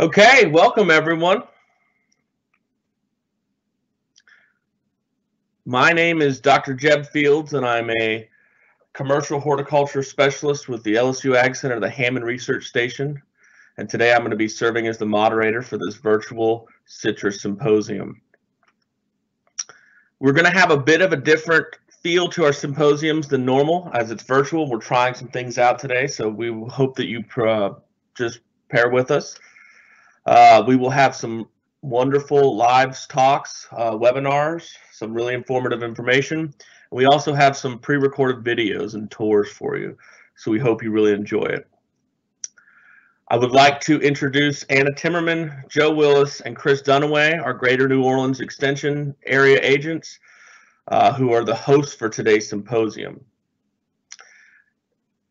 Okay, welcome everyone. My name is Dr. Jeb Fields and I'm a commercial horticulture specialist with the LSU Ag Center, the Hammond Research Station. And today I'm going to be serving as the moderator for this virtual citrus symposium. We're going to have a bit of a different feel to our symposiums than normal as it's virtual. We're trying some things out today, so we hope that you uh, just pair with us. Uh, we will have some wonderful live talks, uh, webinars, some really informative information. We also have some pre-recorded videos and tours for you, so we hope you really enjoy it. I would like to introduce Anna Timmerman, Joe Willis, and Chris Dunaway, our Greater New Orleans Extension area agents, uh, who are the hosts for today's symposium.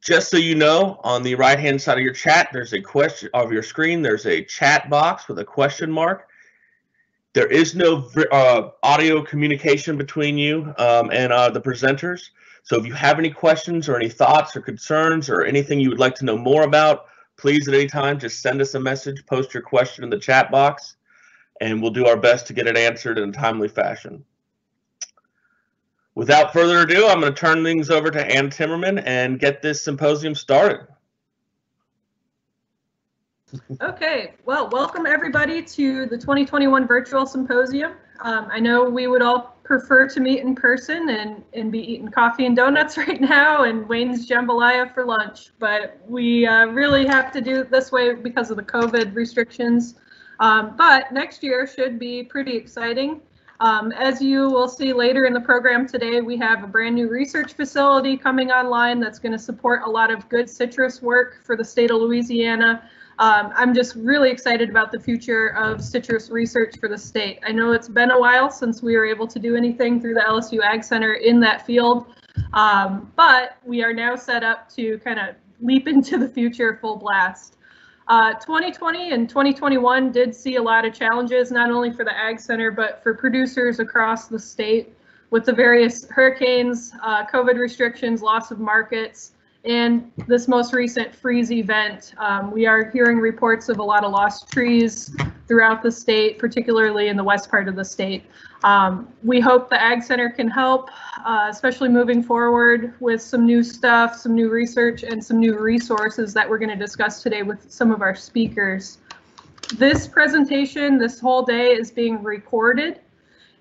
Just so you know, on the right-hand side of your chat, there's a question of your screen. There's a chat box with a question mark. There is no uh, audio communication between you um, and uh, the presenters. So if you have any questions or any thoughts or concerns or anything you would like to know more about, please at any time just send us a message, post your question in the chat box, and we'll do our best to get it answered in a timely fashion. Without further ado, I'm going to turn things over to Ann Timmerman and get this symposium started. Okay, well, welcome everybody to the 2021 Virtual Symposium. Um, I know we would all prefer to meet in person and, and be eating coffee and donuts right now and Wayne's jambalaya for lunch, but we uh, really have to do it this way because of the COVID restrictions. Um, but next year should be pretty exciting. Um, as you will see later in the program today, we have a brand new research facility coming online that's going to support a lot of good citrus work for the state of Louisiana. Um, I'm just really excited about the future of citrus research for the state. I know it's been a while since we were able to do anything through the LSU Ag Center in that field, um, but we are now set up to kind of leap into the future full blast. Uh, 2020 and 2021 did see a lot of challenges, not only for the Ag Center, but for producers across the state with the various hurricanes, uh, COVID restrictions, loss of markets, and this most recent freeze event. Um, we are hearing reports of a lot of lost trees throughout the state, particularly in the west part of the state. Um, we hope the Ag Center can help, uh, especially moving forward with some new stuff, some new research, and some new resources that we're going to discuss today with some of our speakers. This presentation, this whole day is being recorded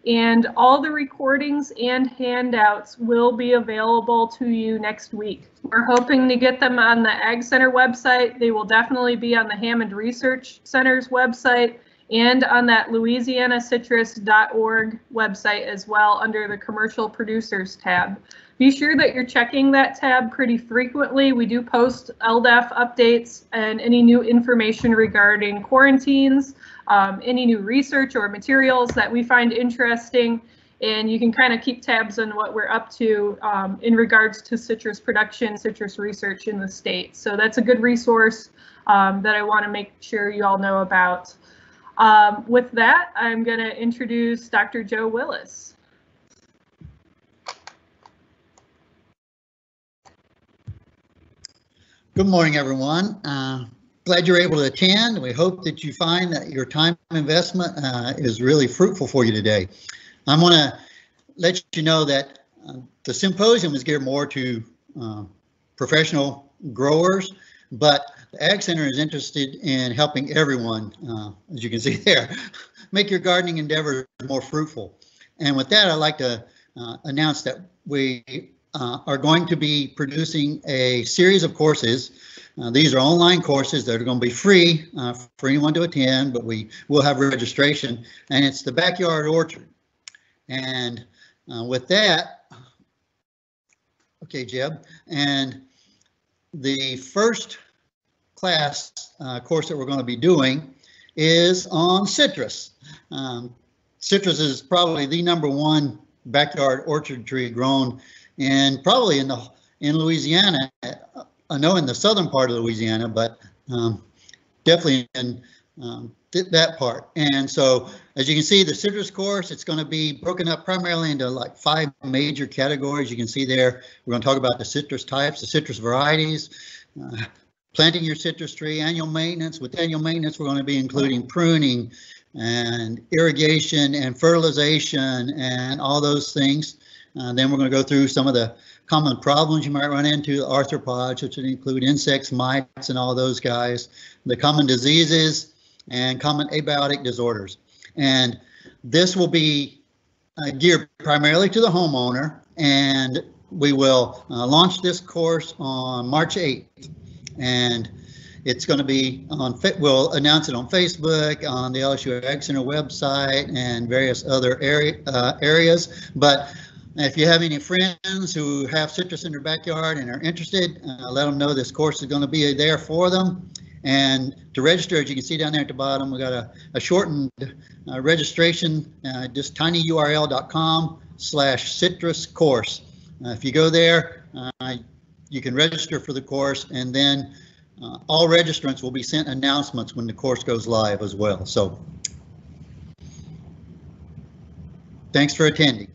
and all the recordings and handouts will be available to you next week. We're hoping to get them on the Ag Center website. They will definitely be on the Hammond Research Center's website and on that louisianacitrus.org website as well under the commercial producers tab. Be sure that you're checking that tab pretty frequently. We do post LDAF updates and any new information regarding quarantines, um, any new research or materials that we find interesting, and you can kind of keep tabs on what we're up to um, in regards to citrus production, citrus research in the state. So that's a good resource um, that I want to make sure you all know about. Um, with that, I'm going to introduce Dr. Joe Willis. Good morning, everyone. Uh, glad you're able to attend. We hope that you find that your time investment uh, is really fruitful for you today. I want to let you know that uh, the symposium is geared more to uh, professional growers, but the Ag Center is interested in helping everyone, uh, as you can see there, make your gardening endeavors more fruitful. And with that, I'd like to uh, announce that we uh, are going to be producing a series of courses. Uh, these are online courses that are going to be free uh, for anyone to attend, but we will have registration. And it's the Backyard Orchard. And uh, with that, okay, Jeb, and the first class uh, course that we're going to be doing is on citrus. Um, citrus is probably the number one backyard orchard tree grown and probably in the in Louisiana. I know in the southern part of Louisiana, but um, definitely in um, th that part. And so, as you can see, the citrus course, it's going to be broken up primarily into like five major categories. You can see there, we're going to talk about the citrus types, the citrus varieties, uh, planting your citrus tree, annual maintenance. With annual maintenance, we're going to be including pruning and irrigation and fertilization and all those things. Uh, then we're going to go through some of the common problems you might run into, arthropods, which would include insects, mites, and all those guys, the common diseases, and common abiotic disorders. And this will be uh, geared primarily to the homeowner, and we will uh, launch this course on March 8th. And it's going to be on, fit. we'll announce it on Facebook, on the LSU Ag Center website, and various other area, uh, areas. But if you have any friends who have citrus in their backyard and are interested, uh, let them know this course is going to be there for them. And to register, as you can see down there at the bottom, we've got a, a shortened uh, registration, uh, just tinyurl.com slash citrus course. Uh, if you go there, uh, you can register for the course and then uh, all registrants will be sent announcements when the course goes live as well. So thanks for attending.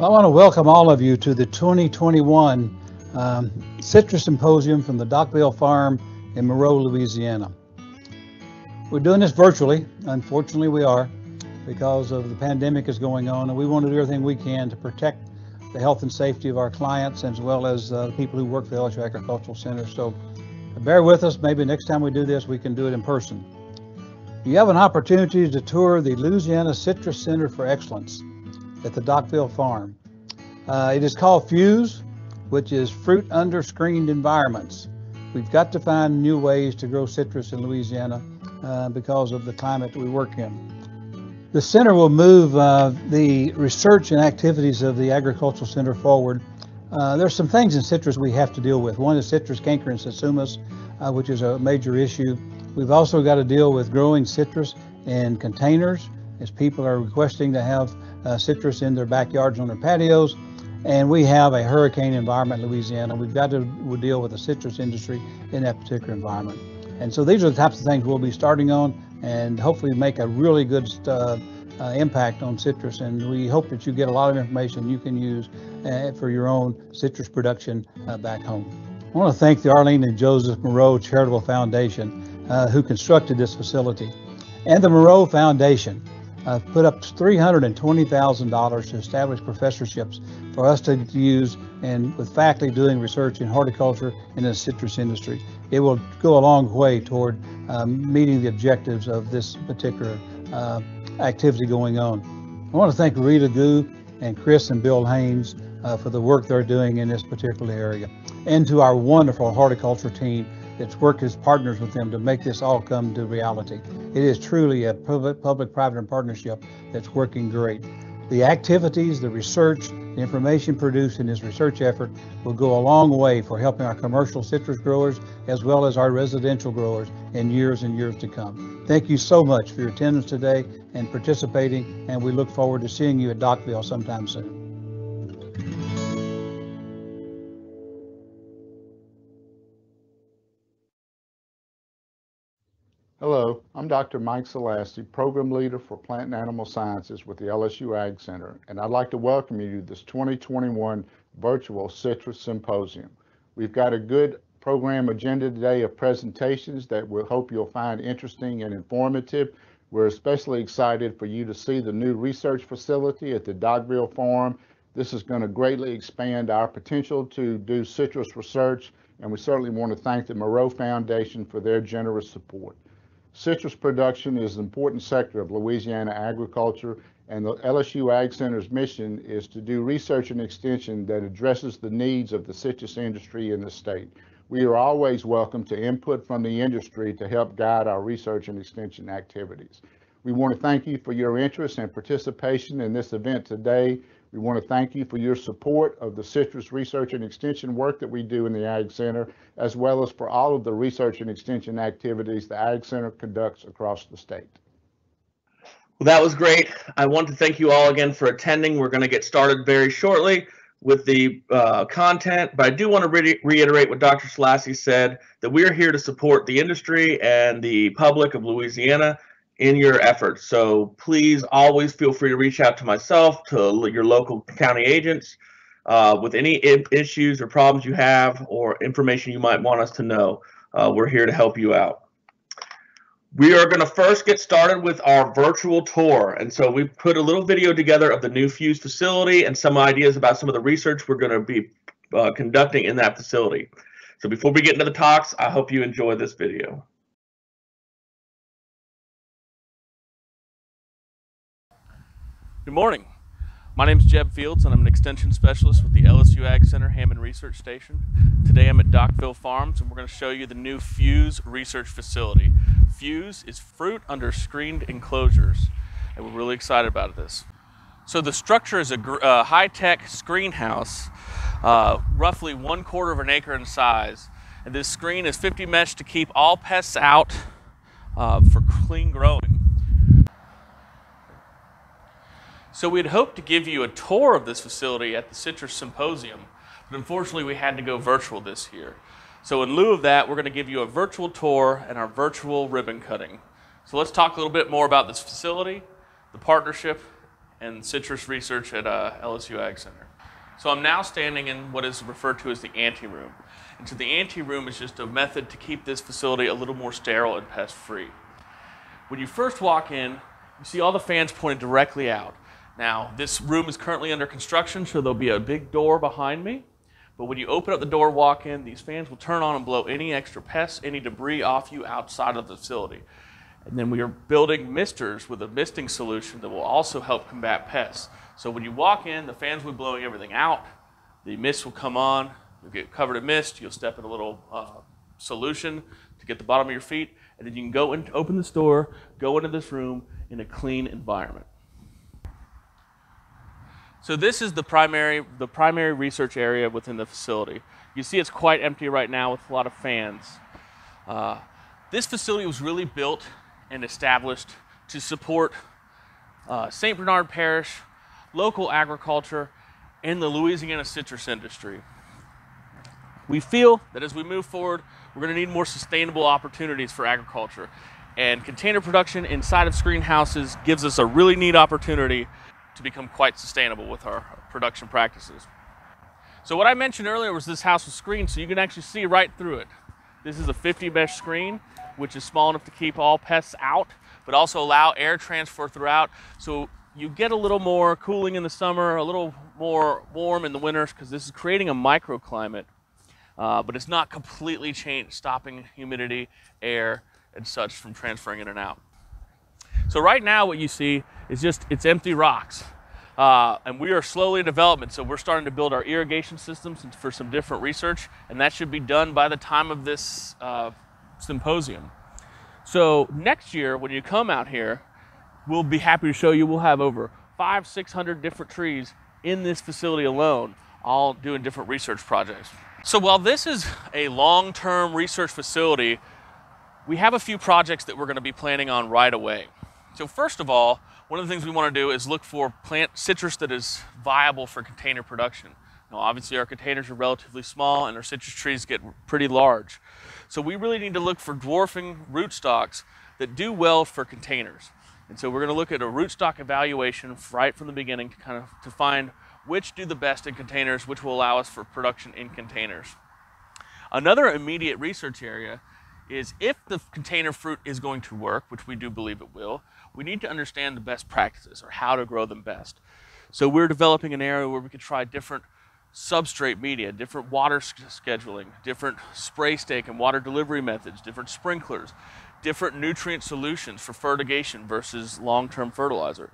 I want to welcome all of you to the 2021 um, Citrus Symposium from the Dockville Farm in Meraux, Louisiana. We're doing this virtually. Unfortunately, we are because of the pandemic is going on, and we want to do everything we can to protect the health and safety of our clients as well as uh, the people who work for the LSU Agricultural Center. So bear with us. Maybe next time we do this, we can do it in person. You have an opportunity to tour the Louisiana Citrus Center for Excellence at the Dockville Farm. Uh, it is called Fuse, which is fruit under screened environments. We've got to find new ways to grow citrus in Louisiana uh, because of the climate we work in. The center will move uh, the research and activities of the Agricultural Center forward. Uh, there's some things in citrus we have to deal with. One is citrus canker and susumus, uh, which is a major issue. We've also got to deal with growing citrus in containers as people are requesting to have uh, citrus in their backyards on their patios. And we have a hurricane environment in Louisiana. We've got to deal with the citrus industry in that particular environment. And so these are the types of things we'll be starting on and hopefully make a really good uh, uh, impact on citrus. And we hope that you get a lot of information you can use uh, for your own citrus production uh, back home. I want to thank the Arlene and Joseph Meraux Charitable Foundation uh, who constructed this facility and the Meraux Foundation uh, put up $320,000 to establish professorships for us to use and with faculty doing research in horticulture and the citrus industry. It will go a long way toward um, meeting the objectives of this particular uh, activity going on. I want to thank Rita Gu and Chris and Bill Haynes uh, for the work they're doing in this particular area and to our wonderful horticulture team that's worked as partners with them to make this all come to reality. It is truly a public-private partnership that's working great. The activities, the research, the information produced in this research effort will go a long way for helping our commercial citrus growers as well as our residential growers in years and years to come. Thank you so much for your attendance today and participating, and we look forward to seeing you at Dockville sometime soon. Hello, I'm Dr. Mike Salassi, Program Leader for Plant and Animal Sciences with the LSU Ag Center, and I'd like to welcome you to this 2021 Virtual Citrus Symposium. We've got a good program agenda today of presentations that we hope you'll find interesting and informative. We're especially excited for you to see the new research facility at the Dockville Farm. This is going to greatly expand our potential to do citrus research, and we certainly want to thank the Meraux Foundation for their generous support. Citrus production is an important sector of Louisiana agriculture, and the LSU Ag Center's mission is to do research and extension that addresses the needs of the citrus industry in the state. We are always welcome to input from the industry to help guide our research and extension activities. We want to thank you for your interest and participation in this event today. We want to thank you for your support of the citrus research and extension work that we do in the Ag Center, as well as for all of the research and extension activities the Ag Center conducts across the state. Well, that was great. I want to thank you all again for attending. We're going to get started very shortly with the uh, content, but I do want to re reiterate what Dr. Salassi said, that we're here to support the industry and the public of Louisiana in your efforts. So please always feel free to reach out to myself, to your local county agents, uh, with any issues or problems you have or information you might want us to know. Uh, we're here to help you out. We are going to first get started with our virtual tour. And so we put a little video together of the new Fuse facility and some ideas about some of the research we're going to be uh, conducting in that facility. So before we get into the talks, I hope you enjoy this video. Good morning. My name is Jeb Fields and I'm an extension specialist with the LSU Ag Center Hammond Research Station. Today I'm at Dockville Farms and we're going to show you the new Fuse research facility. Fuse is fruit under screened enclosures and we're really excited about this. So the structure is a uh, high-tech screen house, uh, roughly one quarter of an acre in size. And this screen is 50 mesh to keep all pests out uh, for clean growing. So we had hoped to give you a tour of this facility at the Citrus Symposium, but unfortunately we had to go virtual this year. So in lieu of that, we're going to give you a virtual tour and our virtual ribbon cutting. So let's talk a little bit more about this facility, the partnership, and citrus research at uh, LSU Ag Center. So I'm now standing in what is referred to as the ante-room. And so the ante-room is just a method to keep this facility a little more sterile and pest-free. When you first walk in, you see all the fans pointed directly out. Now, this room is currently under construction, so there'll be a big door behind me. But when you open up the door, walk in, these fans will turn on and blow any extra pests, any debris off you outside of the facility. And then we are building misters with a misting solution that will also help combat pests. So when you walk in, the fans will be blowing everything out. The mist will come on. You'll get covered in mist. You'll step in a little uh, solution to get the bottom of your feet. And then you can go and open this door, go into this room in a clean environment. So this is the primary, the primary research area within the facility. You see it's quite empty right now with a lot of fans. Uh, this facility was really built and established to support uh, St. Bernard Parish, local agriculture, and the Louisiana citrus industry. We feel that as we move forward, we're going to need more sustainable opportunities for agriculture. And container production inside of screen houses gives us a really neat opportunity to become quite sustainable with our production practices. So what I mentioned earlier was this house was screened so you can actually see right through it. This is a 50 mesh screen, which is small enough to keep all pests out, but also allow air transfer throughout. So you get a little more cooling in the summer, a little more warm in the winters, because this is creating a microclimate. Uh, but it's not completely change, stopping humidity, air, and such from transferring in and out. So right now what you see is just, it's empty rocks. Uh, and we are slowly in development, so we're starting to build our irrigation systems for some different research, and that should be done by the time of this uh, symposium. So next year, when you come out here, we'll be happy to show you, we'll have over five, 600 different trees in this facility alone, all doing different research projects. So while this is a long-term research facility, we have a few projects that we're gonna be planning on right away. So first of all, one of the things we want to do is look for plant citrus that is viable for container production. Now, obviously, our containers are relatively small and our citrus trees get pretty large. So we really need to look for dwarfing rootstocks that do well for containers. And so we're going to look at a rootstock evaluation right from the beginning to kind of to find which do the best in containers, which will allow us for production in containers. Another immediate research area is if the container fruit is going to work, which we do believe it will, we need to understand the best practices or how to grow them best. So we're developing an area where we could try different substrate media, different water scheduling, different spray stake and water delivery methods, different sprinklers, different nutrient solutions for fertigation versus long-term fertilizer.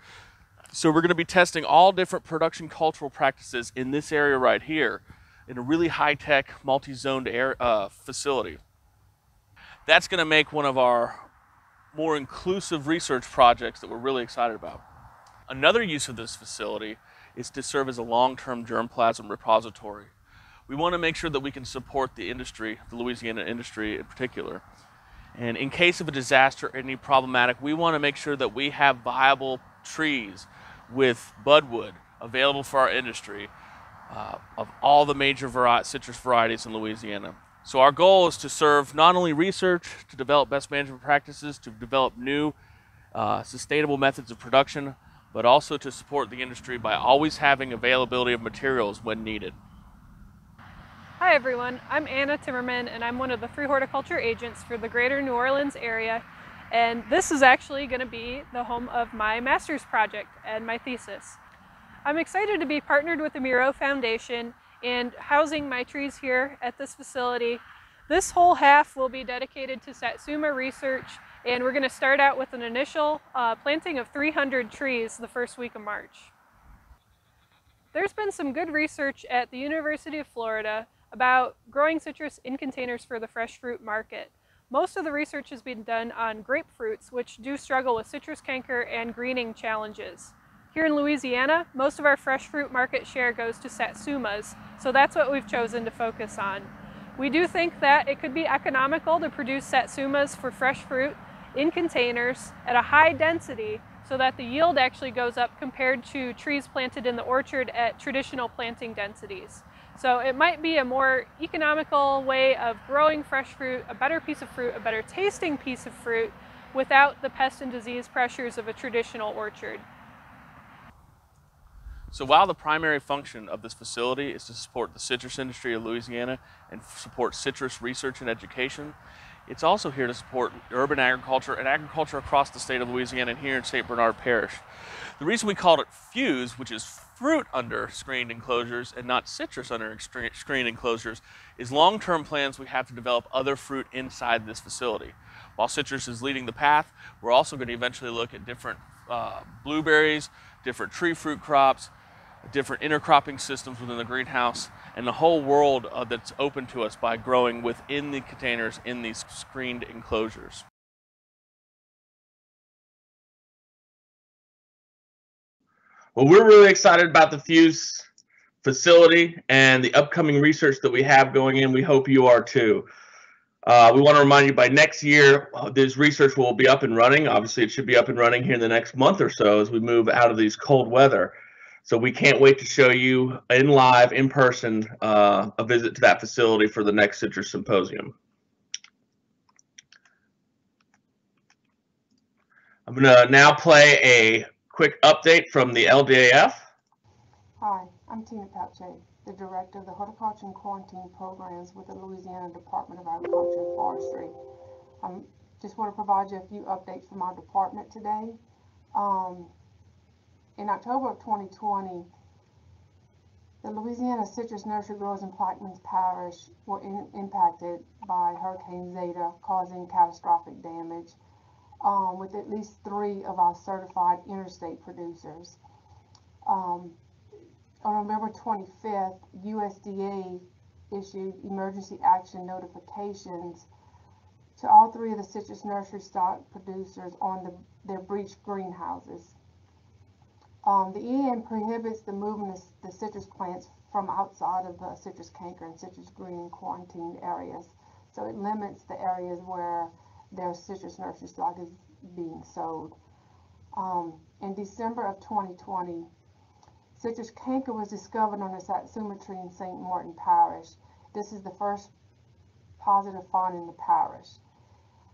So we're going to be testing all different production cultural practices in this area right here in a really high-tech, multi-zoned uh, facility. That's going to make one of our more inclusive research projects that we're really excited about. Another use of this facility is to serve as a long-term germplasm repository. We want to make sure that we can support the industry, the Louisiana industry in particular. And in case of a disaster or any problematic, we want to make sure that we have viable trees with budwood available for our industry uh, of all the major citrus varieties in Louisiana. So our goal is to serve not only research, to develop best management practices, to develop new uh, sustainable methods of production, but also to support the industry by always having availability of materials when needed. Hi everyone, I'm Anna Timmerman and I'm one of the fruit horticulture agents for the greater New Orleans area and this is actually going to be the home of my master's project and my thesis. I'm excited to be partnered with the Meraux Foundation and housing my trees here at this facility. This whole half will be dedicated to Satsuma research and we're going to start out with an initial uh, planting of 300 trees the first week of March. There's been some good research at the University of Florida about growing citrus in containers for the fresh fruit market. Most of the research has been done on grapefruits, which do struggle with citrus canker and greening challenges. Here in Louisiana, most of our fresh fruit market share goes to satsumas, so that's what we've chosen to focus on. We do think that it could be economical to produce satsumas for fresh fruit in containers at a high density so that the yield actually goes up compared to trees planted in the orchard at traditional planting densities. So it might be a more economical way of growing fresh fruit, a better piece of fruit, a better tasting piece of fruit without the pest and disease pressures of a traditional orchard. So while the primary function of this facility is to support the citrus industry of Louisiana and support citrus research and education, it's also here to support urban agriculture and agriculture across the state of Louisiana and here in St. Bernard Parish. The reason we called it Fuse, which is fruit under screened enclosures and not citrus under screened enclosures, is long-term plans we have to develop other fruit inside this facility. While citrus is leading the path, we're also going to eventually look at different uh, blueberries, different tree fruit crops, different intercropping systems within the greenhouse, and the whole world uh, that's open to us by growing within the containers in these screened enclosures. Well, we're really excited about the Fuse facility and the upcoming research that we have going in. We hope you are too. Uh, we want to remind you by next year, uh, this research will be up and running. Obviously, it should be up and running here in the next month or so as we move out of these cold weather. So we can't wait to show you in live, in person, uh, a visit to that facility for the next Citrus Symposium. I'm going to now play a quick update from the LDAF. Hi, I'm Tina Papche, the Director of the Horticulture and Quarantine Programs with the Louisiana Department of Agriculture and Forestry. I um, just want to provide you a few updates from our department today. Um, in October of 2020, the Louisiana citrus nursery growers in Plaquemines Parish were in, impacted by Hurricane Zeta, causing catastrophic damage, um, with at least three of our certified interstate producers. Um, on November 25th, USDA issued emergency action notifications to all three of the citrus nursery stock producers on the, their breached greenhouses. Um, the EN prohibits the movement of the citrus plants from outside of the citrus canker and citrus green quarantine areas. So it limits the areas where their citrus nursery stock is being sold. Um, in December of 2020, citrus canker was discovered on a satsuma tree in St. Martin Parish. This is the first positive find in the parish.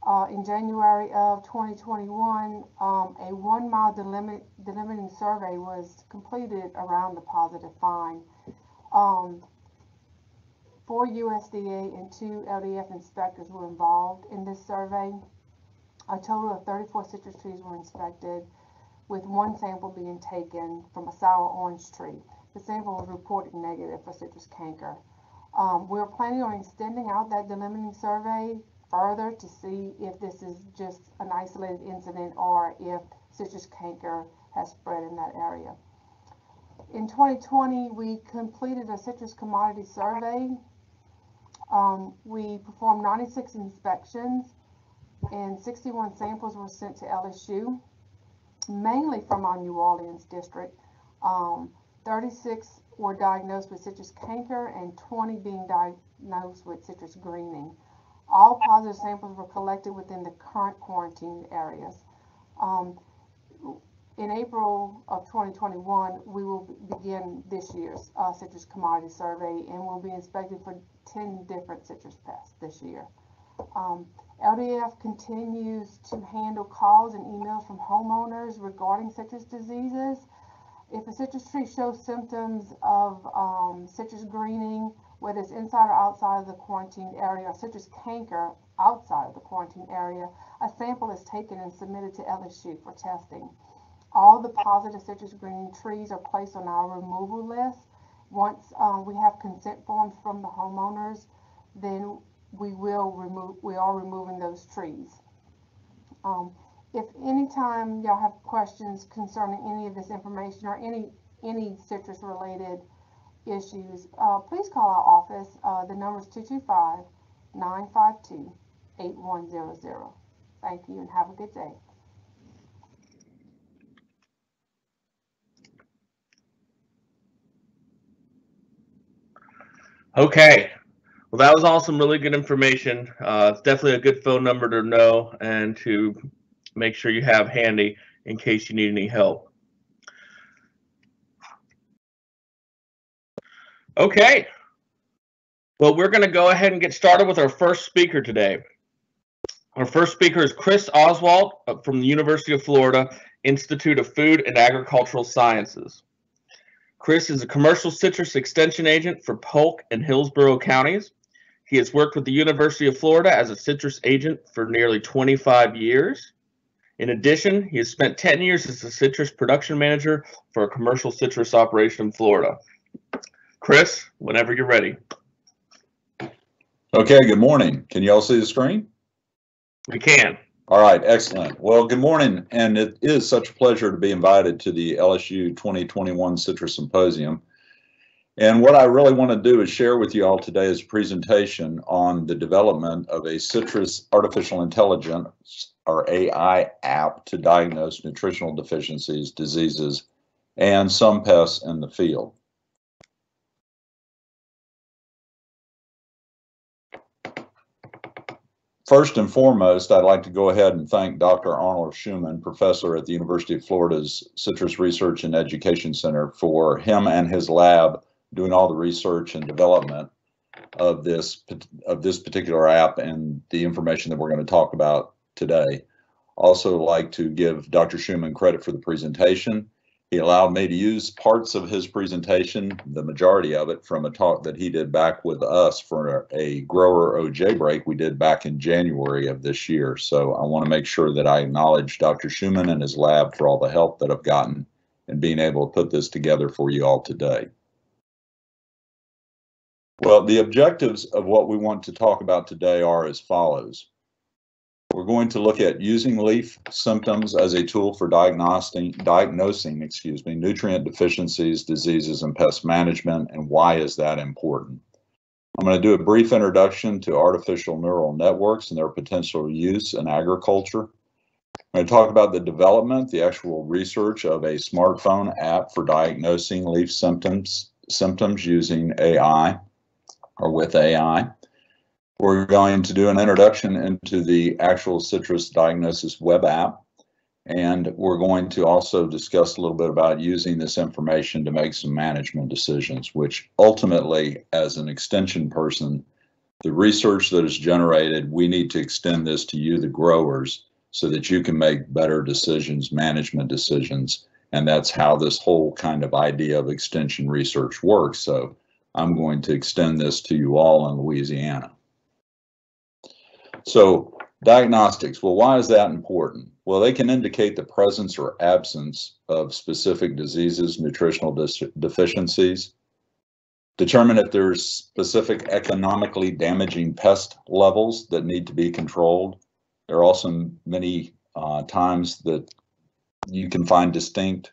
Uh, in January of 2021, um, a one mile delimit, delimiting survey was completed around the positive find. Um, four USDA and two LDF inspectors were involved in this survey. A total of 34 citrus trees were inspected, with one sample being taken from a sour orange tree. The sample was reported negative for citrus canker. Um, we're planning on extending out that delimiting survey further to see if this is just an isolated incident or if citrus canker has spread in that area. In 2020, we completed a citrus commodity survey. Um, we performed 96 inspections and 61 samples were sent to LSU, mainly from our New Orleans district. Um, 36 were diagnosed with citrus canker and 20 being diagnosed with citrus greening. All positive samples were collected within the current quarantine areas. Um, in April of 2021, we will begin this year's uh, citrus commodity survey and we'll be inspecting for 10 different citrus pests this year. Um, LDF continues to handle calls and emails from homeowners regarding citrus diseases. If a citrus tree shows symptoms of um, citrus greening, whether it's inside or outside of the quarantine area, or citrus canker outside of the quarantine area, a sample is taken and submitted to LSU for testing. All the positive citrus greening trees are placed on our removal list. Once um, we have consent forms from the homeowners, then we will remove, we are removing those trees. Um, if anytime y'all have questions concerning any of this information or any, any citrus related issues, uh, please call our office. Uh, the number is 225 952 8100. Thank you and have a good day. Okay. Well, that was all some really good information. Uh, it's definitely a good phone number to know and to make sure you have handy in case you need any help. Okay. Well, we're going to go ahead and get started with our first speaker today. Our first speaker is Chris Oswalt uh, from the University of Florida Institute of Food and Agricultural Sciences. Chris is a commercial citrus extension agent for Polk and Hillsborough counties. He has worked with the University of Florida as a citrus agent for nearly 25 years. In addition, he has spent 10 years as a citrus production manager for a commercial citrus operation in Florida. Chris, whenever you're ready. Okay, good morning. Can you all see the screen? We can. All right, excellent. Well, good morning, and it is such a pleasure to be invited to the LSU 2021 Citrus Symposium. And what I really want to do is share with you all today is a presentation on the development of a citrus artificial intelligence or AI app to diagnose nutritional deficiencies, diseases, and some pests in the field. First and foremost, I'd like to go ahead and thank Dr. Arnold Schumann, professor at the University of Florida's Citrus Research and Education Center, for him and his lab doing all the research and development of this of this particular app and the information that we're going to talk about today. Also like to give Dr. Schumann credit for the presentation he allowed me to use parts of his presentation, the majority of it, from a talk that he did back with us for a grower OJ break we did back in January of this year. So I want to make sure that I acknowledge Dr. Schumann and his lab for all the help that I've gotten in being able to put this together for you all today. Well, the objectives of what we want to talk about today are as follows. We're going to look at using leaf symptoms as a tool for diagnosing, diagnosing, excuse me, nutrient deficiencies, diseases, and pest management, and why is that important? I'm going to do a brief introduction to artificial neural networks and their potential use in agriculture. I'm going to talk about the development, the actual research of a smartphone app for diagnosing leaf symptoms, symptoms using AI or with AI. We're going to do an introduction into the actual citrus diagnosis web app. And we're going to also discuss a little bit about using this information to make some management decisions, which ultimately, as an extension person, the research that is generated, we need to extend this to you, the growers, so that you can make better decisions, management decisions. And that's how this whole kind of idea of extension research works. So I'm going to extend this to you all in Louisiana. So diagnostics, well, why is that important? Well, they can indicate the presence or absence of specific diseases, nutritional deficiencies, determine if there's specific economically damaging pest levels that need to be controlled. There are also many uh, times that you can find distinct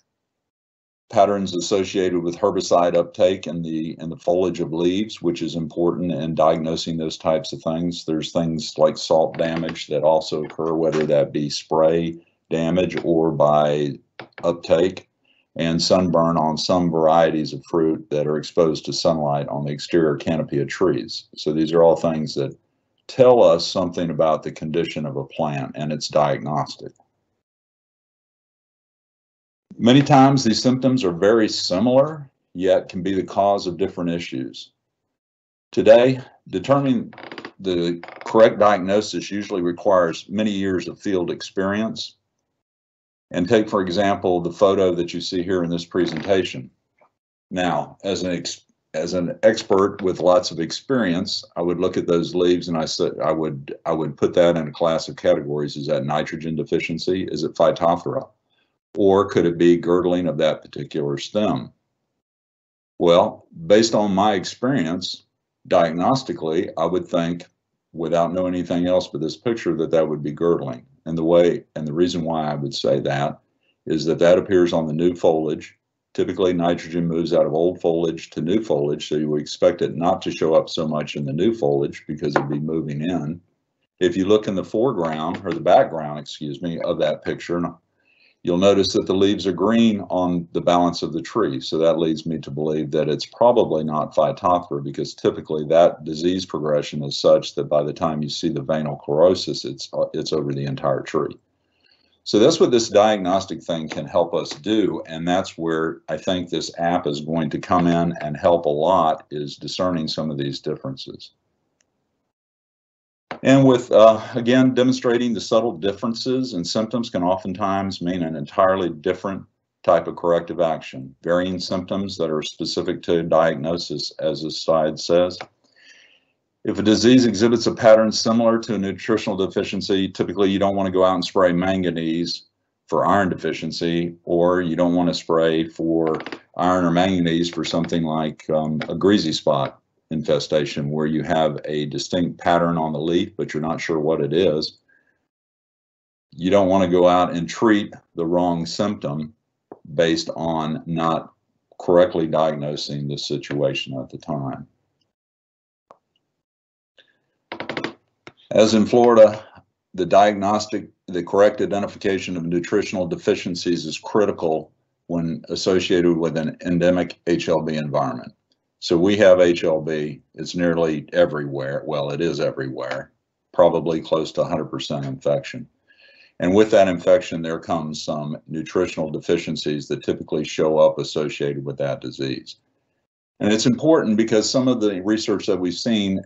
patterns associated with herbicide uptake in the in the foliage of leaves, which is important in diagnosing those types of things. There's things like salt damage that also occur, whether that be spray damage or by uptake, and sunburn on some varieties of fruit that are exposed to sunlight on the exterior canopy of trees. So these are all things that tell us something about the condition of a plant and its diagnostic. Many times these symptoms are very similar, yet can be the cause of different issues. Today, determining the correct diagnosis usually requires many years of field experience. And take, for example, the photo that you see here in this presentation. Now, as an as an expert with lots of experience, I would look at those leaves and I said I would I would put that in a class of categories. Is that nitrogen deficiency? Is it Phytophthora? Or could it be girdling of that particular stem? Well, based on my experience, diagnostically, I would think without knowing anything else but this picture that that would be girdling. And the way and the reason why I would say that is that that appears on the new foliage. Typically, nitrogen moves out of old foliage to new foliage, so you would expect it not to show up so much in the new foliage because it'd be moving in. If you look in the foreground or the background, excuse me, of that picture, You'll notice that the leaves are green on the balance of the tree. So that leads me to believe that it's probably not Phytophthora because typically that disease progression is such that by the time you see the veinal chlorosis, it's, uh, it's over the entire tree. So that's what this diagnostic thing can help us do. And that's where I think this app is going to come in and help a lot is discerning some of these differences. And with, uh, again, demonstrating the subtle differences in symptoms can oftentimes mean an entirely different type of corrective action. Varying symptoms that are specific to diagnosis, as this slide says. If a disease exhibits a pattern similar to a nutritional deficiency, typically you don't want to go out and spray manganese for iron deficiency, or you don't want to spray for iron or manganese for something like um, a greasy spot infestation where you have a distinct pattern on the leaf, but you're not sure what it is. You don't want to go out and treat the wrong symptom based on not correctly diagnosing the situation at the time. As in Florida, the diagnostic, the correct identification of nutritional deficiencies is critical when associated with an endemic HLB environment. So we have HLB. It's nearly everywhere. Well, it is everywhere, probably close to 100% infection. And with that infection, there comes some nutritional deficiencies that typically show up associated with that disease. And it's important because some of the research that we've seen,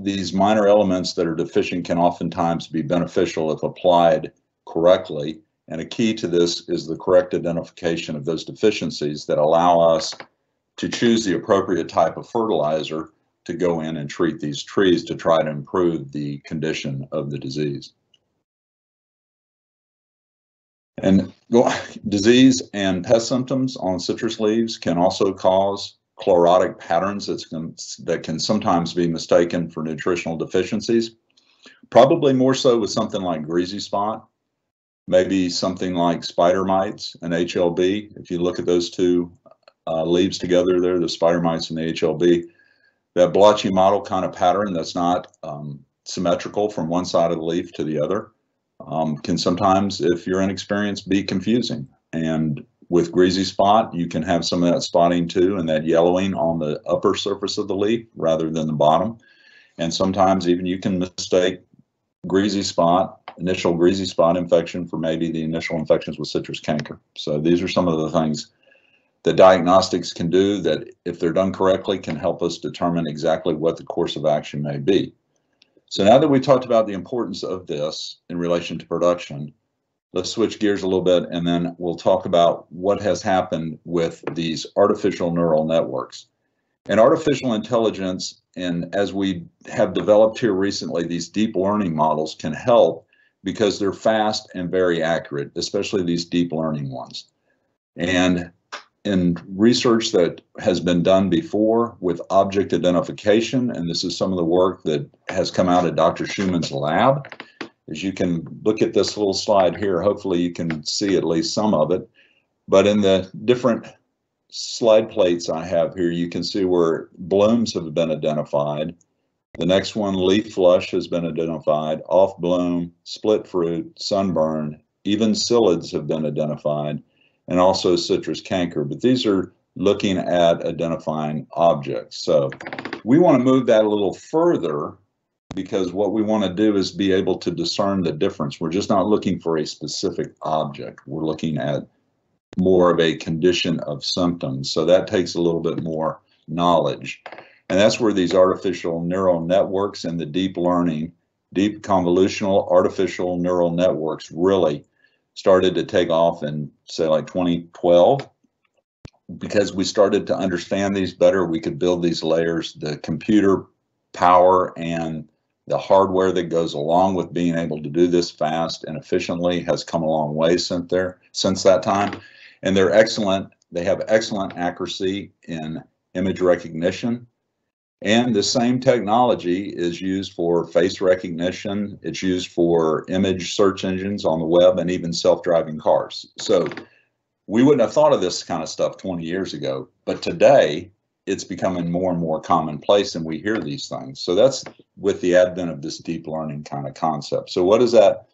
these minor elements that are deficient can oftentimes be beneficial if applied correctly. And a key to this is the correct identification of those deficiencies that allow us to choose the appropriate type of fertilizer to go in and treat these trees to try to improve the condition of the disease. And disease and pest symptoms on citrus leaves can also cause chlorotic patterns can, that can sometimes be mistaken for nutritional deficiencies. Probably more so with something like greasy spot, maybe something like spider mites and HLB. If you look at those two uh, leaves together there, the spider mites and the HLB. That blotchy mottle kind of pattern that's not um, symmetrical from one side of the leaf to the other um, can sometimes, if you're inexperienced, be confusing. And with greasy spot, you can have some of that spotting too and that yellowing on the upper surface of the leaf rather than the bottom. And sometimes even you can mistake greasy spot, initial greasy spot infection for maybe the initial infections with citrus canker. So these are some of the things the diagnostics can do that, if they're done correctly, can help us determine exactly what the course of action may be. So now that we've talked about the importance of this in relation to production, let's switch gears a little bit and then we'll talk about what has happened with these artificial neural networks. And artificial intelligence, and as we have developed here recently, these deep learning models can help because they're fast and very accurate, especially these deep learning ones. And in research that has been done before with object identification, and this is some of the work that has come out of Dr. Schumann's lab. As you can look at this little slide here, hopefully you can see at least some of it. But in the different slide plates I have here, you can see where blooms have been identified. The next one, leaf flush, has been identified, off bloom, split fruit, sunburn, even psyllids have been identified and also citrus canker. But these are looking at identifying objects. So we want to move that a little further because what we want to do is be able to discern the difference. We're just not looking for a specific object. We're looking at more of a condition of symptoms. So that takes a little bit more knowledge. And that's where these artificial neural networks and the deep learning deep convolutional artificial neural networks really started to take off in say like 2012 because we started to understand these better we could build these layers the computer power and the hardware that goes along with being able to do this fast and efficiently has come a long way since there since that time. And they're excellent they have excellent accuracy in image recognition and the same technology is used for face recognition. It's used for image search engines on the web and even self-driving cars. So we wouldn't have thought of this kind of stuff 20 years ago, but today it's becoming more and more commonplace and we hear these things. So that's with the advent of this deep learning kind of concept. So what does that,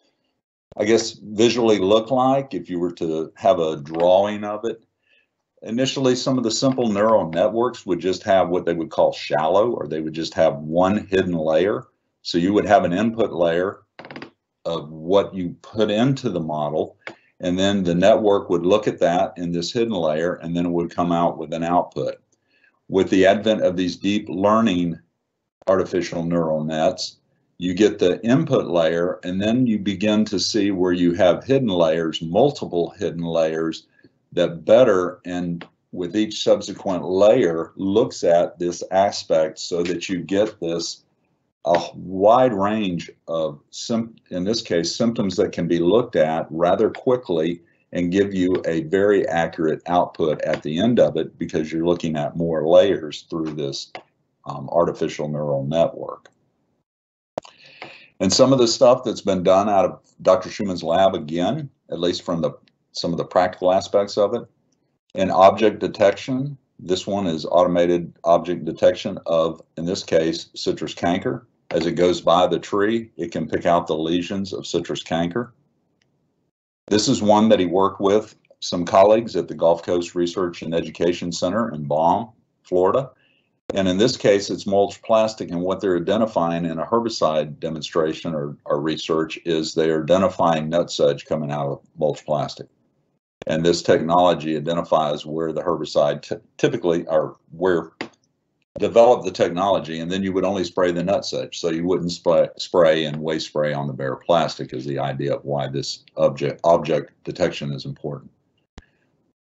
I guess, visually look like if you were to have a drawing of it? Initially some of the simple neural networks would just have what they would call shallow or they would just have one hidden layer. So you would have an input layer of what you put into the model and then the network would look at that in this hidden layer and then it would come out with an output. With the advent of these deep learning artificial neural nets you get the input layer and then you begin to see where you have hidden layers multiple hidden layers that better and with each subsequent layer looks at this aspect so that you get this a wide range of in this case symptoms that can be looked at rather quickly and give you a very accurate output at the end of it because you're looking at more layers through this um, artificial neural network. And some of the stuff that's been done out of Dr. Schumann's lab again, at least from the some of the practical aspects of it. In object detection, this one is automated object detection of, in this case, citrus canker. As it goes by the tree, it can pick out the lesions of citrus canker. This is one that he worked with some colleagues at the Gulf Coast Research and Education Center in Balm, Florida. And in this case, it's mulch plastic. And what they're identifying in a herbicide demonstration or, or research is they're identifying nutsedge coming out of mulch plastic. And this technology identifies where the herbicide typically or where develop the technology and then you would only spray the nutsedge. So you wouldn't spray, spray and waste spray on the bare plastic is the idea of why this object, object detection is important.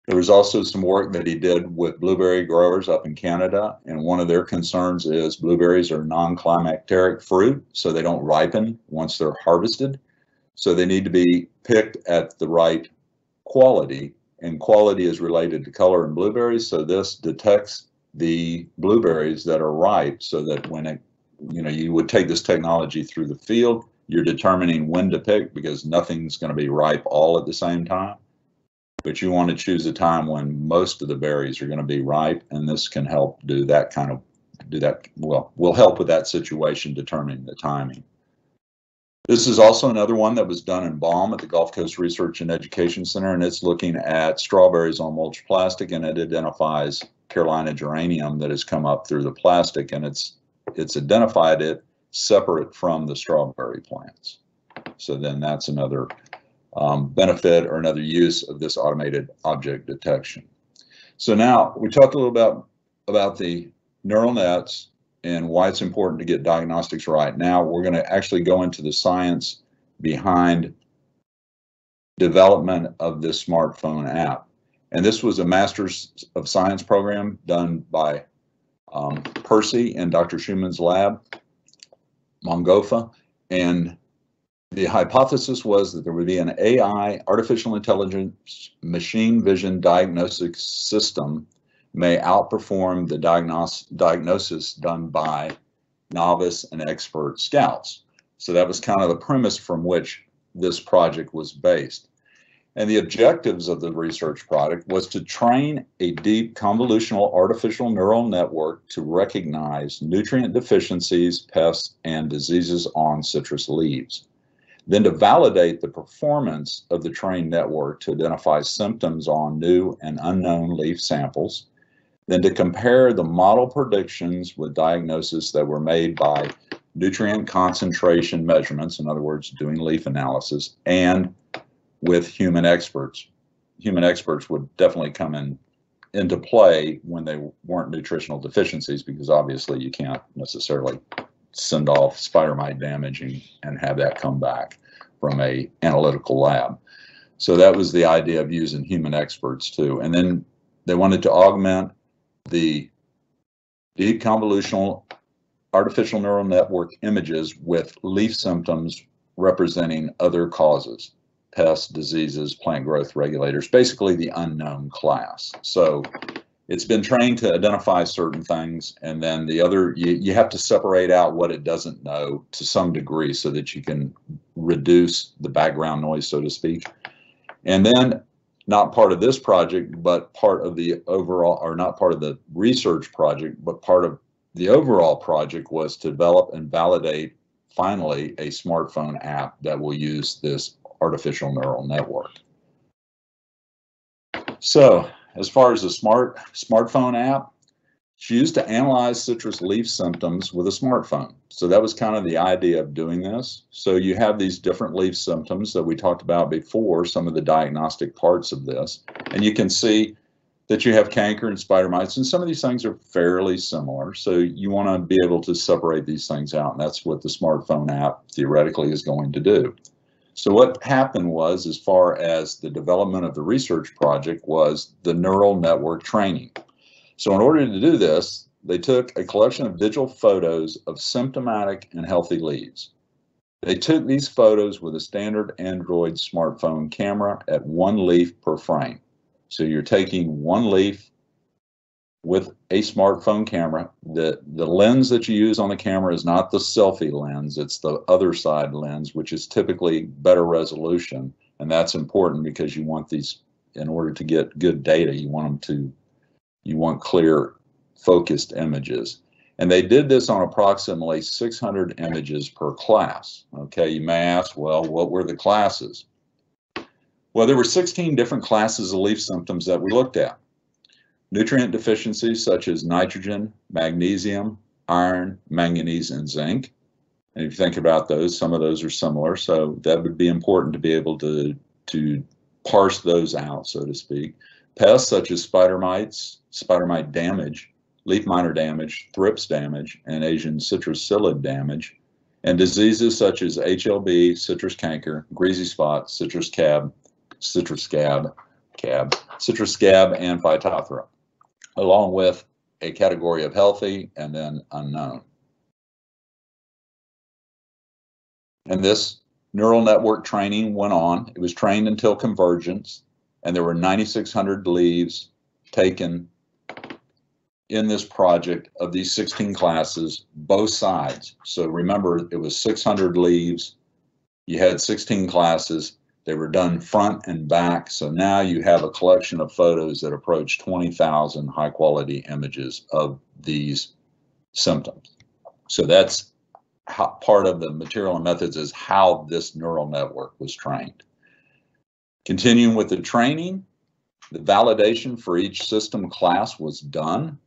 There was also some work that he did with blueberry growers up in Canada, and one of their concerns is blueberries are non-climacteric fruit, so they don't ripen once they're harvested. So they need to be picked at the right quality, and quality is related to color in blueberries. So this detects the blueberries that are ripe so that when it, you know, you would take this technology through the field, you're determining when to pick because nothing's going to be ripe all at the same time. But you want to choose a time when most of the berries are going to be ripe, and this can help do that kind of do that. Well, will help with that situation, determining the timing. This is also another one that was done in Balm at the Gulf Coast Research and Education Center, and it's looking at strawberries on mulch plastic, and it identifies Carolina geranium that has come up through the plastic, and it's it's identified it separate from the strawberry plants. So then that's another um, benefit or another use of this automated object detection. So now we talked a little about about the neural nets and why it's important to get diagnostics right. Now we're going to actually go into the science behind development of this smartphone app. And this was a Masters of Science program done by um, Percy and Dr. Schumann's lab, Mungofa. And the hypothesis was that there would be an AI, artificial intelligence, machine vision diagnostic system may outperform the diagnos diagnosis done by novice and expert scouts. So that was kind of the premise from which this project was based. And the objectives of the research project was to train a deep convolutional artificial neural network to recognize nutrient deficiencies, pests, and diseases on citrus leaves. Then to validate the performance of the trained network to identify symptoms on new and unknown leaf samples, then to compare the model predictions with diagnoses that were made by nutrient concentration measurements, in other words, doing leaf analysis, and with human experts. Human experts would definitely come in into play when they weren't nutritional deficiencies because obviously you can't necessarily send off spider mite damaging and have that come back from a analytical lab. So that was the idea of using human experts too. And then they wanted to augment the deep convolutional artificial neural network images with leaf symptoms representing other causes, pests, diseases, plant growth regulators, basically the unknown class. So it's been trained to identify certain things and then the other you, you have to separate out what it doesn't know to some degree so that you can reduce the background noise so to speak and then not part of this project but part of the overall or not part of the research project but part of the overall project was to develop and validate finally a smartphone app that will use this artificial neural network. So as far as the smart smartphone app, it's used to analyze citrus leaf symptoms with a smartphone. So that was kind of the idea of doing this. So you have these different leaf symptoms that we talked about before, some of the diagnostic parts of this, and you can see that you have canker and spider mites, and some of these things are fairly similar. So you want to be able to separate these things out, and that's what the smartphone app theoretically is going to do. So what happened was, as far as the development of the research project, was the neural network training. So in order to do this, they took a collection of digital photos of symptomatic and healthy leaves. They took these photos with a standard Android smartphone camera at one leaf per frame. So you're taking one leaf with a smartphone camera. The, the lens that you use on the camera is not the selfie lens, it's the other side lens, which is typically better resolution. And that's important because you want these, in order to get good data, you want them to, you want clear focused images. And they did this on approximately 600 images per class. Okay, you may ask, well, what were the classes? Well, there were 16 different classes of leaf symptoms that we looked at. Nutrient deficiencies such as nitrogen, magnesium, iron, manganese, and zinc. And if you think about those, some of those are similar. So that would be important to be able to, to parse those out, so to speak. Pests such as spider mites, spider mite damage, leaf miner damage, thrips damage, and Asian citrus psyllid damage. And diseases such as HLB, citrus canker, greasy spot, citrus cab, citrus scab, cab, citrus scab, and phytophthora along with a category of healthy and then unknown. And this neural network training went on. It was trained until convergence, and there were 9,600 leaves taken in this project of these 16 classes, both sides. So remember, it was 600 leaves. You had 16 classes. They were done front and back. So now you have a collection of photos that approach 20,000 high quality images of these symptoms. So that's how, part of the material and methods is how this neural network was trained. Continuing with the training, the validation for each system class was done.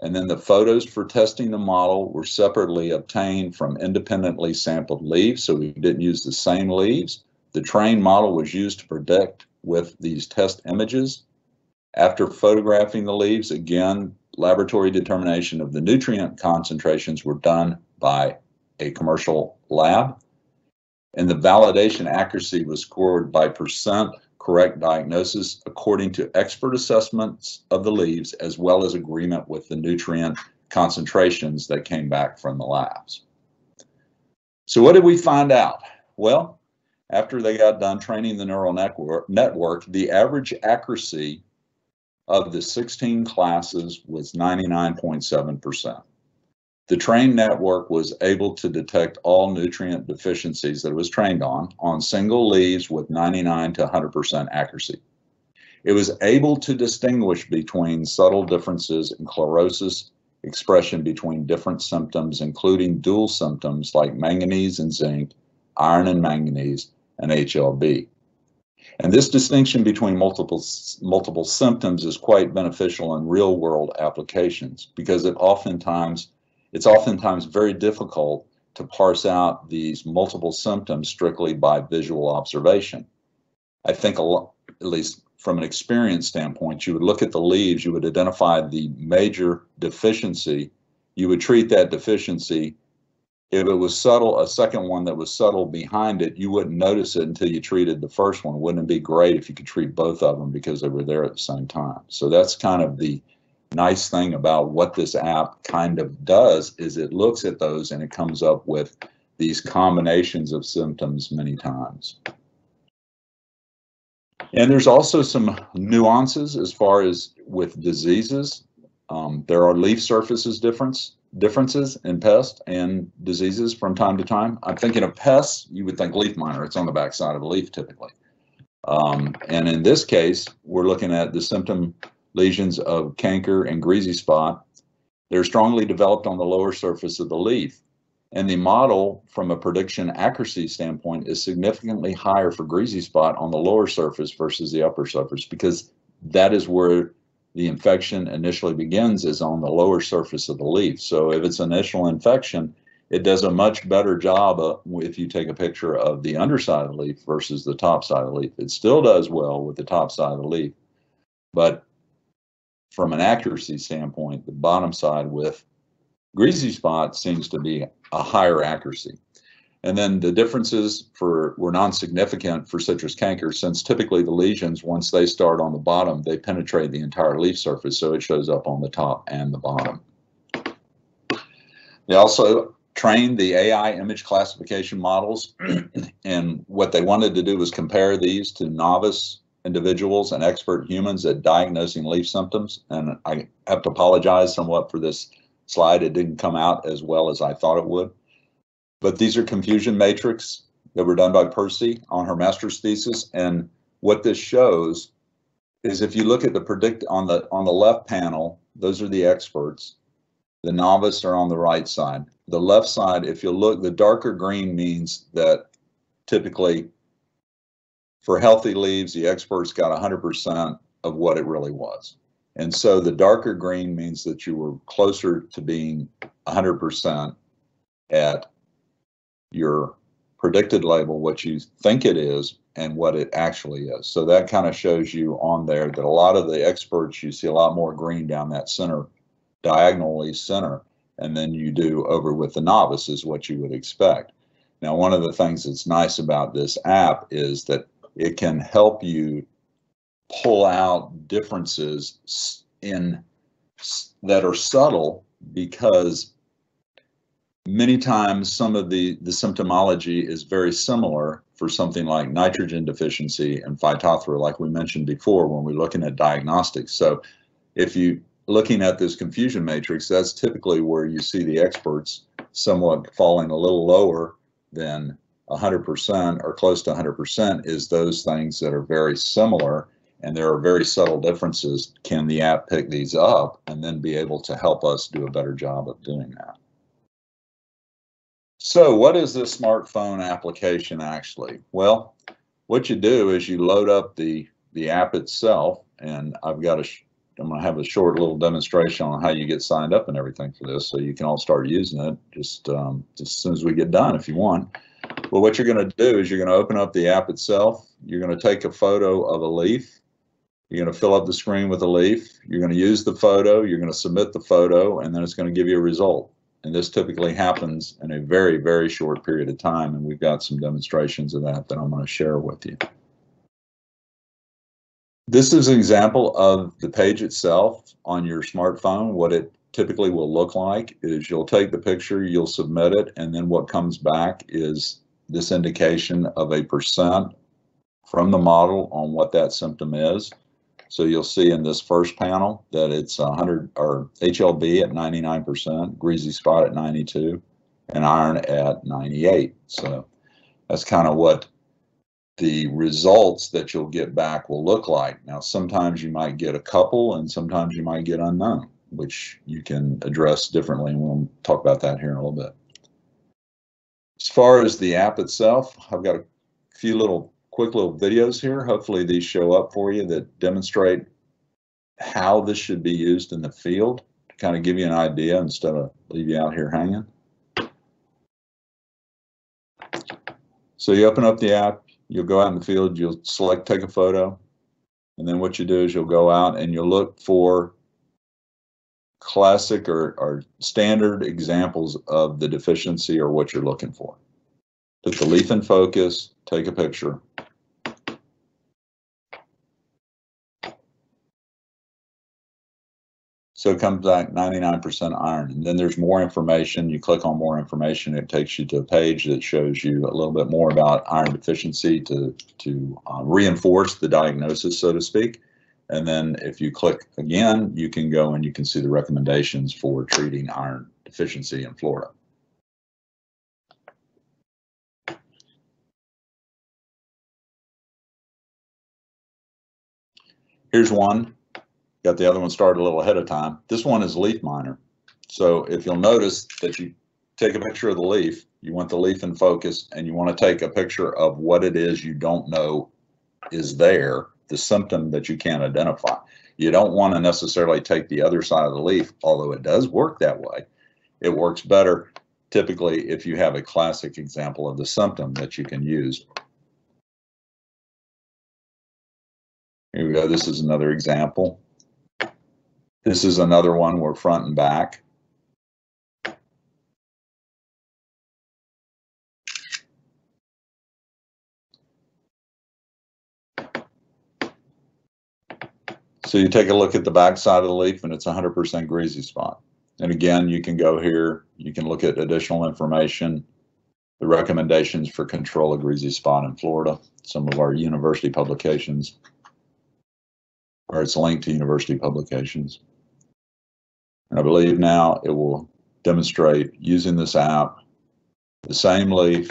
And then the photos for testing the model were separately obtained from independently sampled leaves. So we didn't use the same leaves. The trained model was used to predict with these test images. After photographing the leaves, again, laboratory determination of the nutrient concentrations were done by a commercial lab. And the validation accuracy was scored by percent correct diagnosis according to expert assessments of the leaves as well as agreement with the nutrient concentrations that came back from the labs. So what did we find out? Well, after they got done training the neural network, network the average accuracy of the 16 classes was 99.7%. The trained network was able to detect all nutrient deficiencies that it was trained on, on single leaves with 99 to 100% accuracy. It was able to distinguish between subtle differences in chlorosis expression between different symptoms, including dual symptoms like manganese and zinc, iron and manganese, and HLB. And this distinction between multiple, multiple symptoms is quite beneficial in real world applications because it oftentimes, it's oftentimes very difficult to parse out these multiple symptoms strictly by visual observation. I think a lot, at least from an experience standpoint, you would look at the leaves, you would identify the major deficiency, you would treat that deficiency if it was subtle, a second one that was subtle behind it, you wouldn't notice it until you treated the first one. Wouldn't it be great if you could treat both of them because they were there at the same time? So that's kind of the nice thing about what this app kind of does is it looks at those and it comes up with these combinations of symptoms many times. And there's also some nuances as far as with diseases. Um, there are leaf surfaces difference differences in pests and diseases from time to time. I'm thinking of pests, you would think leaf miner, it's on the back side of a leaf typically. Um, and in this case, we're looking at the symptom lesions of canker and greasy spot. They're strongly developed on the lower surface of the leaf. And the model from a prediction accuracy standpoint is significantly higher for greasy spot on the lower surface versus the upper surface because that is where the infection initially begins is on the lower surface of the leaf. So if it's an initial infection, it does a much better job uh, if you take a picture of the underside of the leaf versus the top side of the leaf. It still does well with the top side of the leaf, but from an accuracy standpoint, the bottom side with greasy spot seems to be a higher accuracy. And then the differences for were non-significant for citrus canker since typically the lesions, once they start on the bottom, they penetrate the entire leaf surface, so it shows up on the top and the bottom. They also trained the AI image classification models, and what they wanted to do was compare these to novice individuals and expert humans at diagnosing leaf symptoms. And I have to apologize somewhat for this slide. It didn't come out as well as I thought it would. But these are confusion matrix that were done by Percy on her master's thesis. And what this shows is if you look at the predict on the on the left panel, those are the experts. The novice are on the right side. The left side, if you look, the darker green means that typically for healthy leaves, the experts got 100% of what it really was. And so the darker green means that you were closer to being 100% at your predicted label, what you think it is, and what it actually is. So that kind of shows you on there that a lot of the experts, you see a lot more green down that center, diagonally center, and then you do over with the novices what you would expect. Now, one of the things that's nice about this app is that it can help you pull out differences in that are subtle because many times some of the, the symptomology is very similar for something like nitrogen deficiency and phytophthora, like we mentioned before when we're looking at diagnostics. So if you looking at this confusion matrix, that's typically where you see the experts somewhat falling a little lower than 100% or close to 100% is those things that are very similar and there are very subtle differences. Can the app pick these up and then be able to help us do a better job of doing that? So what is this smartphone application actually? Well, what you do is you load up the, the app itself, and I've got a, I'm to have a short little demonstration on how you get signed up and everything for this, so you can all start using it just, um, just as soon as we get done if you want. Well, what you're going to do is you're going to open up the app itself. You're going to take a photo of a leaf. You're going to fill up the screen with a leaf. You're going to use the photo. You're going to submit the photo, and then it's going to give you a result. And this typically happens in a very, very short period of time. And we've got some demonstrations of that that I'm going to share with you. This is an example of the page itself on your smartphone. What it typically will look like is you'll take the picture, you'll submit it, and then what comes back is this indication of a percent from the model on what that symptom is. So you'll see in this first panel that it's 100 or HLB at 99%, greasy spot at 92, and iron at 98. So that's kind of what the results that you'll get back will look like. Now, sometimes you might get a couple and sometimes you might get unknown, which you can address differently. And we'll talk about that here in a little bit. As far as the app itself, I've got a few little quick little videos here. Hopefully these show up for you that demonstrate how this should be used in the field to kind of give you an idea instead of leave you out here hanging. So you open up the app, you'll go out in the field, you'll select take a photo, and then what you do is you'll go out and you'll look for classic or, or standard examples of the deficiency or what you're looking for. Put the leaf in focus, take a picture. So it comes back 99% iron. And then there's more information. You click on more information, it takes you to a page that shows you a little bit more about iron deficiency to, to uh, reinforce the diagnosis, so to speak. And then if you click again, you can go and you can see the recommendations for treating iron deficiency in Florida. Here's one. Got the other one started a little ahead of time. This one is leaf miner. So if you'll notice that you take a picture of the leaf, you want the leaf in focus and you want to take a picture of what it is you don't know is there, the symptom that you can't identify. You don't want to necessarily take the other side of the leaf, although it does work that way. It works better typically if you have a classic example of the symptom that you can use. Here we go. This is another example. This is another one where front and back. So you take a look at the back side of the leaf and it's 100% greasy spot. And again, you can go here, you can look at additional information, the recommendations for control of greasy spot in Florida, some of our university publications, or it's linked to university publications. And I believe now it will demonstrate using this app, the same leaf,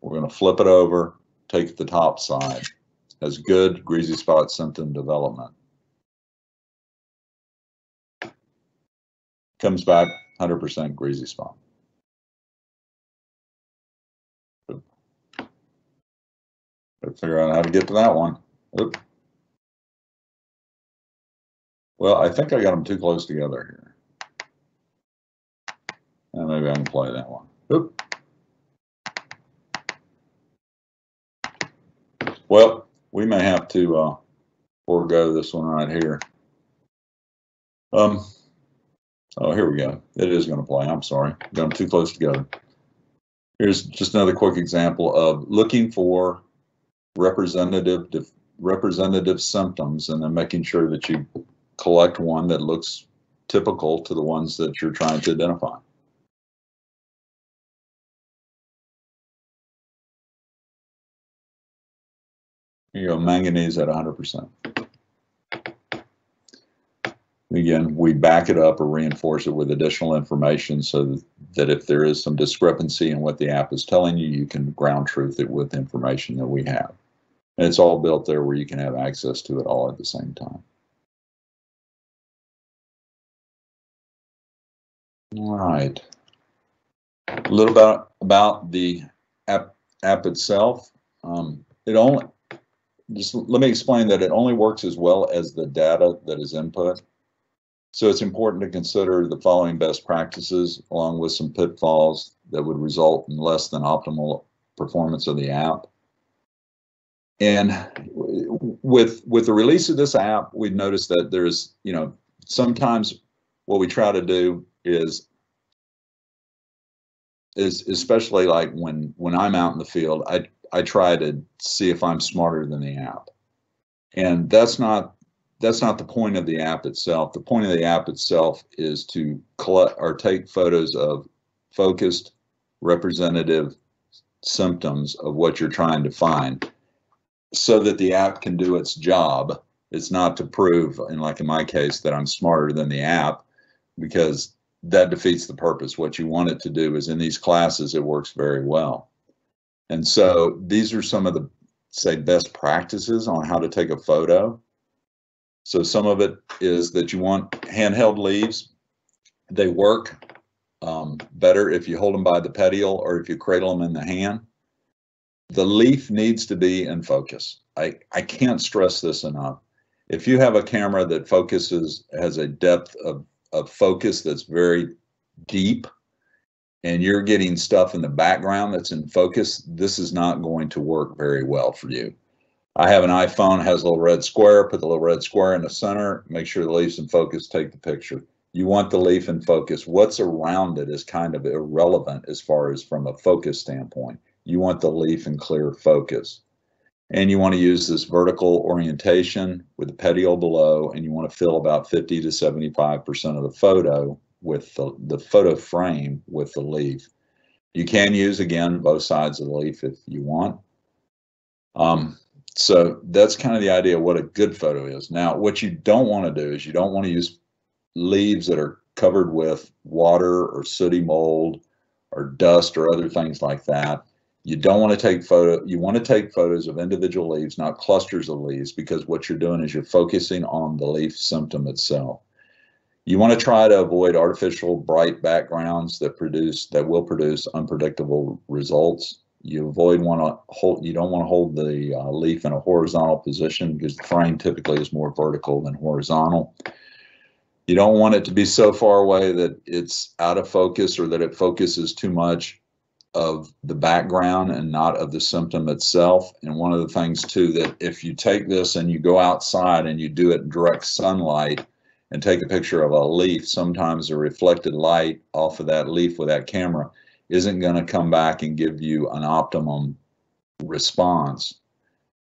we're going to flip it over, take the top side, has good greasy spot symptom development. Comes back 100% greasy spot. Gotta figure out how to get to that one. Oop. Well, I think I got them too close together here. And maybe I can play that one. Oop. Well, we may have to uh, forego this one right here. Um, oh, here we go. It is going to play. I'm sorry. Got them too close together. Here's just another quick example of looking for representative representative symptoms and then making sure that you collect one that looks typical to the ones that you're trying to identify. Here you go, manganese at 100%. Again, we back it up or reinforce it with additional information so that if there is some discrepancy in what the app is telling you, you can ground truth it with information that we have. And it's all built there where you can have access to it all at the same time. All right. A little bit about the app, app itself. Um, it only just let me explain that it only works as well as the data that is input. So it's important to consider the following best practices along with some pitfalls that would result in less than optimal performance of the app. And with with the release of this app, we've noticed that there's, you know, sometimes what we try to do is is especially like when when I'm out in the field, I I try to see if I'm smarter than the app. And that's not that's not the point of the app itself. The point of the app itself is to collect or take photos of focused representative symptoms of what you're trying to find so that the app can do its job. It's not to prove, and like in my case, that I'm smarter than the app because that defeats the purpose. What you want it to do is in these classes, it works very well. And so these are some of the, say, best practices on how to take a photo. So some of it is that you want handheld leaves. They work um, better if you hold them by the petiole or if you cradle them in the hand. The leaf needs to be in focus. I, I can't stress this enough. If you have a camera that focuses, has a depth of, of focus that's very deep, and you're getting stuff in the background that's in focus, this is not going to work very well for you. I have an iPhone, has a little red square, put the little red square in the center, make sure the leaves in focus, take the picture. You want the leaf in focus. What's around it is kind of irrelevant as far as from a focus standpoint. You want the leaf in clear focus. And you want to use this vertical orientation with the petiole below, and you want to fill about 50 to 75% of the photo with the, the photo frame with the leaf. You can use, again, both sides of the leaf if you want. Um, so that's kind of the idea of what a good photo is. Now, what you don't want to do is you don't want to use leaves that are covered with water or sooty mold or dust or other things like that. You don't want to take photo, you want to take photos of individual leaves, not clusters of leaves, because what you're doing is you're focusing on the leaf symptom itself. You want to try to avoid artificial bright backgrounds that produce, that will produce unpredictable results. You avoid want to hold, you don't want to hold the uh, leaf in a horizontal position because the frame typically is more vertical than horizontal. You don't want it to be so far away that it's out of focus or that it focuses too much of the background and not of the symptom itself. And one of the things too, that if you take this and you go outside and you do it in direct sunlight and take a picture of a leaf, sometimes the reflected light off of that leaf with that camera isn't going to come back and give you an optimum response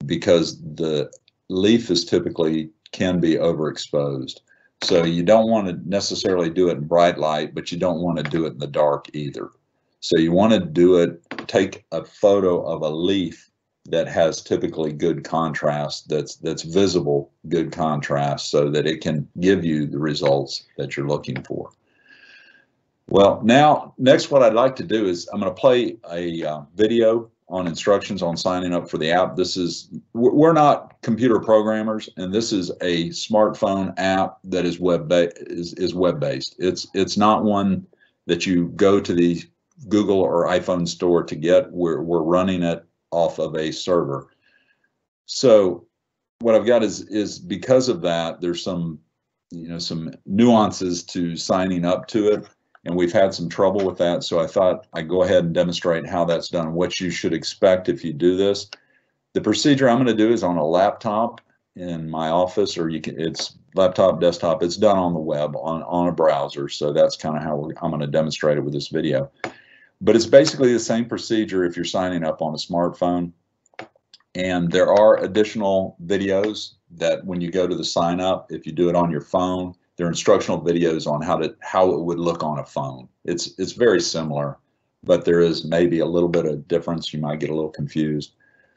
because the leaf is typically can be overexposed. So you don't want to necessarily do it in bright light, but you don't want to do it in the dark either. So you want to do it, take a photo of a leaf that has typically good contrast, that's that's visible, good contrast, so that it can give you the results that you're looking for. Well, now, next what I'd like to do is I'm going to play a uh, video on instructions on signing up for the app. This is, we're not computer programmers, and this is a smartphone app that is web is, is web based. It's it's not one that you go to the Google or iPhone store to get. We're we're running it off of a server. So what I've got is is because of that, there's some you know some nuances to signing up to it and we've had some trouble with that. So I thought I'd go ahead and demonstrate how that's done, what you should expect if you do this. The procedure I'm going to do is on a laptop in my office, or you can, it's laptop, desktop, it's done on the web on, on a browser. So that's kind of how I'm going to demonstrate it with this video. But it's basically the same procedure if you're signing up on a smartphone. And there are additional videos that when you go to the sign up, if you do it on your phone, they're instructional videos on how to how it would look on a phone. It's it's very similar, but there is maybe a little bit of difference. You might get a little confused.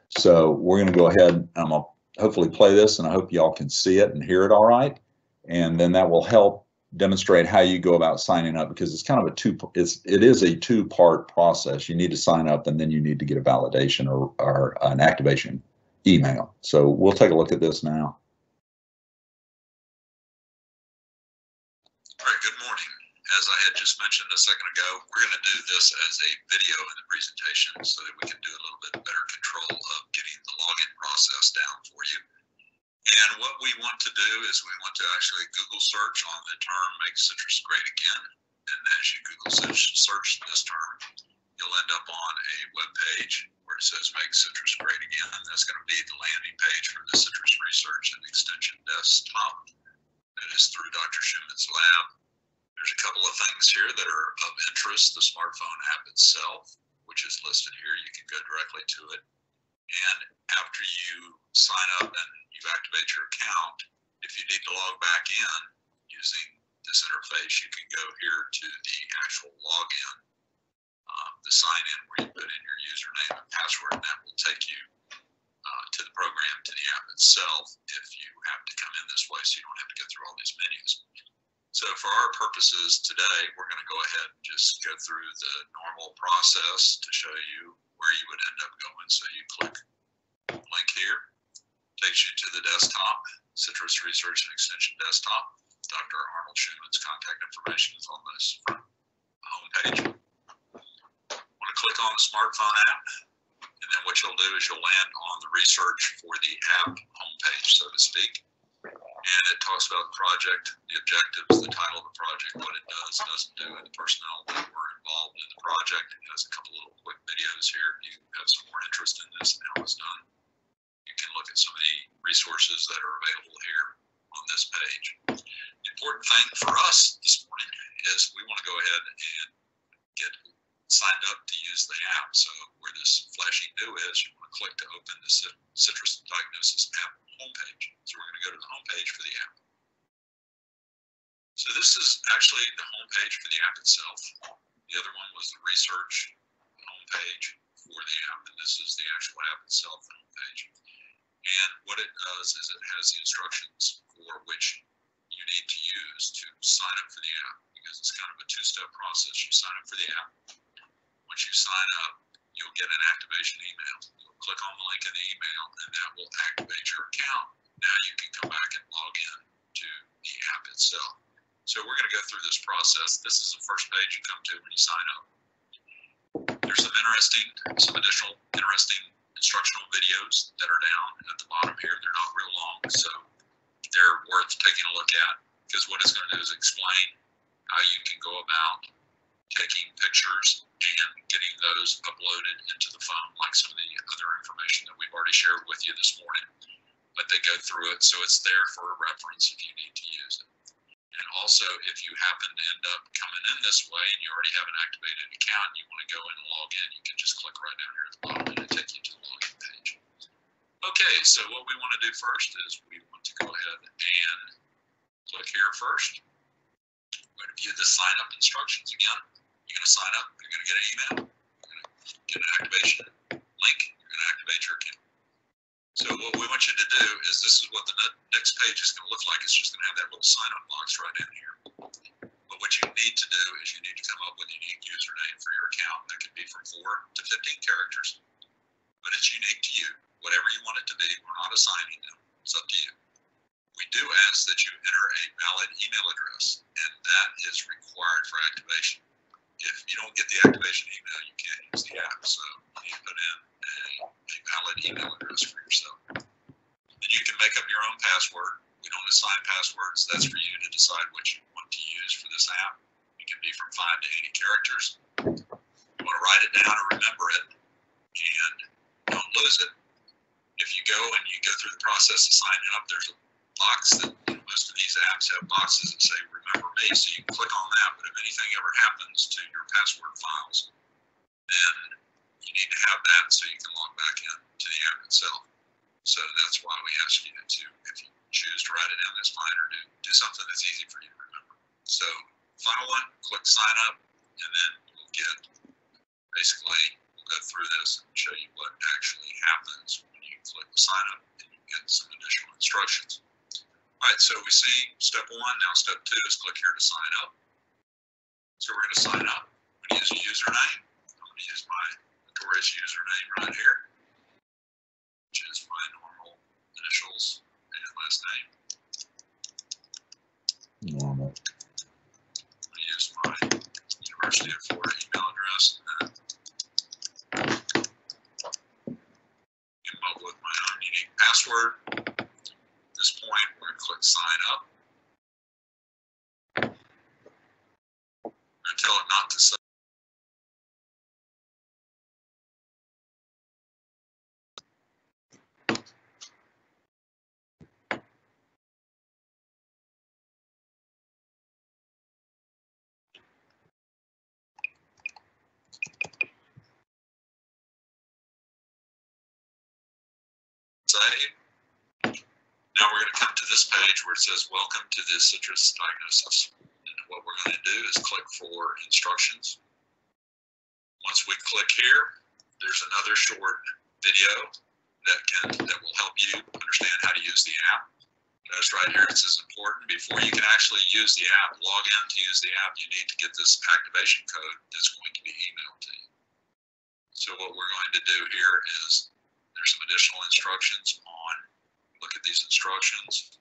So we're going to go ahead. Um, I'm going to hopefully play this, and I hope y'all can see it and hear it all right. And then that will help demonstrate how you go about signing up because it's kind of a two it's it is a two part process you need to sign up and then you need to get a validation or, or an activation email so we'll take a look at this now as I had just mentioned a second ago, we're going to do this as a video in the presentation so that we can do a little bit better control of getting the login process down for you. And what we want to do is we want to actually Google search on the term make citrus great again. And as you Google search, search this term, you'll end up on a web page where it says make citrus great again. That's going to be the landing page for the citrus research and extension desktop that is through Dr. Schumann's lab. There's a couple of things here that are of interest. The smartphone app itself, which is listed here, you can go directly to it. And after you sign up and you activate your account, if you need to log back in using this interface, you can go here to the actual login, um, the sign in where you put in your username and password, and that will take you uh, to the program, to the app itself, if you have to come in this way so you don't have to go through all these menus. So for our purposes today, we're going to go ahead and just go through the normal process to show you where you would end up going. So you click link here, takes you to the desktop, Citrus Research and Extension desktop. Dr. Arnold Schumann's contact information is on this homepage. Want to click on the smartphone app, and then what you'll do is you'll land on the research for the app homepage, so to speak and it talks about the project, the objectives, the title of the project, what it does, doesn't do, and the personnel that were involved in the project. It has a couple little quick videos here. If you have some more interest in this and how it's done, you can look at some of the resources that are available here on this page. The important thing for us, this morning is we want to go ahead and get signed up to use the app. So where this flashing new is, you want to click to open the Citrus Diagnosis app homepage. So we're going to go to the homepage for the app. So this is actually the homepage for the app itself. The other one was the research homepage for the app, and this is the actual app itself, homepage. And what it does is it has the instructions for which you need to use to sign up for the app because it's kind of a two-step process. You sign up for the app. Once you sign up, you'll get an activation email. You'll click on the link in the email and that will activate your account. Now you can come back and log in to the app itself. So we're going to go through this process. This is the first page you come to when you sign up. There's some interesting, some additional interesting instructional videos that are down at the bottom here. They're not real long, so they're worth taking a look at because what it's going to do is explain how you can go about taking pictures and getting those uploaded into the phone, like some of the other information that we've already shared with you this morning. But they go through it, so it's there for a reference if you need to use it. And also, if you happen to end up coming in this way and you already have an activated account and you want to go in and log in, you can just click right down here at the bottom and it'll take you to the login page. Okay, so what we want to do first is we want to go ahead and click here first. We're going to view the sign up instructions again. You're going to sign up, you're going to get an email, you're going to get an activation link, you're going to activate your account. So what we want you to do is this is what the next page is going to look like. It's just going to have that little sign up box right in here. But what you need to do is you need to come up with a unique username for your account. That can be from 4 to 15 characters, but it's unique to you. Whatever you want it to be, we're not assigning them. It's up to you. We do ask that you enter a valid email address, and that is required for activation. If you don't get the activation email, you can't use the app. So you need to put in a, a valid email address for yourself. Then you can make up your own password. We don't assign passwords. That's for you to decide what you want to use for this app. It can be from 5 to 80 characters. You want to write it down and remember it, and don't lose it. If you go and you go through the process of signing up, there's a box that you know, most of these apps have boxes that say remember me so you can click on that. But if anything ever happens to your password files then you need to have that so you can log back in to the app itself. So that's why we ask you to if you choose to write it down that's fine or do, do something that's easy for you to remember. So final one click sign up and then we'll get basically we'll go through this and show you what actually happens when you click sign up and you get some additional instructions all right, so we see step one. Now step two is click here to sign up. So we're going to sign up. I'm going to use a username. I'm going to use my notorious username right here, which is my normal initials and last name. Normal. I'm going to use my University of Florida email address. and then Come up with my own unique password point, to click sign up. To tell it not to save. Save. Now we're going to come to this page where it says, welcome to the citrus diagnosis. And what we're going to do is click for instructions. Once we click here, there's another short video that can that will help you understand how to use the app. Notice right here this is important. Before you can actually use the app, log in to use the app, you need to get this activation code that's going to be emailed to you. So what we're going to do here is there's some additional instructions on look at these instructions,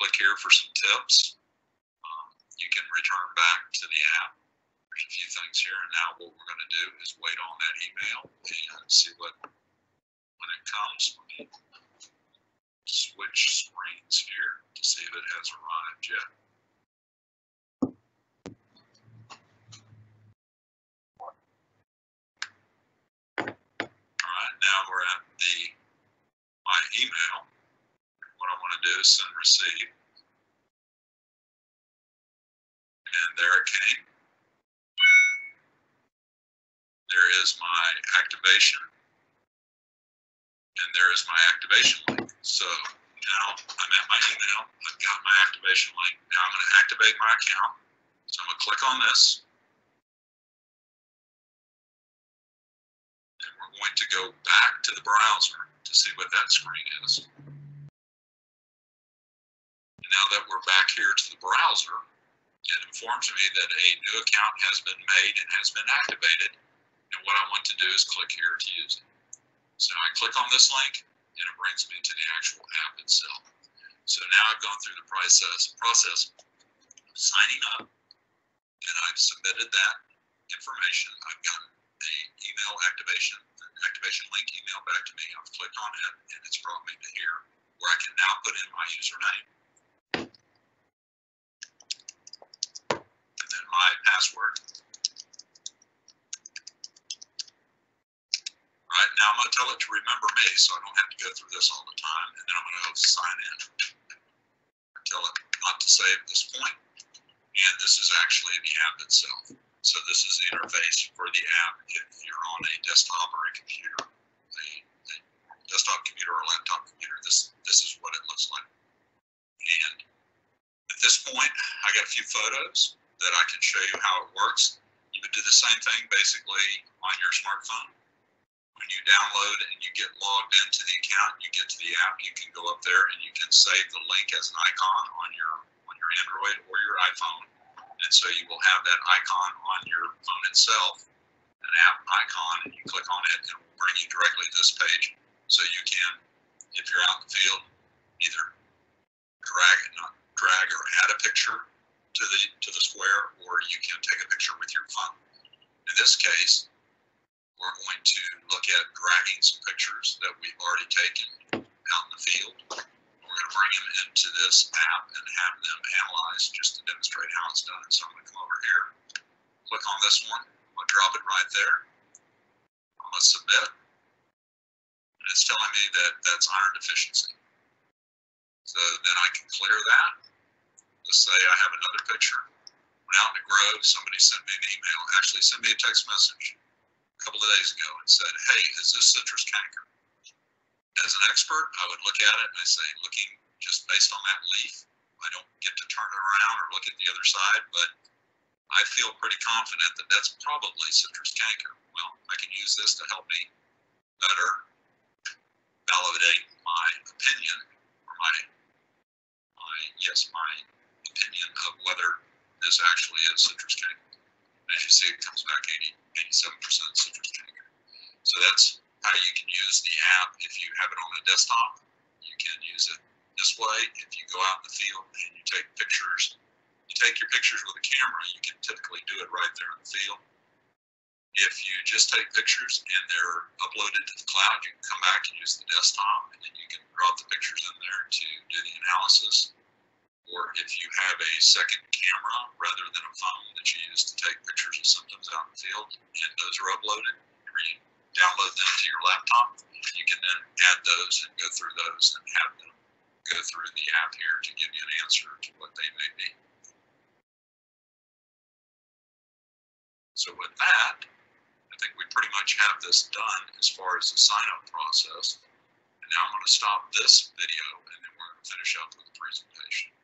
click here for some tips. Um, you can return back to the app. There's a few things here, and now what we're going to do is wait on that email and see what when it comes. Let me switch screens here to see if it has arrived yet. All right, now we're at the my email want to do, send receive. And there it came. There is my activation. And there is my activation link. So now I'm at my email. I've got my activation link. Now I'm going to activate my account. So I'm going to click on this. And we're going to go back to the browser to see what that screen is. Now that we're back here to the browser, it informs me that a new account has been made and has been activated. And what I want to do is click here to use it. So I click on this link and it brings me to the actual app itself. So now I've gone through the process, process of signing up and I've submitted that information. I've gotten a email activation, activation link email back to me. I've clicked on it and it's brought me to here where I can now put in my username and then my password. Right now, I'm going to tell it to remember me so I don't have to go through this all the time. And then I'm going to sign in. Tell it not to save this point. And this is actually the app itself. So this is the interface for the app if you're on a desktop or a computer, a, a desktop computer or laptop computer. This this is what it looks like. And at this point, I got a few photos that I can show you how it works. You would do the same thing basically on your smartphone when you download and you get logged into the account, you get to the app, you can go up there and you can save the link as an icon on your on your Android or your iPhone. And so you will have that icon on your phone itself, an app icon, and you click on it and it will bring you directly to this page. So you can, if you're out in the field, either drag not drag or add a picture to the to the square, or you can take a picture with your phone. In this case, we're going to look at dragging some pictures that we've already taken out in the field. We're going to bring them into this app and have them analyzed just to demonstrate how it's done. So I'm going to come over here, click on this one, I'm going to drop it right there. I'm going to submit. And it's telling me that that's iron deficiency. So then I can clear that. Let's say I have another picture. Went out in the grove, somebody sent me an email, actually sent me a text message a couple of days ago and said, hey, is this citrus canker? As an expert, I would look at it and I say, looking just based on that leaf, I don't get to turn it around or look at the other side, but I feel pretty confident that that's probably citrus canker. Well, I can use this to help me better validate my opinion or my, my yes, my opinion of whether this actually is citrus canker. As you see, it comes back 80, 87% citrus canker. So that's how you can use the app if you have it on a desktop. You can use it this way. If you go out in the field and you take pictures, you take your pictures with a camera, you can typically do it right there in the field. If you just take pictures and they're uploaded to the cloud, you can come back and use the desktop and then you can drop the pictures in there to do the analysis or if you have a second camera rather than a phone that you use to take pictures of symptoms out in the field, and those are uploaded, you download them to your laptop, you can then add those and go through those and have them go through the app here to give you an answer to what they may be. So with that, I think we pretty much have this done as far as the sign up process. And now I'm going to stop this video and then we're going to finish up with the presentation.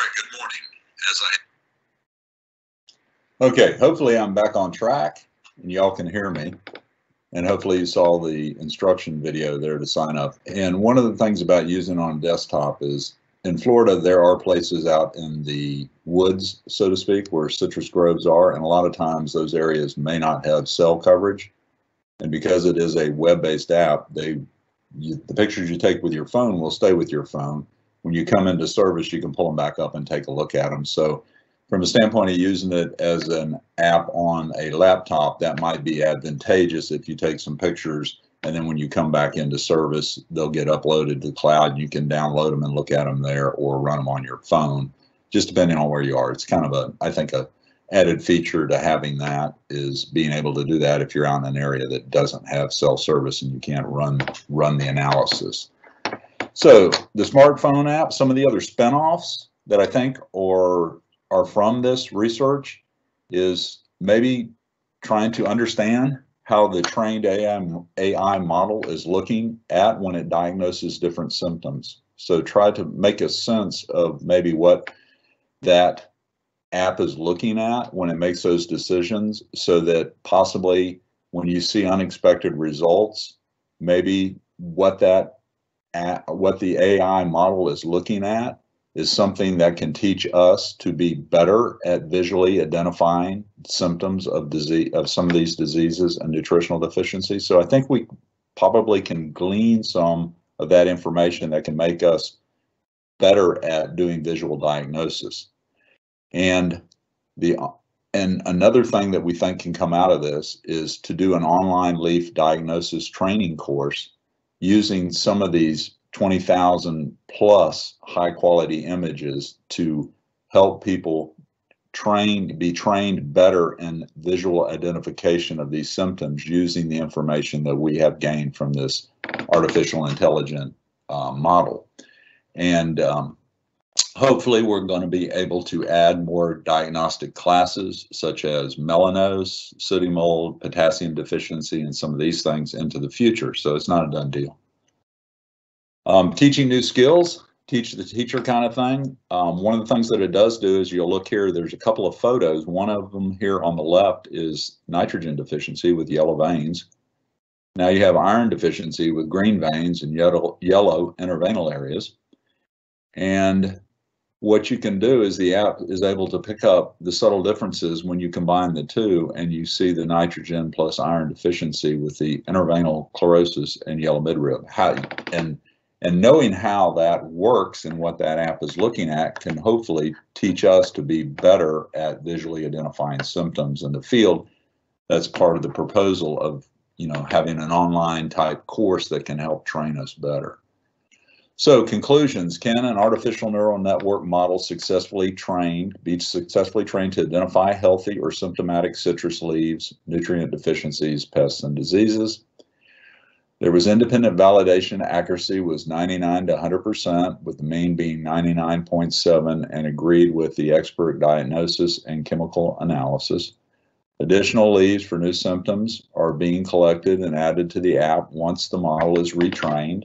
Right, good morning. As I Okay, hopefully I'm back on track and y'all can hear me. And hopefully you saw the instruction video there to sign up. And one of the things about using on desktop is in Florida, there are places out in the woods, so to speak, where citrus groves are. And a lot of times those areas may not have cell coverage. And because it is a web-based app, they you, the pictures you take with your phone will stay with your phone. When you come into service, you can pull them back up and take a look at them. So from a standpoint of using it as an app on a laptop, that might be advantageous if you take some pictures and then when you come back into service, they'll get uploaded to the cloud. You can download them and look at them there or run them on your phone, just depending on where you are. It's kind of a, I think, a added feature to having that is being able to do that if you're out in an area that doesn't have cell service and you can't run run the analysis. So the smartphone app, some of the other spinoffs that I think are are from this research is maybe trying to understand how the trained AI, AI model is looking at when it diagnoses different symptoms. So try to make a sense of maybe what that app is looking at when it makes those decisions so that possibly when you see unexpected results, maybe what that what the AI model is looking at is something that can teach us to be better at visually identifying symptoms of disease of some of these diseases and nutritional deficiencies. So I think we probably can glean some of that information that can make us better at doing visual diagnosis. And the and another thing that we think can come out of this is to do an online leaf diagnosis training course using some of these 20,000 plus high quality images to help people train be trained better in visual identification of these symptoms using the information that we have gained from this artificial intelligent uh, model. And um, hopefully we're going to be able to add more diagnostic classes such as melanose sooty mold potassium deficiency and some of these things into the future so it's not a done deal um, teaching new skills, teach the teacher kind of thing. Um, one of the things that it does do is you'll look here, there's a couple of photos. One of them here on the left is nitrogen deficiency with yellow veins. Now you have iron deficiency with green veins and yellow, yellow interveinal areas. And what you can do is the app is able to pick up the subtle differences when you combine the two and you see the nitrogen plus iron deficiency with the interveinal chlorosis and yellow midrib. How, and and knowing how that works and what that app is looking at can hopefully teach us to be better at visually identifying symptoms in the field. That's part of the proposal of you know having an online type course that can help train us better. So conclusions, can an artificial neural network model successfully trained, be successfully trained to identify healthy or symptomatic citrus leaves, nutrient deficiencies, pests, and diseases? There was independent validation accuracy was 99 to 100%, with the mean being 99.7 and agreed with the expert diagnosis and chemical analysis. Additional leaves for new symptoms are being collected and added to the app once the model is retrained.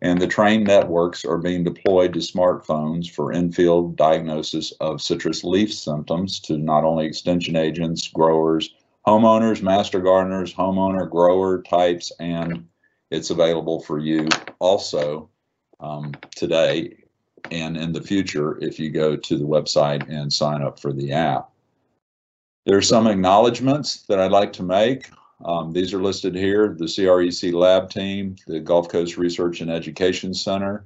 And the trained networks are being deployed to smartphones for in-field diagnosis of citrus leaf symptoms to not only extension agents, growers, homeowners, master gardeners, homeowner, grower types, and it's available for you also um, today and in the future if you go to the website and sign up for the app. There are some acknowledgments that I'd like to make. Um, these are listed here, the CREC lab team, the Gulf Coast Research and Education Center,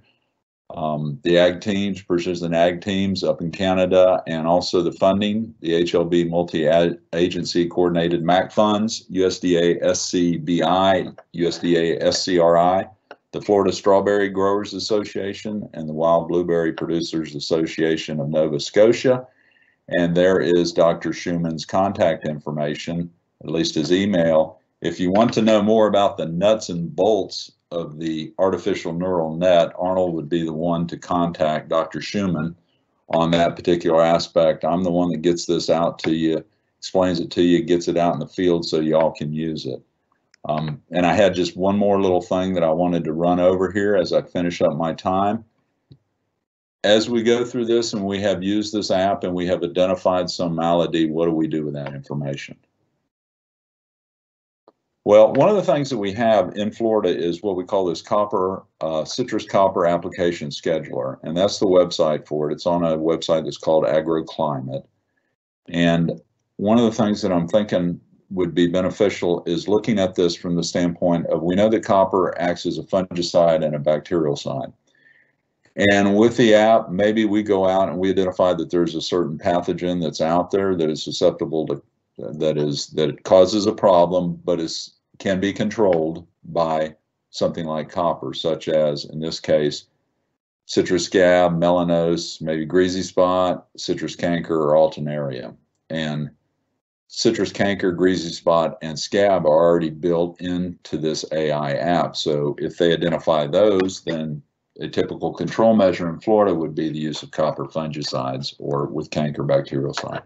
um, the ag teams, precision ag teams up in Canada, and also the funding, the HLB multi-agency coordinated MAC funds, USDA SCBI, USDA SCRI, the Florida Strawberry Growers Association, and the Wild Blueberry Producers Association of Nova Scotia. And there is Dr. Schumann's contact information, at least his email. If you want to know more about the nuts and bolts of the artificial neural net, Arnold would be the one to contact Dr. Schumann on that particular aspect. I'm the one that gets this out to you, explains it to you, gets it out in the field so y'all can use it. Um, and I had just one more little thing that I wanted to run over here as I finish up my time. As we go through this and we have used this app and we have identified some malady, what do we do with that information? Well, one of the things that we have in Florida is what we call this copper, uh, citrus copper application scheduler, and that's the website for it. It's on a website that's called AgroClimate. And one of the things that I'm thinking would be beneficial is looking at this from the standpoint of we know that copper acts as a fungicide and a bactericide. And with the app, maybe we go out and we identify that there's a certain pathogen that's out there that is susceptible to that is that it causes a problem, but is can be controlled by something like copper, such as in this case, citrus scab, melanose, maybe greasy spot, citrus canker, or alternaria. And citrus canker, greasy spot, and scab are already built into this AI app. So if they identify those, then a typical control measure in Florida would be the use of copper fungicides or with canker bactericide.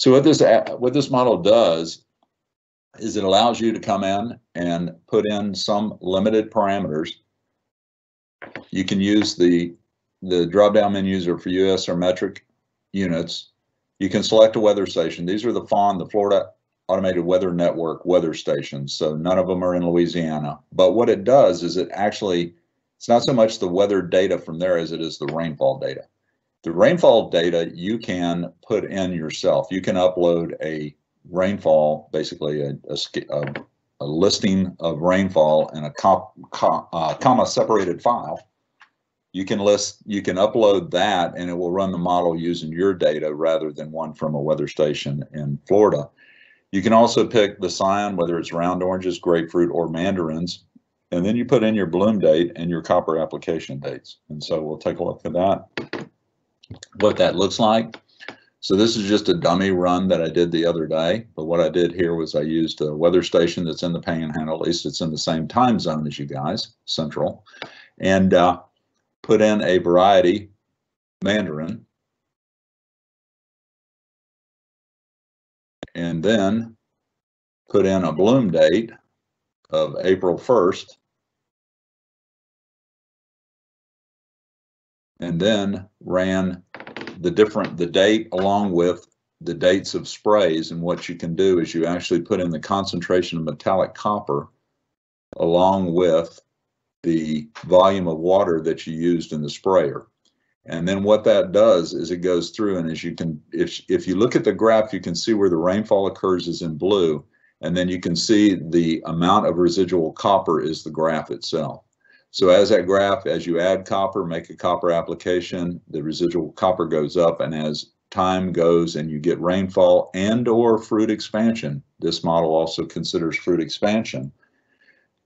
So what this, uh, what this model does is it allows you to come in and put in some limited parameters. You can use the, the drop-down menus are for US or metric units. You can select a weather station. These are the FAWN, the Florida Automated Weather Network weather stations. So none of them are in Louisiana. But what it does is it actually, it's not so much the weather data from there as it is the rainfall data. The rainfall data you can put in yourself. You can upload a rainfall, basically a, a, a, a listing of rainfall in a com, uh, comma separated file. You can list, you can upload that and it will run the model using your data rather than one from a weather station in Florida. You can also pick the sign, whether it's round oranges, grapefruit, or mandarins. And then you put in your bloom date and your copper application dates. And so we'll take a look at that, what that looks like. So this is just a dummy run that I did the other day. But what I did here was I used a weather station that's in the panhandle, at least it's in the same time zone as you guys, central, and uh, put in a variety mandarin. And then put in a bloom date of April 1st. And then ran the different, the date along with the dates of sprays. And what you can do is you actually put in the concentration of metallic copper along with the volume of water that you used in the sprayer. And then what that does is it goes through and as you can, if, if you look at the graph, you can see where the rainfall occurs is in blue. And then you can see the amount of residual copper is the graph itself. So as that graph, as you add copper, make a copper application, the residual copper goes up. And as time goes and you get rainfall and or fruit expansion, this model also considers fruit expansion,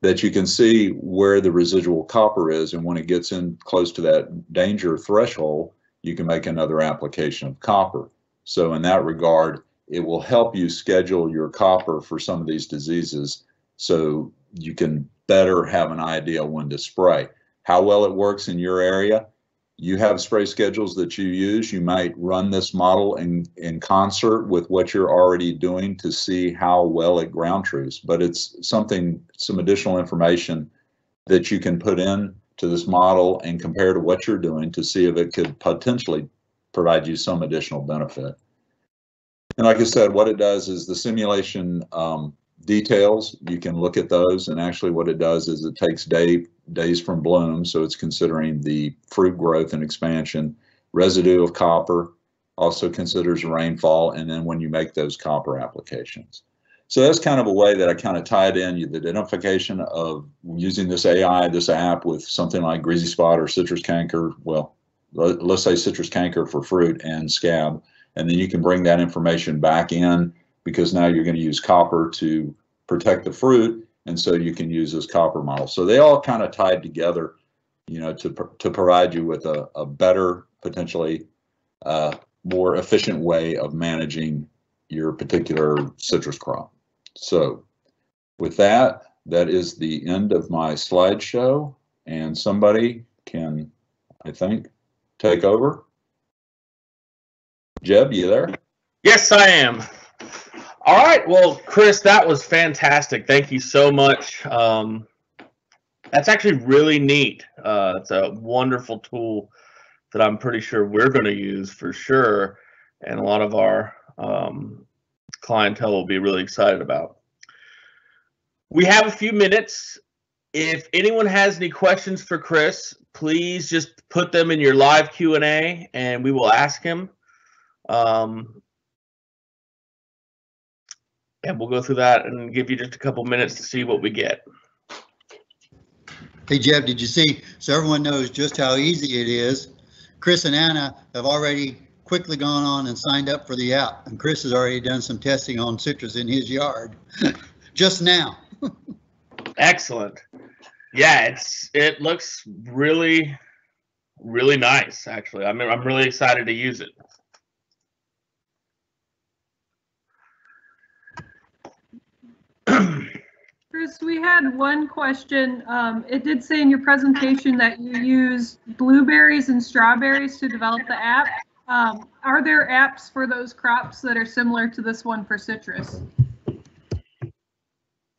that you can see where the residual copper is. And when it gets in close to that danger threshold, you can make another application of copper. So in that regard, it will help you schedule your copper for some of these diseases so you can better have an idea when to spray. How well it works in your area, you have spray schedules that you use. You might run this model in, in concert with what you're already doing to see how well it ground truths. But it's something, some additional information that you can put in to this model and compare to what you're doing to see if it could potentially provide you some additional benefit. And like I said, what it does is the simulation um, details, you can look at those. And actually what it does is it takes day, days from bloom. So it's considering the fruit growth and expansion, residue of copper, also considers rainfall. And then when you make those copper applications. So that's kind of a way that I kind of tied in the identification of using this AI, this app with something like greasy spot or citrus canker. Well, let's say citrus canker for fruit and scab. And then you can bring that information back in because now you're going to use copper to protect the fruit. And so you can use this copper model. So they all kind of tied together, you know, to, to provide you with a, a better, potentially uh, more efficient way of managing your particular citrus crop. So with that, that is the end of my slideshow and somebody can, I think, take over. Jeb, you there? Yes, I am. All right. Well, Chris, that was fantastic. Thank you so much. Um, that's actually really neat. Uh, it's a wonderful tool that I'm pretty sure we're going to use for sure, and a lot of our um, clientele will be really excited about. We have a few minutes. If anyone has any questions for Chris, please just put them in your live Q&A and we will ask him. Um, and we'll go through that and give you just a couple minutes to see what we get. Hey, Jeb, did you see? So everyone knows just how easy it is. Chris and Anna have already quickly gone on and signed up for the app, and Chris has already done some testing on citrus in his yard just now. Excellent. Yeah, it's it looks really, really nice. Actually, I'm I'm really excited to use it. Chris, we had one question. Um, it did say in your presentation that you use blueberries and strawberries to develop the app. Um, are there apps for those crops that are similar to this one for citrus?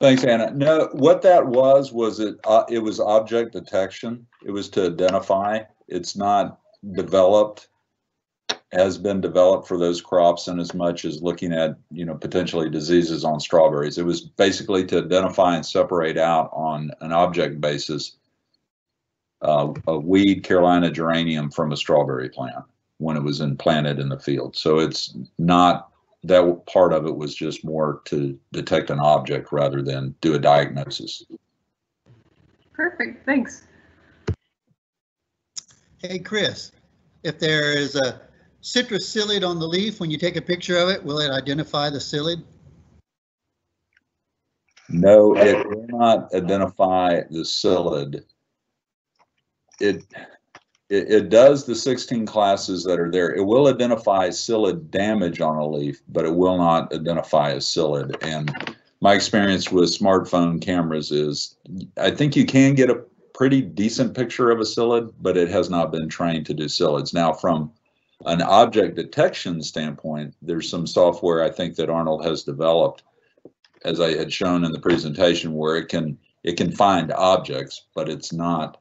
Thanks, Anna. No, what that was, was it, uh, it was object detection. It was to identify. It's not developed, has been developed for those crops and as much as looking at, you know, potentially diseases on strawberries. It was basically to identify and separate out on an object basis uh, a weed Carolina geranium from a strawberry plant when it was in, planted in the field. So it's not that part of it was just more to detect an object rather than do a diagnosis. Perfect, thanks. Hey, Chris, if there is a citrus psyllid on the leaf, when you take a picture of it, will it identify the psyllid? No, it will not identify the psyllid. It, it, it does the 16 classes that are there. It will identify psyllid damage on a leaf, but it will not identify a psyllid. And my experience with smartphone cameras is I think you can get a pretty decent picture of a psyllid, but it has not been trained to do psyllids. Now, from an object detection standpoint, there's some software I think that Arnold has developed, as I had shown in the presentation, where it can it can find objects, but it's not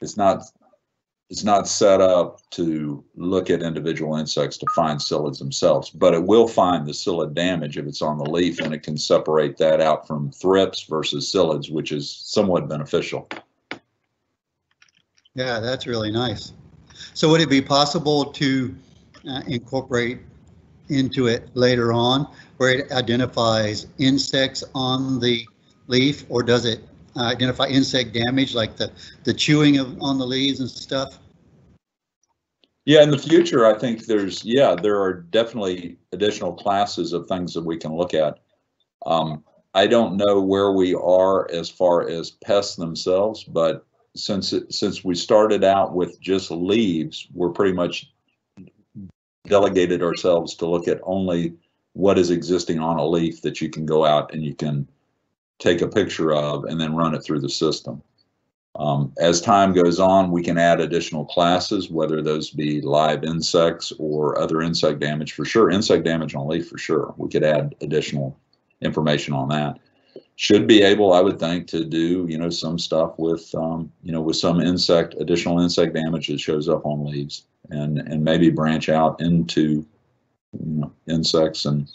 it's not it's not set up to look at individual insects to find psyllids themselves, but it will find the psyllid damage if it's on the leaf, and it can separate that out from thrips versus psyllids, which is somewhat beneficial. Yeah, that's really nice. So would it be possible to uh, incorporate into it later on where it identifies insects on the leaf or does it uh, identify insect damage like the, the chewing of on the leaves and stuff? Yeah, in the future, I think there's, yeah, there are definitely additional classes of things that we can look at. Um, I don't know where we are as far as pests themselves, but since it, since we started out with just leaves, we're pretty much delegated ourselves to look at only what is existing on a leaf that you can go out and you can take a picture of and then run it through the system. Um, as time goes on, we can add additional classes, whether those be live insects or other insect damage for sure. Insect damage on a leaf for sure. We could add additional information on that should be able, I would think, to do, you know, some stuff with, um, you know, with some insect, additional insect damage that shows up on leaves and, and maybe branch out into, you know, insects and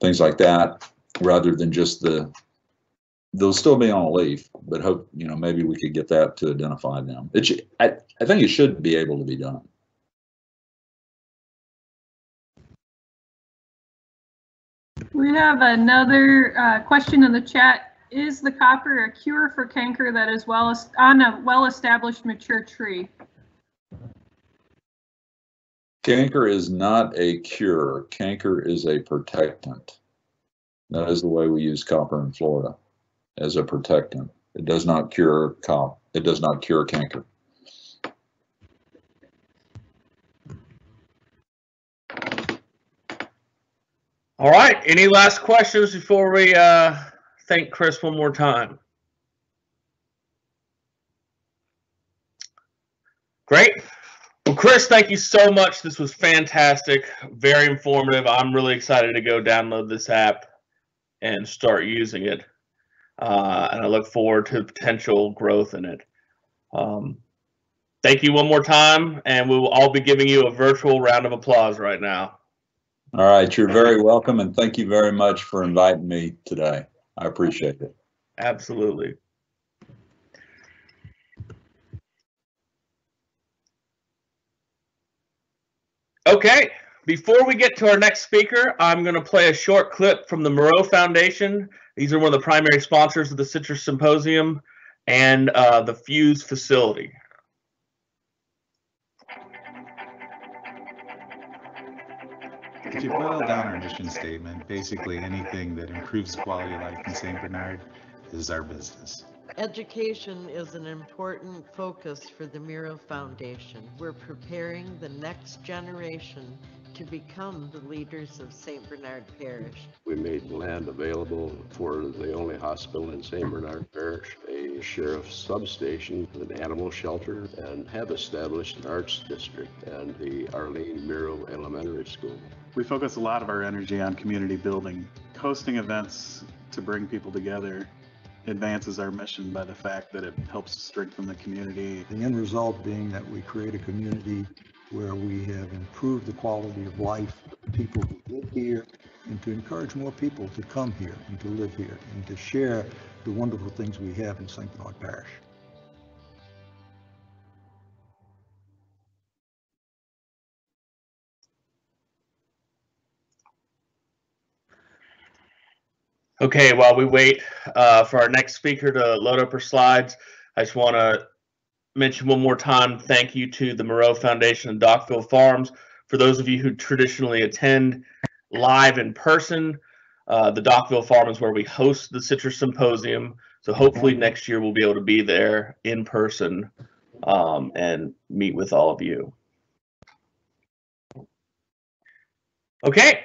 things like that, rather than just the, they'll still be on a leaf, but hope, you know, maybe we could get that to identify them. It should, I, I think it should be able to be done. We have another uh, question in the chat. Is the copper a cure for canker that is well on a well-established mature tree? Canker is not a cure. Canker is a protectant. That is the way we use copper in Florida as a protectant. It does not cure cop. It does not cure canker. All right. Any last questions before we uh, thank Chris one more time? Great. Well, Chris, thank you so much. This was fantastic, very informative. I'm really excited to go download this app and start using it. Uh, and I look forward to potential growth in it. Um, thank you one more time, and we will all be giving you a virtual round of applause right now. All right, you're very welcome, and thank you very much for inviting me today. I appreciate it. Absolutely. Okay, before we get to our next speaker, I'm going to play a short clip from the Meraux Foundation. These are one of the primary sponsors of the Citrus Symposium and uh, the Fuse facility. If you boil down our mission statement, basically anything that improves quality of life in St. Bernard is our business. Education is an important focus for the Meraux Foundation. We're preparing the next generation to become the leaders of St. Bernard Parish. We made land available for the only hospital in St. Bernard Parish, a the sheriff's substation, an animal shelter, and have established an arts district and the Arlene Meraux Elementary School. We focus a lot of our energy on community building. Hosting events to bring people together advances our mission by the fact that it helps strengthen the community. The end result being that we create a community where we have improved the quality of life of people who live here and to encourage more people to come here and to live here and to share the wonderful things we have in St. Bernard Parish. Okay, while we wait uh, for our next speaker to load up her slides, I just want to mention one more time thank you to the Meraux Foundation and Docville Farms. For those of you who traditionally attend live in person, uh, the Docville Farm is where we host the Citrus Symposium. So hopefully next year we'll be able to be there in person um, and meet with all of you. Okay,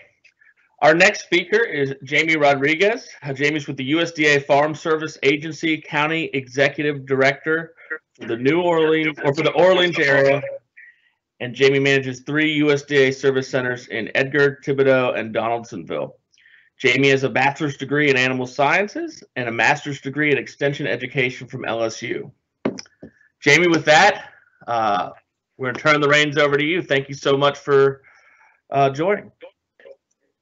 our next speaker is Jamie Rodriguez. Jamie's with the USDA Farm Service Agency County Executive Director for the New Orleans or for the Orleans area. And Jamie manages three USDA service centers in Edgard, Thibodaux, and Donaldsonville. Jamie has a bachelor's degree in animal sciences and a master's degree in extension education from LSU. Jamie, with that, uh, we're going to turn the reins over to you. Thank you so much for uh, joining.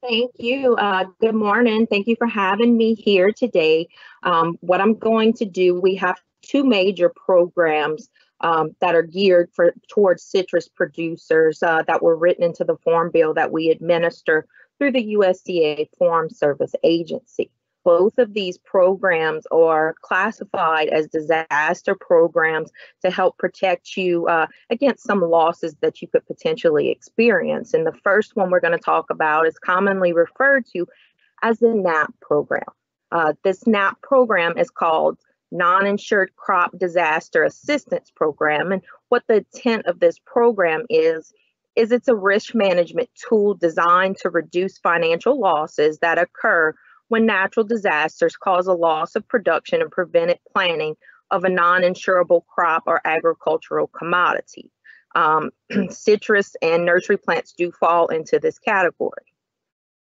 Thank you. Uh, good morning. Thank you for having me here today. Um, what I'm going to do, we have two major programs um, that are geared for towards citrus producers uh, that were written into the Farm Bill that we administer through the USDA Farm Service Agency. Both of these programs are classified as disaster programs to help protect you uh, against some losses that you could potentially experience. And the first one we're going to talk about is commonly referred to as the NAP program. Uh, this NAP program is called Non-Insured Crop Disaster Assistance Program. And what the intent of this program is, is it's a risk management tool designed to reduce financial losses that occur when natural disasters cause a loss of production and prevented planting of a non-insurable crop or agricultural commodity. Um, citrus and nursery plants do fall into this category.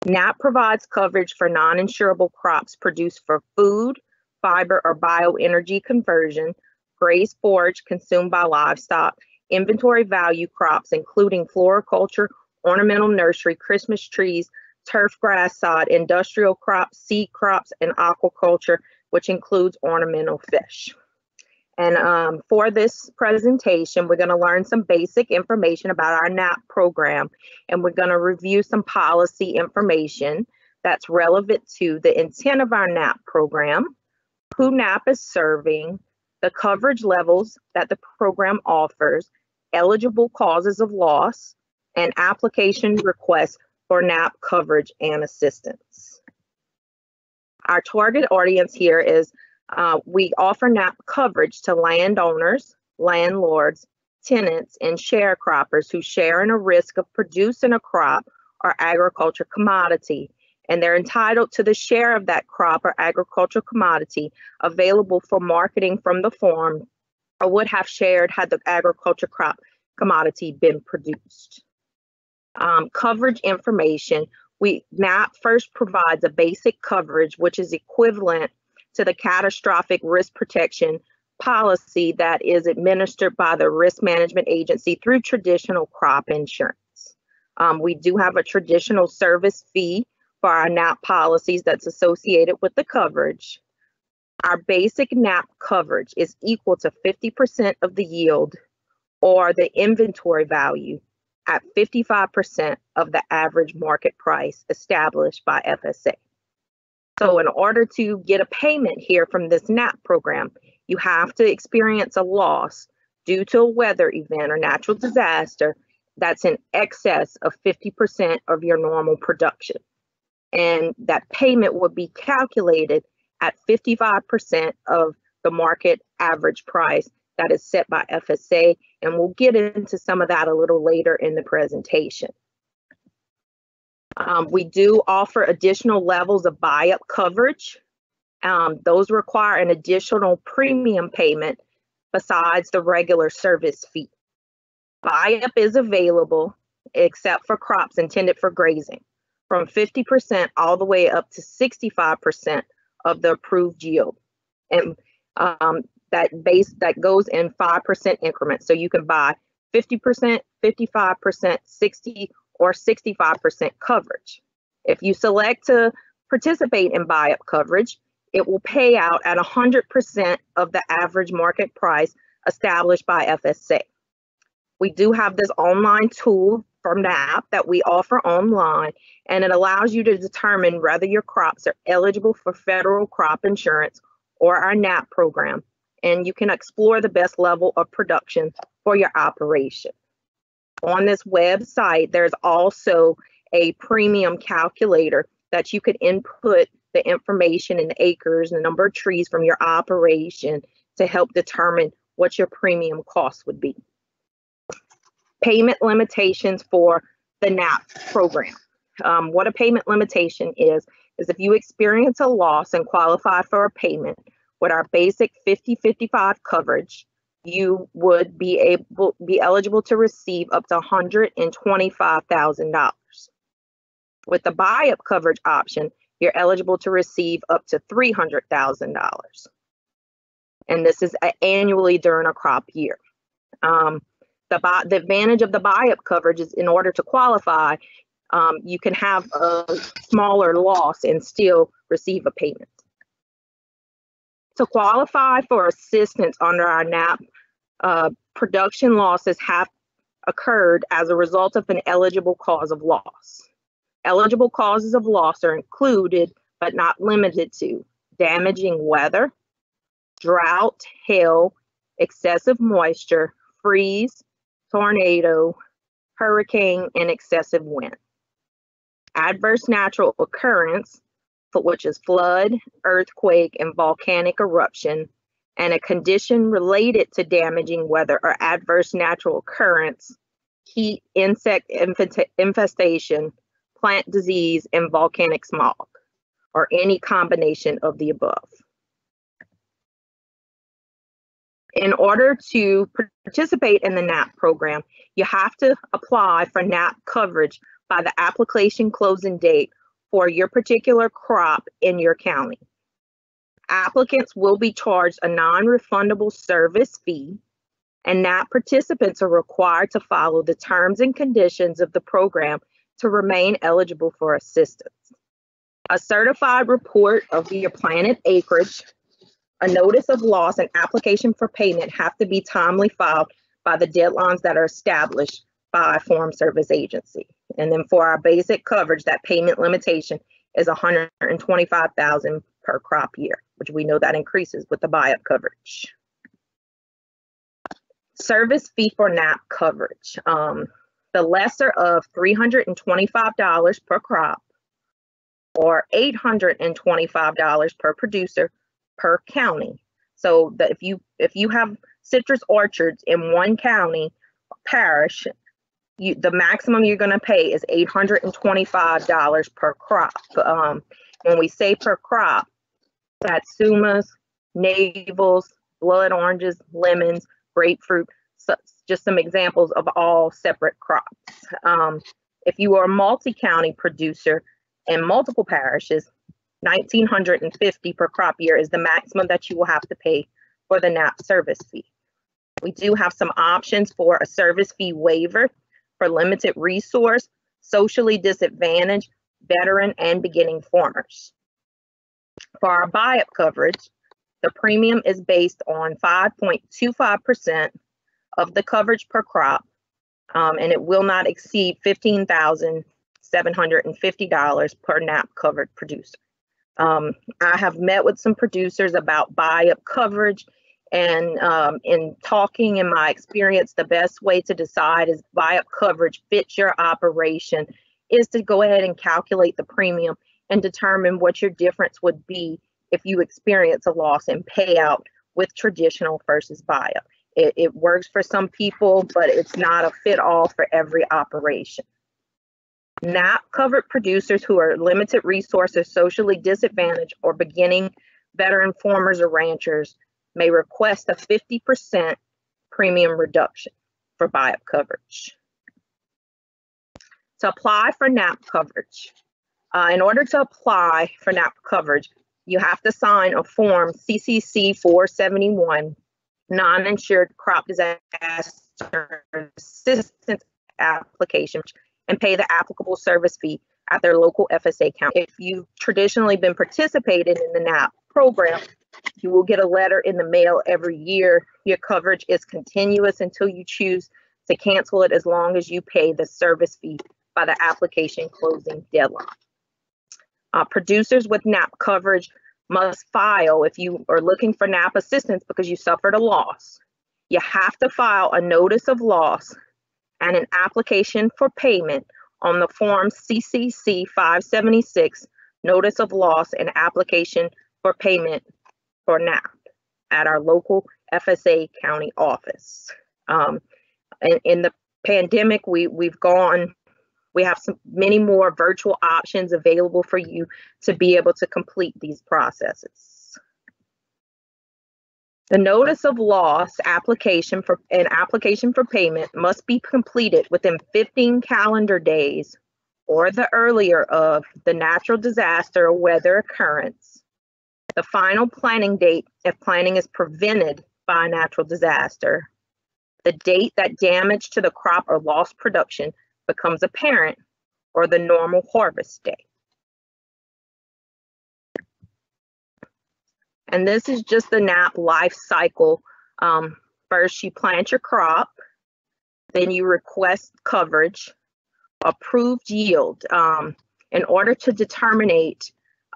NAP provides coverage for non-insurable crops produced for food, fiber, or bioenergy conversion, grazed forage consumed by livestock, inventory value crops, including floriculture, ornamental nursery, Christmas trees, turf grass sod, industrial crops, seed crops, and aquaculture, which includes ornamental fish. And um, for this presentation, we're going to learn some basic information about our NAP program, and we're going to review some policy information that's relevant to the intent of our NAP program, who NAP is serving, the coverage levels that the program offers, eligible causes of loss, and application requests for NAP coverage and assistance. Our target audience here is uh, we offer NAP coverage to landowners, landlords, tenants, and sharecroppers who share in a risk of producing a crop or agriculture commodity, and they're entitled to the share of that crop or agricultural commodity available for marketing from the farm or would have shared had the agriculture crop commodity been produced um, coverage information, we NAP first provides a basic coverage, which is equivalent to the catastrophic risk protection policy that is administered by the risk management agency through traditional crop insurance. Um, we do have a traditional service fee for our NAP policies that's associated with the coverage. Our basic NAP coverage is equal to 50% of the yield or the inventory value at 55% of the average market price established by FSA. So, in order to get a payment here from this NAP program, you have to experience a loss due to a weather event or natural disaster that's in excess of 50% of your normal production. And that payment would be calculated at 55% of the market average price that is set by FSA, and we'll get into some of that a little later in the presentation. Um, we do offer additional levels of buy-up coverage Um, those require an additional premium payment besides the regular service fee. Buy-up is available except for crops intended for grazing from 50% all the way up to 65% of the approved yield. And um, that base that goes in 5% increments. So you can buy 50%, 55%, 60 or 65% coverage. If you select to participate in buy-up coverage, it will pay out at 100% of the average market price established by FSA. We do have this online tool from NAP that we offer online, and it allows you to determine whether your crops are eligible for federal crop insurance or our NAP program, and you can explore the best level of production for your operation. On this website, there's also a premium calculator that you could input the information in acres and the number of trees from your operation to help determine what your premium cost would be payment limitations for the NAP program. Um, what a payment limitation is, is if you experience a loss and qualify for a payment with our basic 50-55 coverage, you would be able be eligible to receive up to $125,000. With the buy-up coverage option, you're eligible to receive up to $300,000. And this is annually during a crop year. Um, the, the advantage of the buy-up coverage is in order to qualify, um, you can have a smaller loss and still receive a payment. To qualify for assistance under our NAP, uh, production losses have occurred as a result of an eligible cause of loss. Eligible causes of loss are included, but not limited to, damaging weather, drought, hail, excessive moisture, freeze, tornado, hurricane, and excessive wind. Adverse natural occurrence, which is flood, earthquake, and volcanic eruption, and a condition related to damaging weather or adverse natural currents, heat, insect infestation, plant disease, and volcanic smog, or any combination of the above. in order to participate in the NAP program, you have to apply for NAP coverage by the application closing date for your particular crop in your county. Applicants will be charged a non-refundable service fee, and NAP participants are required to follow the terms and conditions of the program to remain eligible for assistance. A certified report of your planted acreage a notice of loss and application for payment have to be timely filed by the deadlines that are established by Farm Service Agency. And then for our basic coverage, that payment limitation is 125,000 per crop year, which we know that increases with the buy-up coverage. Service fee for NAP coverage. Um, the lesser of $325 per crop or $825 per producer per county. So that if you if you have citrus orchards in one county parish, you the maximum you're going to pay is $825 per crop. Um, when we say per crop, that's sumas, navels, blood oranges, lemons, grapefruit, so just some examples of all separate crops. Um, if you are a multi-county producer in multiple parishes, 1950 per crop year is the maximum that you will have to pay for the NAP service fee. We do have some options for a service fee waiver for limited resource, socially disadvantaged, veteran, and beginning farmers. For our buy-up coverage, the premium is based on 5.25% of the coverage per crop, um, and it will not exceed $15,750 per NAP covered producer. Um, I have met with some producers about buy-up coverage and um, in talking in my experience, the best way to decide is buy-up coverage fits your operation is to go ahead and calculate the premium and determine what your difference would be if you experience a loss in payout with traditional versus buy-up. It, it works for some people, but it's not a fit all for every operation. NAP covered producers who are limited resources, socially disadvantaged, or beginning veteran farmers or ranchers may request a 50% premium reduction for buy-up coverage. To apply for NAP coverage, uh, in order to apply for NAP coverage, you have to sign a form CCC 471, non-insured crop disaster assistance application, and pay the applicable service fee at their local FSA account. If you've traditionally been participating in the NAP program, you will get a letter in the mail every year. Your coverage is continuous until you choose to cancel it as long as you pay the service fee by the application closing deadline. Uh, producers with NAP coverage must file if you are looking for NAP assistance because you suffered a loss. You have to file a notice of loss and an application for payment on the form CCC 576, notice of loss and application for payment for NAP at our local FSA county office. Um, in, in the pandemic, we, we've gone, we have some many more virtual options available for you to be able to complete these processes. The notice of loss application for an application for payment must be completed within 15 calendar days or the earlier of the natural disaster or weather occurrence. The final planning date if planning is prevented by a natural disaster. The date that damage to the crop or lost production becomes apparent or the normal harvest day. And this is just the NAP life cycle. Um, first, you plant your crop, then you request coverage, approved yield. Um, in order to determine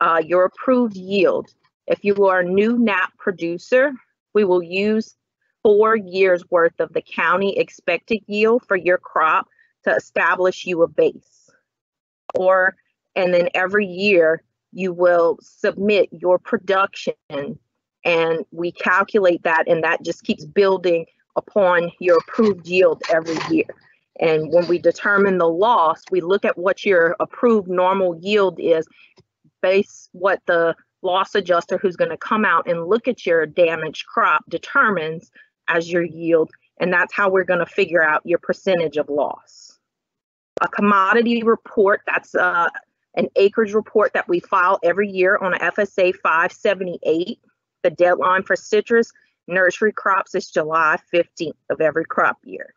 uh, your approved yield, if you are a new NAP producer, we will use four years worth of the county expected yield for your crop to establish you a base. Or, and then every year you will submit your production and we calculate that and that just keeps building upon your approved yield every year. And when we determine the loss, we look at what your approved normal yield is, base what the loss adjuster who's going to come out and look at your damaged crop determines as your yield. And that's how we're going to figure out your percentage of loss. A commodity report, that's uh, an acreage report that we file every year on a FSA 578. The deadline for citrus nursery crops is July 15th of every crop year.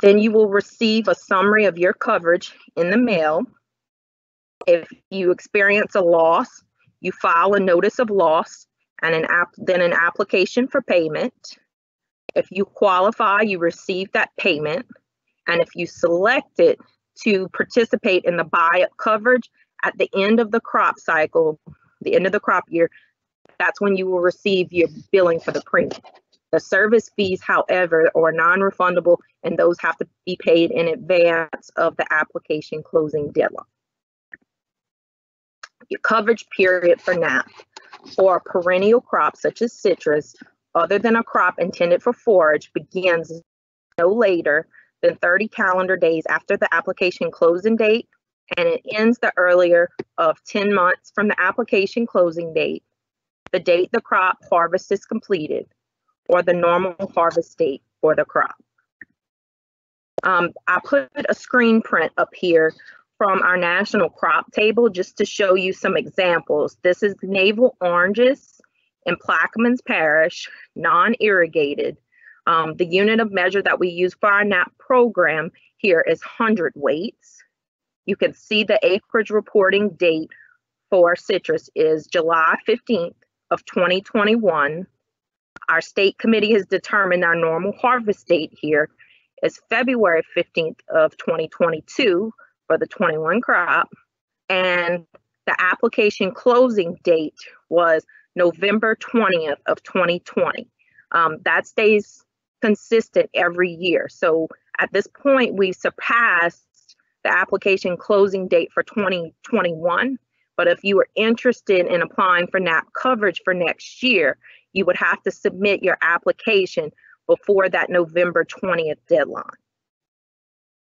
Then you will receive a summary of your coverage in the mail. If you experience a loss, you file a notice of loss and an app, then an application for payment. If you qualify, you receive that payment. And if you select it, to participate in the buy-up coverage at the end of the crop cycle, the end of the crop year, that's when you will receive your billing for the premium. The service fees, however, are non-refundable and those have to be paid in advance of the application closing deadline. Your coverage period for NAP for a perennial crop such as citrus, other than a crop intended for forage, begins no later than 30 calendar days after the application closing date, and it ends the earlier of 10 months from the application closing date, the date the crop harvest is completed, or the normal harvest date for the crop. Um, I put a screen print up here from our national crop table just to show you some examples. This is navel oranges in Plaquemines Parish, non-irrigated. Um, the unit of measure that we use for our NAP program here is hundred weights. You can see the acreage reporting date for citrus is July 15th of 2021. Our state committee has determined our normal harvest date here is February 15th of 2022 for the 21 crop. And the application closing date was November 20th of 2020. Um, that stays consistent every year. So at this point, we've surpassed the application closing date for 2021. But if you are interested in applying for NAP coverage for next year, you would have to submit your application before that November 20th deadline.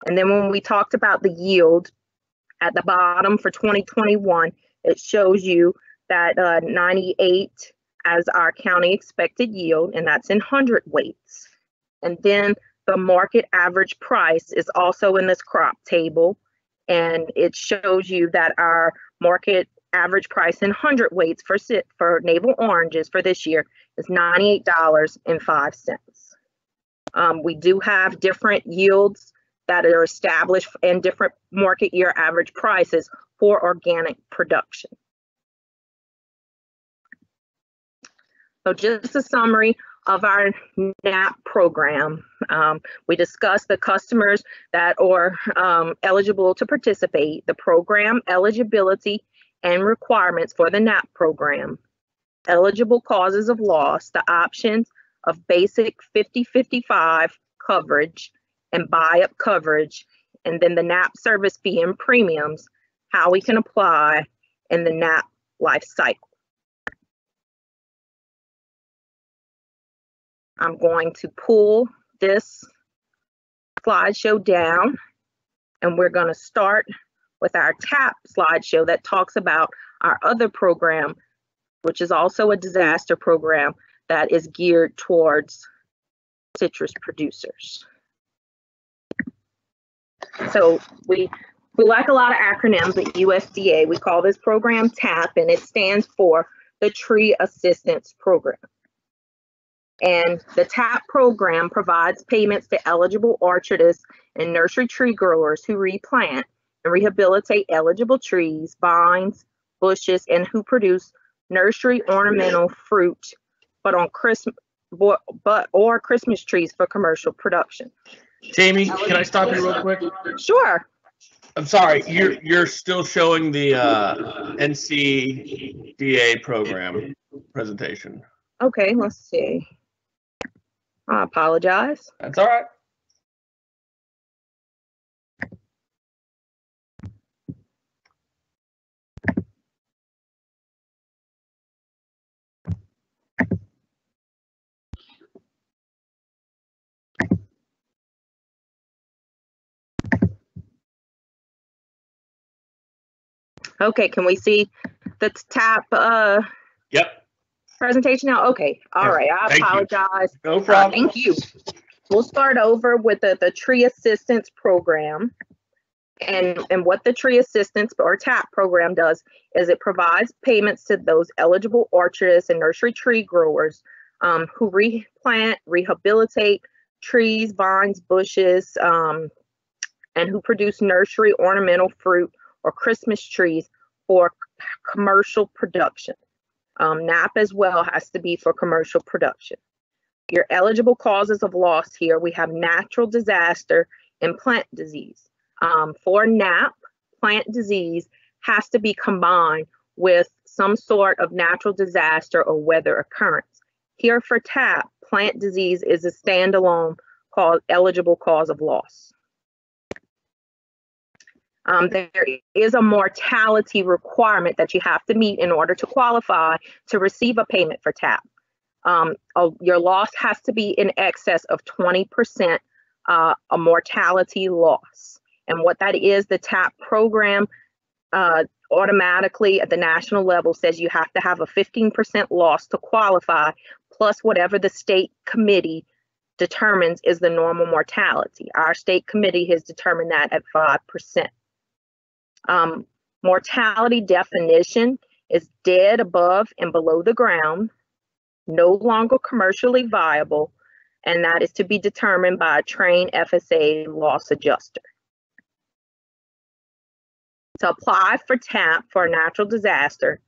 And then when we talked about the yield at the bottom for 2021, it shows you that uh, 98 as our county expected yield, and that's in hundred weights. And then the market average price is also in this crop table, and it shows you that our market average price in hundred weights for for navel oranges for this year is ninety-eight dollars and five cents. Um, we do have different yields that are established and different market year average prices for organic production. So just a summary of our NAP program. Um, we discussed the customers that are um, eligible to participate, the program eligibility and requirements for the NAP program, eligible causes of loss, the options of basic 50-55 coverage and buy-up coverage, and then the NAP service fee and premiums, how we can apply in the NAP life cycle. I'm going to pull this slideshow down and we're going to start with our TAP slideshow that talks about our other program, which is also a disaster program that is geared towards citrus producers. So we we like a lot of acronyms at USDA. We call this program TAP and it stands for the Tree Assistance Program. And the TAP program provides payments to eligible orchardists and nursery tree growers who replant and rehabilitate eligible trees, vines, bushes, and who produce nursery ornamental fruit, but on Christmas, but or Christmas trees for commercial production. Jamie, can I stop you real quick? Sure. I'm sorry, you're you're still showing the uh, NCDA program presentation. Okay, let's see. I apologize. That's all right. Okay, can we see the tap uh Yep. presentation now? Okay, all right. I Thank you. apologize. No Uh, problem. Thank you. We'll start over with the, the tree assistance program. And, and what the tree assistance or TAP program does is it provides payments to those eligible orchardists and nursery tree growers um, who replant, rehabilitate trees, vines, bushes, um, and who produce nursery ornamental fruit or Christmas trees for commercial production. Um, NAP as well has to be for commercial production. Your eligible causes of loss here, we have natural disaster and plant disease. Um, for NAP, plant disease has to be combined with some sort of natural disaster or weather occurrence. Here for TAP, plant disease is a standalone cause, eligible cause of loss. Um, there is a mortality requirement that you have to meet in order to qualify to receive a payment for TAP. Um, your loss has to be in excess of 20% uh, a mortality loss. And what that is, the TAP program uh, automatically at the national level says you have to have a 15% loss to qualify, plus whatever the state committee determines is the normal mortality. Our state committee has determined that at 5%. Um, mortality definition is dead above and below the ground, no longer commercially viable, and that is to be determined by a trained FSA loss adjuster. To apply for TAP for a natural disaster,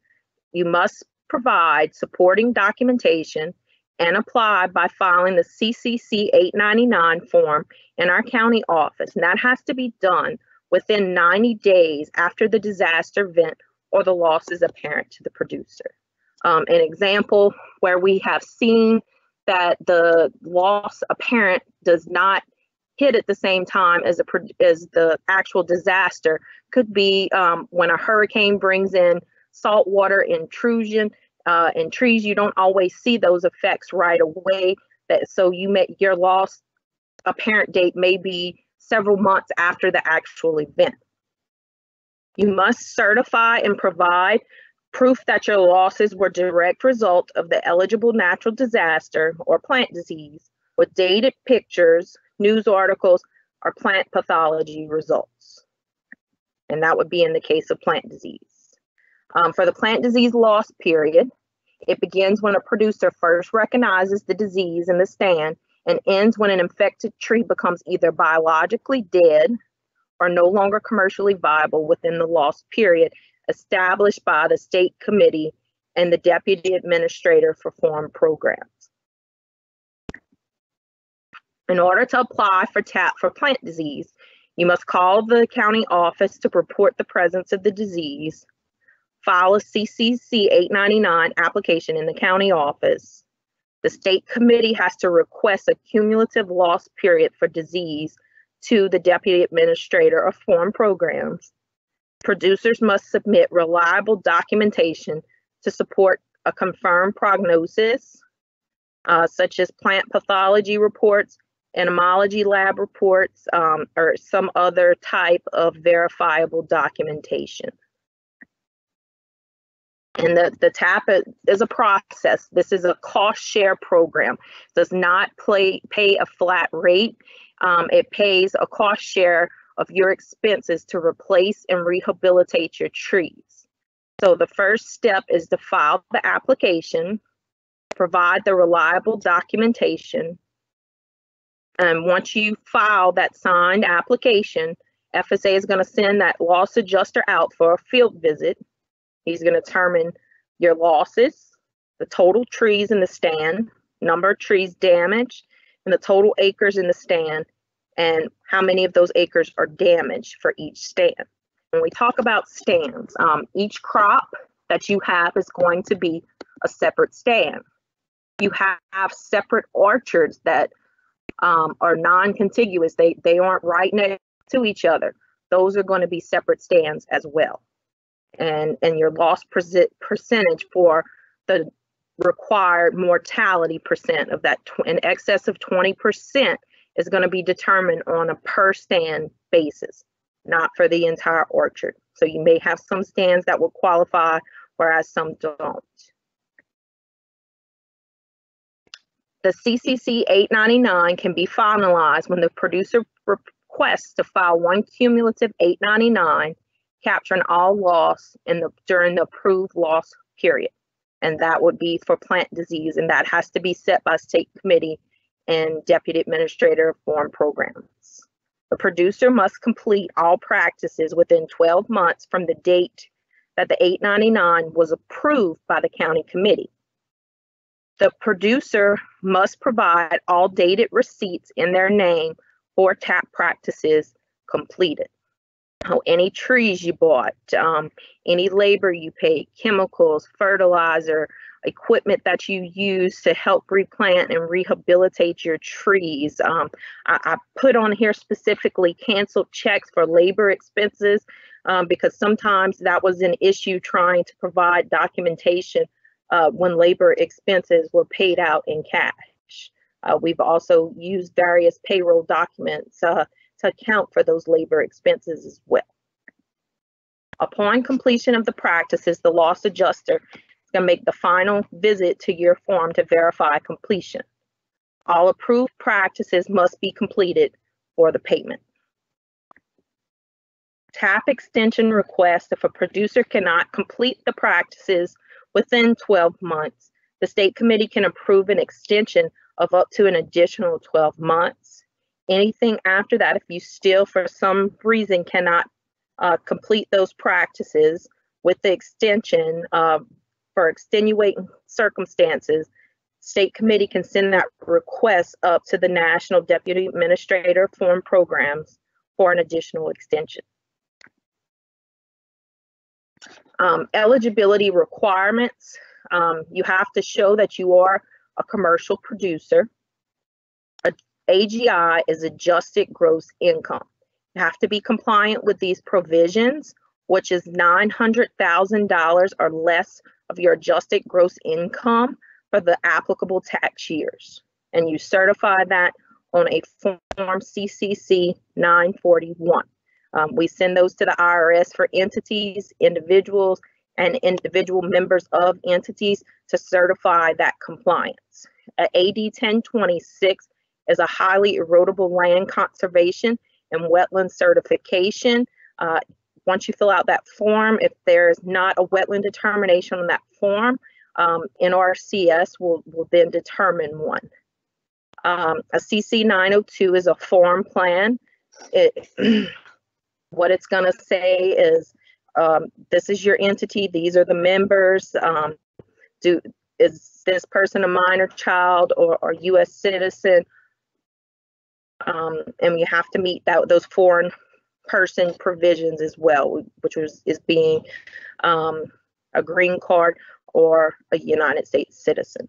you must provide supporting documentation and apply by filing the CCC 899 form in our county office. And that has to be done within 90 days after the disaster event or the loss is apparent to the producer. Um, an example where we have seen that the loss apparent does not hit at the same time as the as the actual disaster could be um, when a hurricane brings in saltwater intrusion uh, in trees. You don't always see those effects right away. That so you may your loss apparent date may be several months after the actual event. You must certify and provide proof that your losses were direct result of the eligible natural disaster or plant disease with dated pictures, news articles, or plant pathology results. And that would be in the case of plant disease. Um, for the plant disease loss period, it begins when a producer first recognizes the disease in the stand and ends when an infected tree becomes either biologically dead or no longer commercially viable within the loss period established by the state committee and the deputy administrator for farm programs. In order to apply for TAP for plant disease, you must call the county office to report the presence of the disease, file a CCC 899 application in the county office. The state committee has to request a cumulative loss period for disease to the deputy administrator of farm programs. Producers must submit reliable documentation to support a confirmed prognosis, uh, such as plant pathology reports, entomology lab reports, um, or some other type of verifiable documentation. And the, the TAP is a process. This is a cost share program. Does not play, pay a flat rate. Um, it pays a cost share of your expenses to replace and rehabilitate your trees. So the first step is to file the application, provide the reliable documentation. And once you file that signed application, FSA is going to send that loss adjuster out for a field visit. He's going to determine your losses, the total trees in the stand, number of trees damaged, and the total acres in the stand, and how many of those acres are damaged for each stand. When we talk about stands, um, each crop that you have is going to be a separate stand. You have separate orchards that um, are non-contiguous. They, they aren't right next to each other. Those are going to be separate stands as well. And, and your loss percentage for the required mortality percent of that in excess of 20% is going to be determined on a per stand basis, not for the entire orchard. So you may have some stands that will qualify, whereas some don't. The CCC 899 can be finalized when the producer requests to file one cumulative 899 capturing all loss in the during the approved loss period. And that would be for plant disease, and that has to be set by state committee and deputy administrator of farm programs. The producer must complete all practices within 12 months from the date that the 899 was approved by the county committee. The producer must provide all dated receipts in their name for TAP practices completed. How any trees you bought, um, any labor you paid, chemicals, fertilizer, equipment that you use to help replant and rehabilitate your trees. Um, I, I, put on here specifically canceled checks for labor expenses um, because sometimes that was an issue trying to provide documentation uh, when labor expenses were paid out in cash. Uh, we've also used various payroll documents uh, to account for those labor expenses as well. Upon completion of the practices, the loss adjuster is going to make the final visit to your farm to verify completion. All approved practices must be completed for the payment. TAP extension request if a producer cannot complete the practices within 12 months, the state committee can approve an extension of up to an additional 12 months. Anything after that, if you still for some reason cannot uh, complete those practices with the extension, uh, for extenuating circumstances, state committee can send that request up to the National Deputy Administrator Farm Programs for an additional extension. Um, eligibility requirements, um, you have to show that you are a commercial producer. A, AGI is adjusted gross income. You have to be compliant with these provisions, which is $900,000 or less of your adjusted gross income for the applicable tax years. And you certify that on a form CCC 941. Um, we send those to the IRS for entities, individuals, and individual members of entities to certify that compliance. Uh, AD 1026 is a highly erodible land conservation and wetland certification. Uh, once you fill out that form, if there's not a wetland determination on that form, um, NRCS will, will then determine one. Um, a CC 902 is a form plan. It, what it's going to say is um, this is your entity, these are the members. Um, do is this person a minor child or, or U.S. citizen? Um, and you have to meet that those foreign person provisions as well, which was is being um, a green card or a United States citizen.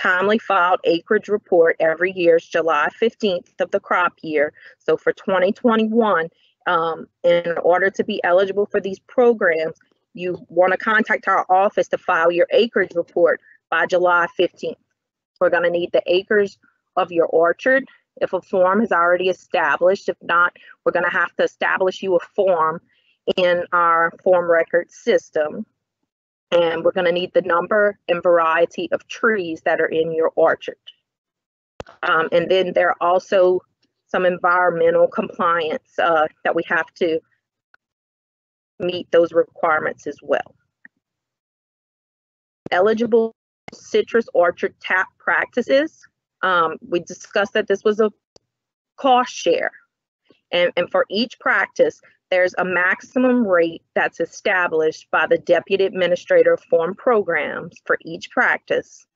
Timely filed acreage report every year is July 15th of the crop year. So for 2021, um, in order to be eligible for these programs, you want to contact our office to file your acreage report by July 15th. We're going to need the acres of your orchard. If a form is already established, if not, we're going to have to establish you a form in our form record system. And we're going to need the number and variety of trees that are in your orchard. Um, and then there are also some environmental compliance uh, that we have to meet those requirements as well. Eligible citrus orchard tap practices. Um, we discussed that this was a cost share. And, and for each practice, there's a maximum rate that's established by the Deputy Administrator of Form Programs for each practice.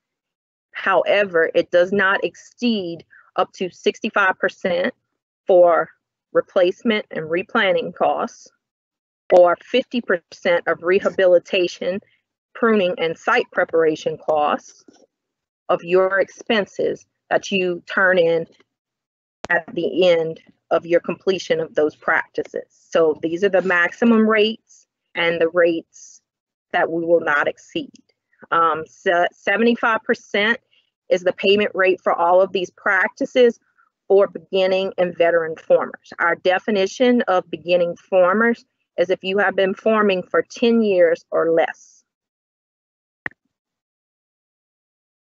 However, it does not exceed up to 65% for replacement and replanting costs, or 50% of rehabilitation, pruning, and site preparation costs of your expenses that you turn in at the end of your completion of those practices. So these are the maximum rates and the rates that we will not exceed. Um, so 75% is the payment rate for all of these practices for beginning and veteran formers. Our definition of beginning formers is if you have been forming for 10 years or less.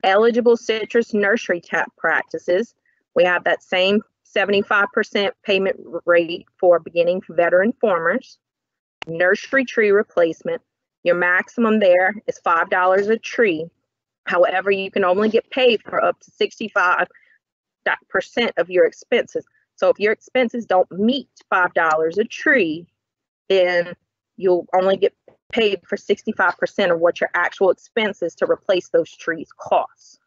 Eligible citrus nursery tap practices, we have that same 75% payment rate for beginning veteran farmers. Nursery tree replacement, your maximum there is $5 a tree. However, you can only get paid for up to 65% of your expenses. So if your expenses don't meet $5 a tree, then you'll only get paid for 65% of what your actual expenses to replace those trees costs.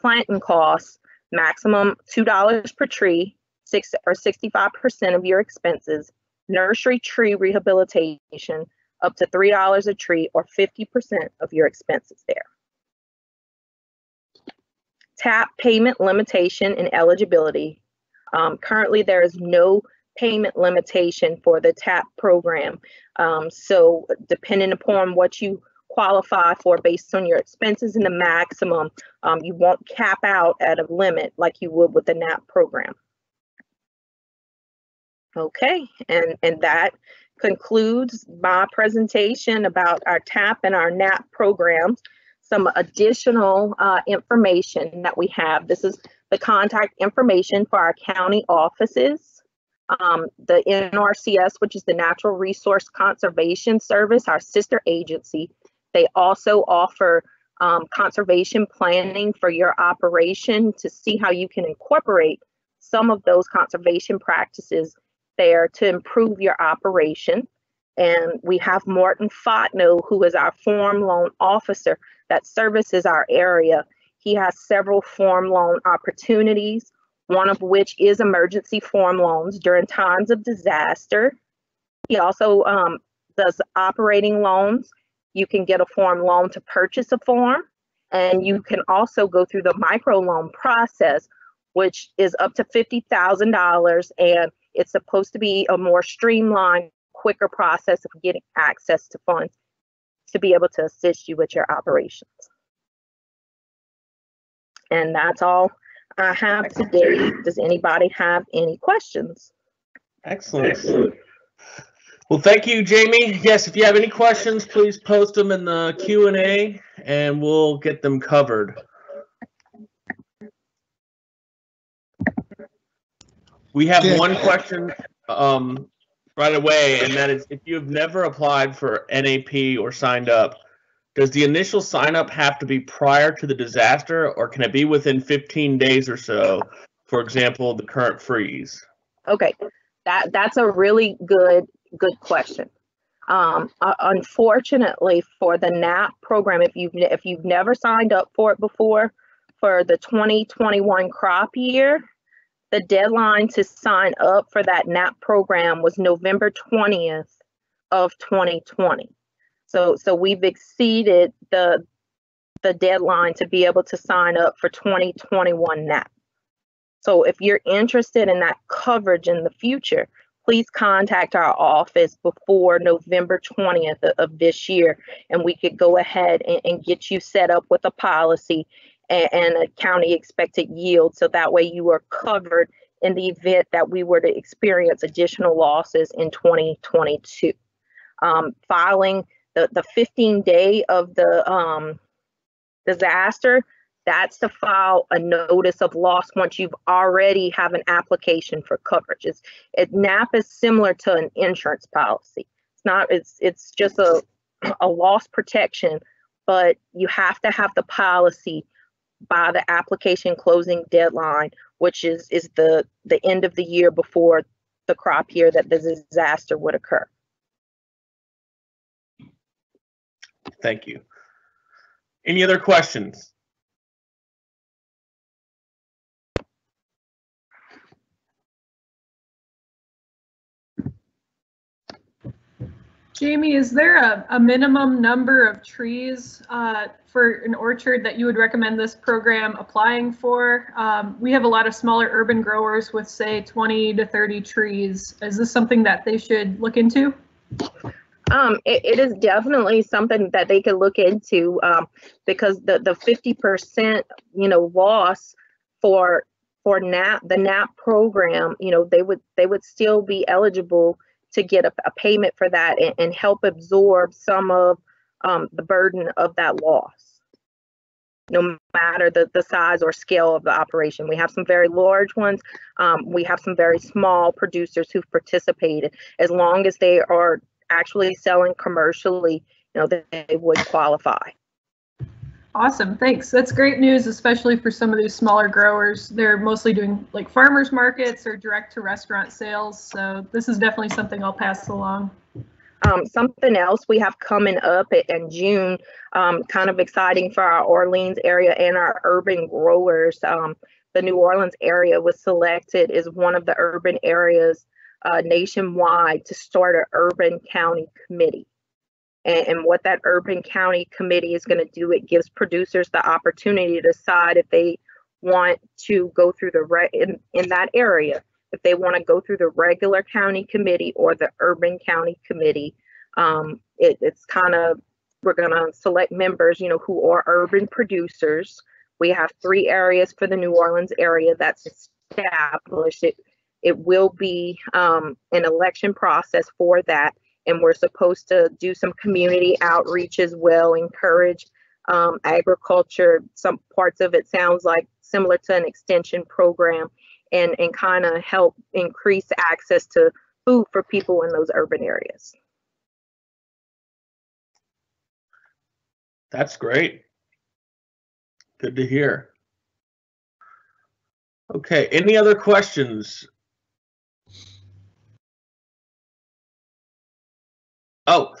Planting costs, maximum $2 per tree, six or 65% of your expenses. Nursery tree rehabilitation, up to $3 a tree or 50% of your expenses there. TAP payment limitation and eligibility. Um, currently, there is no payment limitation for the TAP program. Um, so depending upon what you qualify for based on your expenses and the maximum, um, you won't cap out at a limit like you would with the NAP program. Okay, and, and that concludes my presentation about our TAP and our NAP programs. Some additional uh, information that we have. This is the contact information for our county offices um, the NRCS, which is the Natural Resource Conservation Service, our sister agency. They also offer um, conservation planning for your operation to see how you can incorporate some of those conservation practices there to improve your operation. And we have Martin Fotno, who is our form loan officer that services our area. He has several form loan opportunities one of which is emergency form loans during times of disaster. He also um, does operating loans. You can get a form loan to purchase a form, and you can also go through the micro loan process, which is up to $50,000, and it's supposed to be a more streamlined, quicker process of getting access to funds to be able to assist you with your operations. And that's all I have today. Does anybody have any questions? Excellent. Excellent. Well, thank you, Jamie. Yes, if you have any questions, please post them in the Q and A, and we'll get them covered. We have one question um, right away, and that is if you have never applied for NAP or signed up, does the initial sign up have to be prior to the disaster, or can it be within 15 days or so? For example, the current freeze. Okay, that that's a really good good question. Um, uh, unfortunately, for the NAP program, if you've if you've never signed up for it before, for the 2021 crop year, the deadline to sign up for that NAP program was November 20th of 2020. So so we've exceeded the the deadline to be able to sign up for 2021 NAP. So if you're interested in that coverage in the future, please contact our office before November 20th of- this year, and we could go ahead and, and get you set up with a policy and, and a county expected yield. So that way you are covered in the event that we were to experience additional losses in 2022. Um, filing the, the 15 day of the um, disaster, that's to file a notice of loss once you've already have an application for coverage. It's, it, NAP is similar to an insurance policy. It's not, it's, it's just a, a loss protection, but you have to have the policy by the application closing deadline, which is, is the, the end of the year before the crop year that the disaster would occur. Thank you. Any other questions? Jamie, is there a, a minimum number of trees uh, for an orchard that you would recommend this program applying for? Um, we have a lot of smaller urban growers with say 20 to 30 trees. Is this something that they should look into? Um, it, it is definitely something that they could look into um, because the the fifty percent, you know, loss for for NAP the NAP program, you know, they would they would still be eligible to get a, a payment for that and, and help absorb some of um, the burden of that loss. No matter the, the size or scale of the operation, we have some very large ones. Um, we have some very small producers who've participated. As long as they are actually selling commercially, you know, they, would qualify. Awesome, thanks. That's great news, especially for some of these smaller growers. They're mostly doing like farmers markets or direct to restaurant sales. So this is definitely something I'll pass along. Um, something else we have coming up in June, um, kind of exciting for our Orleans area and our urban growers. Um, the New Orleans area was selected as one of the urban areas uh, nationwide to start an urban county committee. And, and what that urban county committee is going to do, it gives producers the opportunity to decide if they want to go through the re- in, in that area, if they want to go through the regular county committee or the urban county committee. Um, it, it's kind of we're going to select members, you know, who are urban producers. We have three areas for the New Orleans area that's established. It it will be um, an election process for that and we're supposed to do some community outreach as well, encourage um, agriculture. Some parts of it sounds like similar to an extension program and, and kind of help increase access to food for people in those urban areas. That's great. Good to hear. Okay, any other questions? Oh,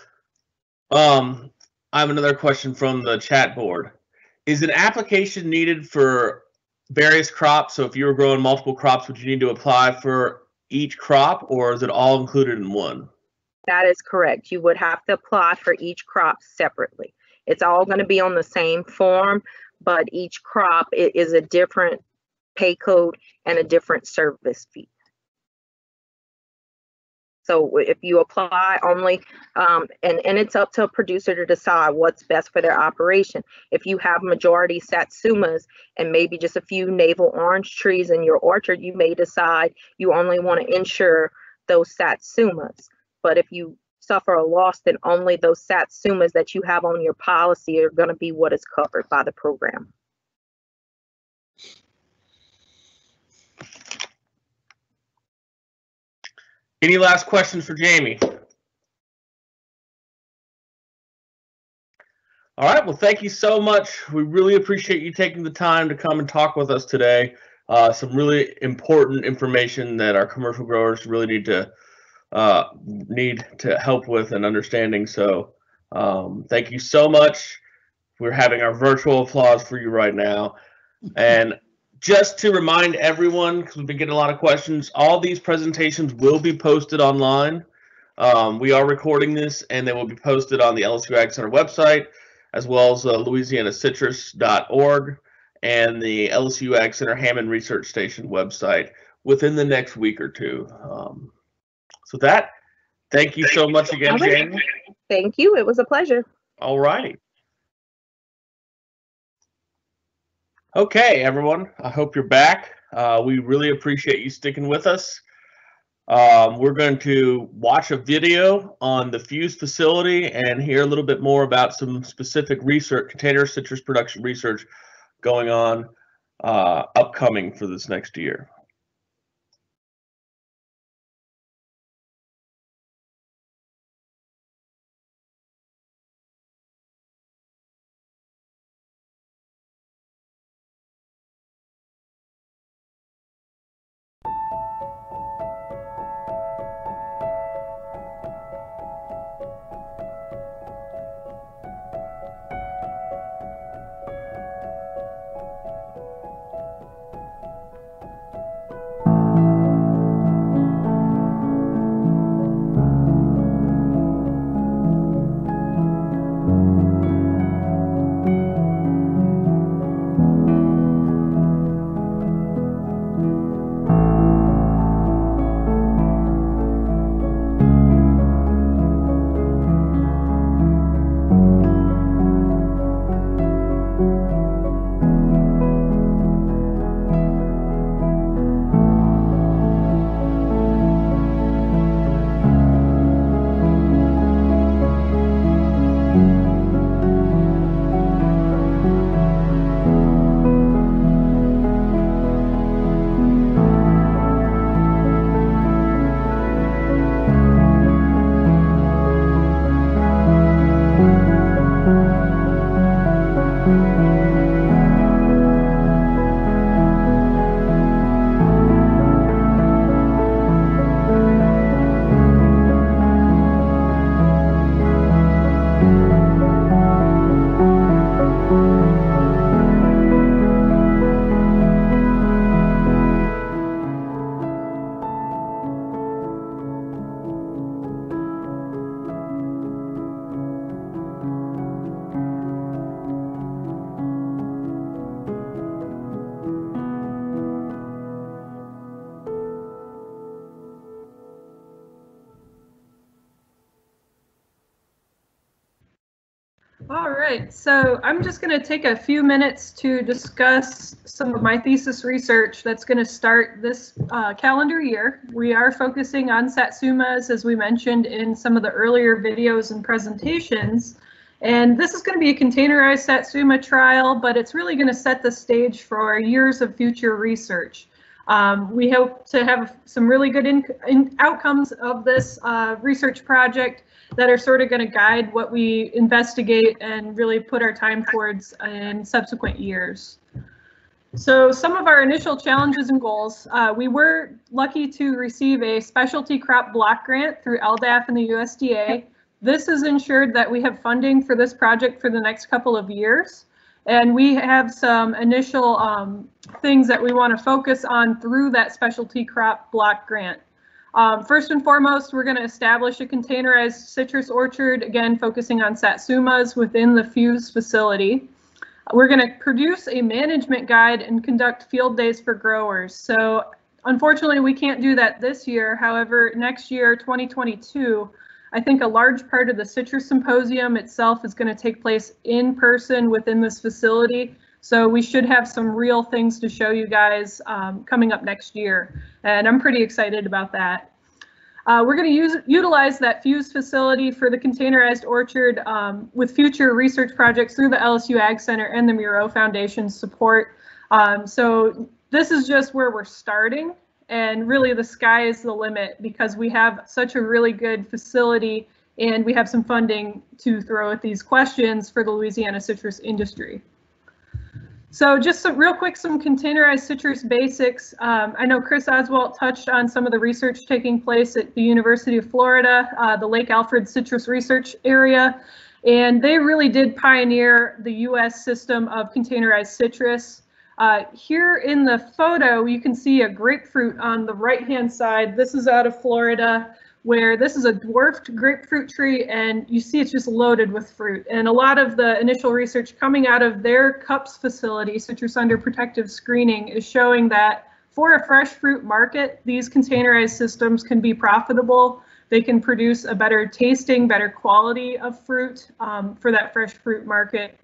um, I have another question from the chat board. Is an application needed for various crops? So if you were growing multiple crops, would you need to apply for each crop or is it all included in one? That is correct. You would have to apply for each crop separately. It's all going to be on the same form, but each crop is a different pay code and a different service fee. So if you apply only, um, and, and it's up to a producer to decide what's best for their operation. If you have majority satsumas and maybe just a few navel orange trees in your orchard, you may decide you only want to insure those satsumas. but if you suffer a loss, then only those satsumas that you have on your policy are going to be what is covered by the program. Any last questions for Jamie? All right, well, thank you so much. We really appreciate you taking the time to come and talk with us today. Uh, some really important information that our commercial growers really need to uh, need to help with and understanding. So um, thank you so much. We're having our virtual applause for you right now. And just to remind everyone, because we've been getting a lot of questions, all these presentations will be posted online. Um, we are recording this and they will be posted on the LSU Ag Center website, as well as uh, louisianacitrus.org and the LSU Ag Center Hammond Research Station website within the next week or two. Um, so that, thank you so much again, Jamie. Thank you. It was a pleasure. All righty. Okay, everyone. I hope you're back. Uh, we really appreciate you sticking with us. Um, we're going to watch a video on the Fuse facility and hear a little bit more about some specific research, container citrus production research going on uh, upcoming for this next year. Going to take a few minutes to discuss some of my thesis research that's going to start this uh, calendar year. We are focusing on satsumas, as we mentioned in some of the earlier videos and presentations. And this is going to be a containerized satsuma trial, but it's really going to set the stage for years of future research. Um, we hope to have some really good in, in outcomes of this uh, research project that are sort of going to guide what we investigate and really put our time towards in subsequent years. So some of our initial challenges and goals, uh, we were lucky to receive a specialty crop block grant through LDAF and the USDA. This has ensured that we have funding for this project for the next couple of years. And we have some initial um, things that we want to focus on through that specialty crop block grant. Um, first and foremost, we're going to establish a containerized citrus orchard, again, focusing on satsumas within the Fuse facility. We're going to produce a management guide and conduct field days for growers. So unfortunately, we can't do that this year. However, next year, 2022, I think a large part of the citrus symposium itself is going to take place in person within this facility. So we should have some real things to show you guys um, coming up next year. And I'm pretty excited about that. Uh, we're going to use utilize that Fuse facility for the containerized orchard um, with future research projects through the LSU Ag Center and the Meraux Foundation support. Um, so this is just where we're starting and really the sky is the limit because we have such a really good facility and we have some funding to throw at these questions for the Louisiana citrus industry. So just some real quick, some containerized citrus basics. Um, I know Chris Oswalt touched on some of the research taking place at the University of Florida, uh, the Lake Alfred Citrus Research Area, and they really did pioneer the US system of containerized citrus. Uh, here in the photo, you can see a grapefruit on the right-hand side. This is out of Florida where this is a dwarfed grapefruit tree and you see it's just loaded with fruit. And a lot of the initial research coming out of their CUPS facility, Citrus Under Protective Screening, is showing that for a fresh fruit market, these containerized systems can be profitable. They can produce a better tasting, better quality of fruit um, for that fresh fruit market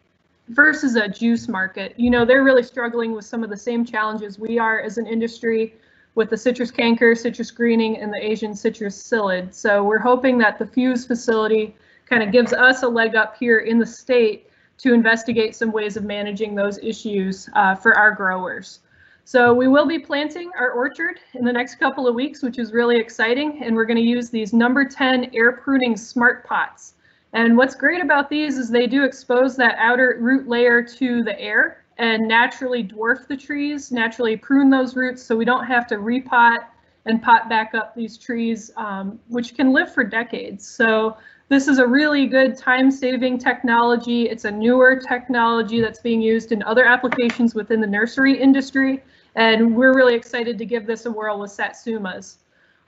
versus a juice market. You know, they're really struggling with some of the same challenges we are as an industry with the citrus canker, citrus greening, and the Asian citrus psyllid. So we're hoping that the Fuse facility kind of gives us a leg up here in the state to investigate some ways of managing those issues uh, for our growers. So we will be planting our orchard in the next couple of weeks, which is really exciting. And we're going to use these number 10 air pruning smart pots. And what's great about these is they do expose that outer root layer to the air and naturally dwarf the trees, naturally prune those roots so we don't have to repot and pot back up these trees, um, which can live for decades. So this is a really good time-saving technology. It's a newer technology that's being used in other applications within the nursery industry, and we're really excited to give this a whirl with Satsumas.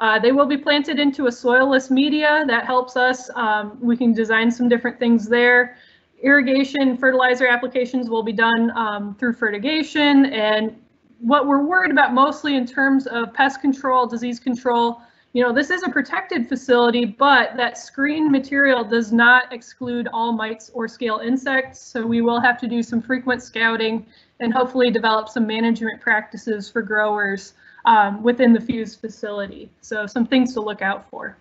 Uh, they will be planted into a soilless media that helps us. Um, we can design some different things there irrigation fertilizer applications will be done um, through fertigation and what we're worried about mostly in terms of pest control, disease control, you know, this is a protected facility, but that screen material does not exclude all mites or scale insects. So we will have to do some frequent scouting and hopefully develop some management practices for growers um, within the Fuse facility. So some things to look out for.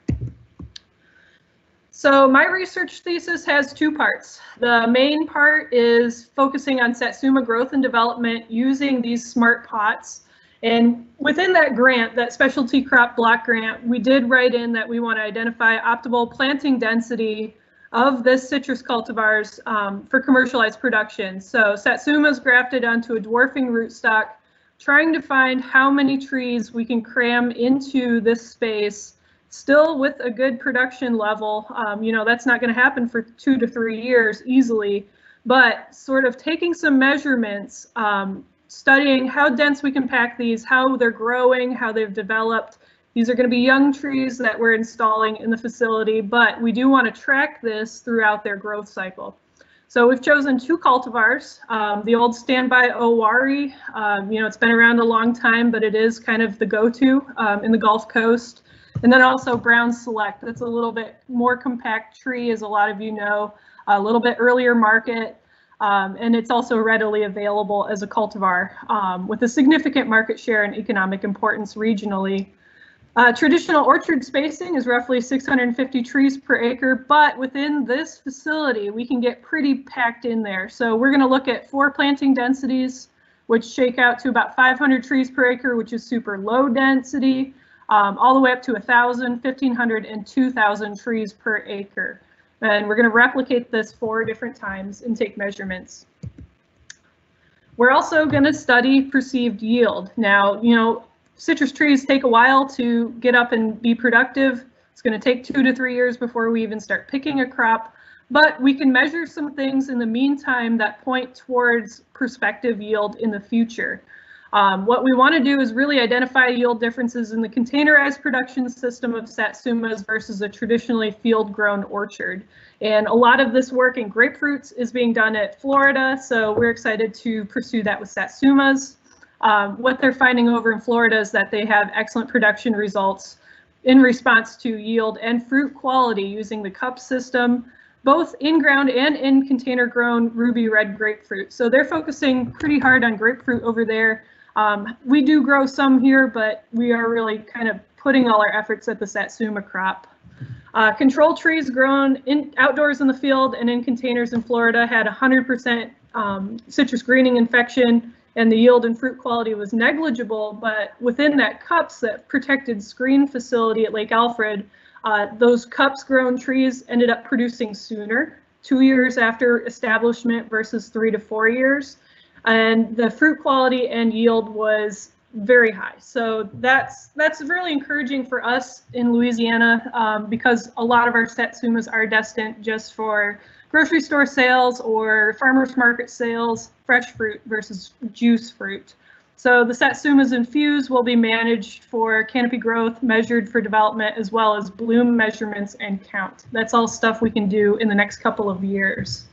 So my research thesis has two parts. The main part is focusing on Satsuma growth and development using these smart pots. And within that grant, that specialty crop block grant, we did write in that we want to identify optimal planting density of this citrus cultivars um, for commercialized production. So Satsuma is grafted onto a dwarfing rootstock, trying to find how many trees we can cram into this space still with a good production level. Um, you know, that's not going to happen for two to three years easily, but sort of taking some measurements, um, studying how dense we can pack these, how they're growing, how they've developed. These are going to be young trees that we're installing in the facility, but we do want to track this throughout their growth cycle. So we've chosen two cultivars, um, the old standby Owari, um, you know, it's been around a long time, but it is kind of the go-to um, in the Gulf Coast. And then also Brown Select, that's a little bit more compact tree, as a lot of you know, a little bit earlier market. Um, and it's also readily available as a cultivar um, with a significant market share and economic importance regionally. Uh, traditional orchard spacing is roughly 650 trees per acre, but within this facility, we can get pretty packed in there. So we're going to look at four planting densities, which shake out to about 500 trees per acre, which is super low density um, all the way up to 1,000, 1,500, and 2,000 trees per acre. And we're going to replicate this four different times and take measurements. We're also going to study perceived yield. Now, you know, citrus trees take a while to get up and be productive. It's going to take two to three years before we even start picking a crop, but we can measure some things in the meantime that point towards prospective yield in the future. Um, what we want to do is really identify yield differences in the containerized production system of satsumas versus a traditionally field grown orchard. And a lot of this work in grapefruits is being done at Florida, so we're excited to pursue that with satsumas. Um, what they're finding over in Florida is that they have excellent production results in response to yield and fruit quality using the cup system, both in ground and in container grown ruby red grapefruit. So they're focusing pretty hard on grapefruit over there Um, we do grow some here, but we are really kind of putting all our efforts at the Satsuma crop. Uh, control trees grown in outdoors in the field and in containers in Florida had 100% um, citrus greening infection and the yield and fruit quality was negligible, but within that cups, that protected screen facility at Lake Alfred, uh, those cups grown trees ended up producing sooner, two years after establishment versus three to four years. And the fruit quality and yield was very high. So that's that's really encouraging for us in Louisiana um, because a lot of our satsumas are destined just for grocery store sales or farmers market sales, fresh fruit versus juice fruit. So the satsumas infused will be managed for canopy growth, measured for development, as well as bloom measurements and count. That's all stuff we can do in the next couple of years.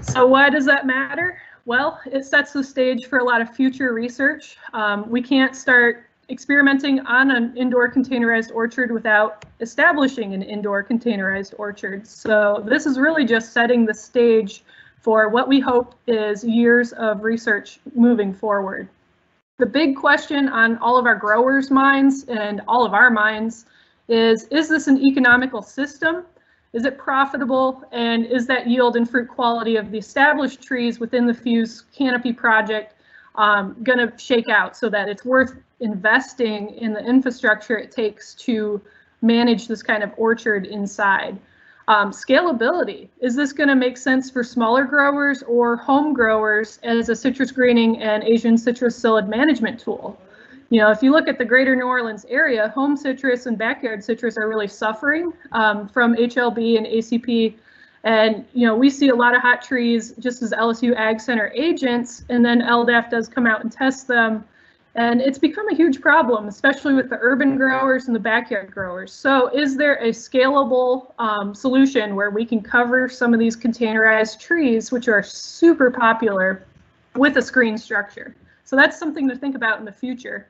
So why does that matter? Well, it sets the stage for a lot of future research. Um, we can't start experimenting on an indoor containerized orchard without establishing an indoor containerized orchard. So this is really just setting the stage for what we hope is years of research moving forward. The big question on all of our growers' minds and all of our minds is, is this an economical system? Is it profitable? And is that yield and fruit quality of the established trees within the Fuse Canopy project um, going to shake out so that it's worth investing in the infrastructure it takes to manage this kind of orchard inside. Um, scalability, is this going to make sense for smaller growers or home growers as a citrus greening and Asian citrus psyllid management tool? You know, if you look at the greater New Orleans area, home citrus and backyard citrus are really suffering um, from HLB and ACP. And, you know, we see a lot of hot trees just as LSU Ag Center agents, and then LDAF does come out and test them and it's become a huge problem, especially with the urban growers and the backyard growers. So is there a scalable um, solution where we can cover some of these containerized trees, which are super popular, with a screen structure? So that's something to think about in the future.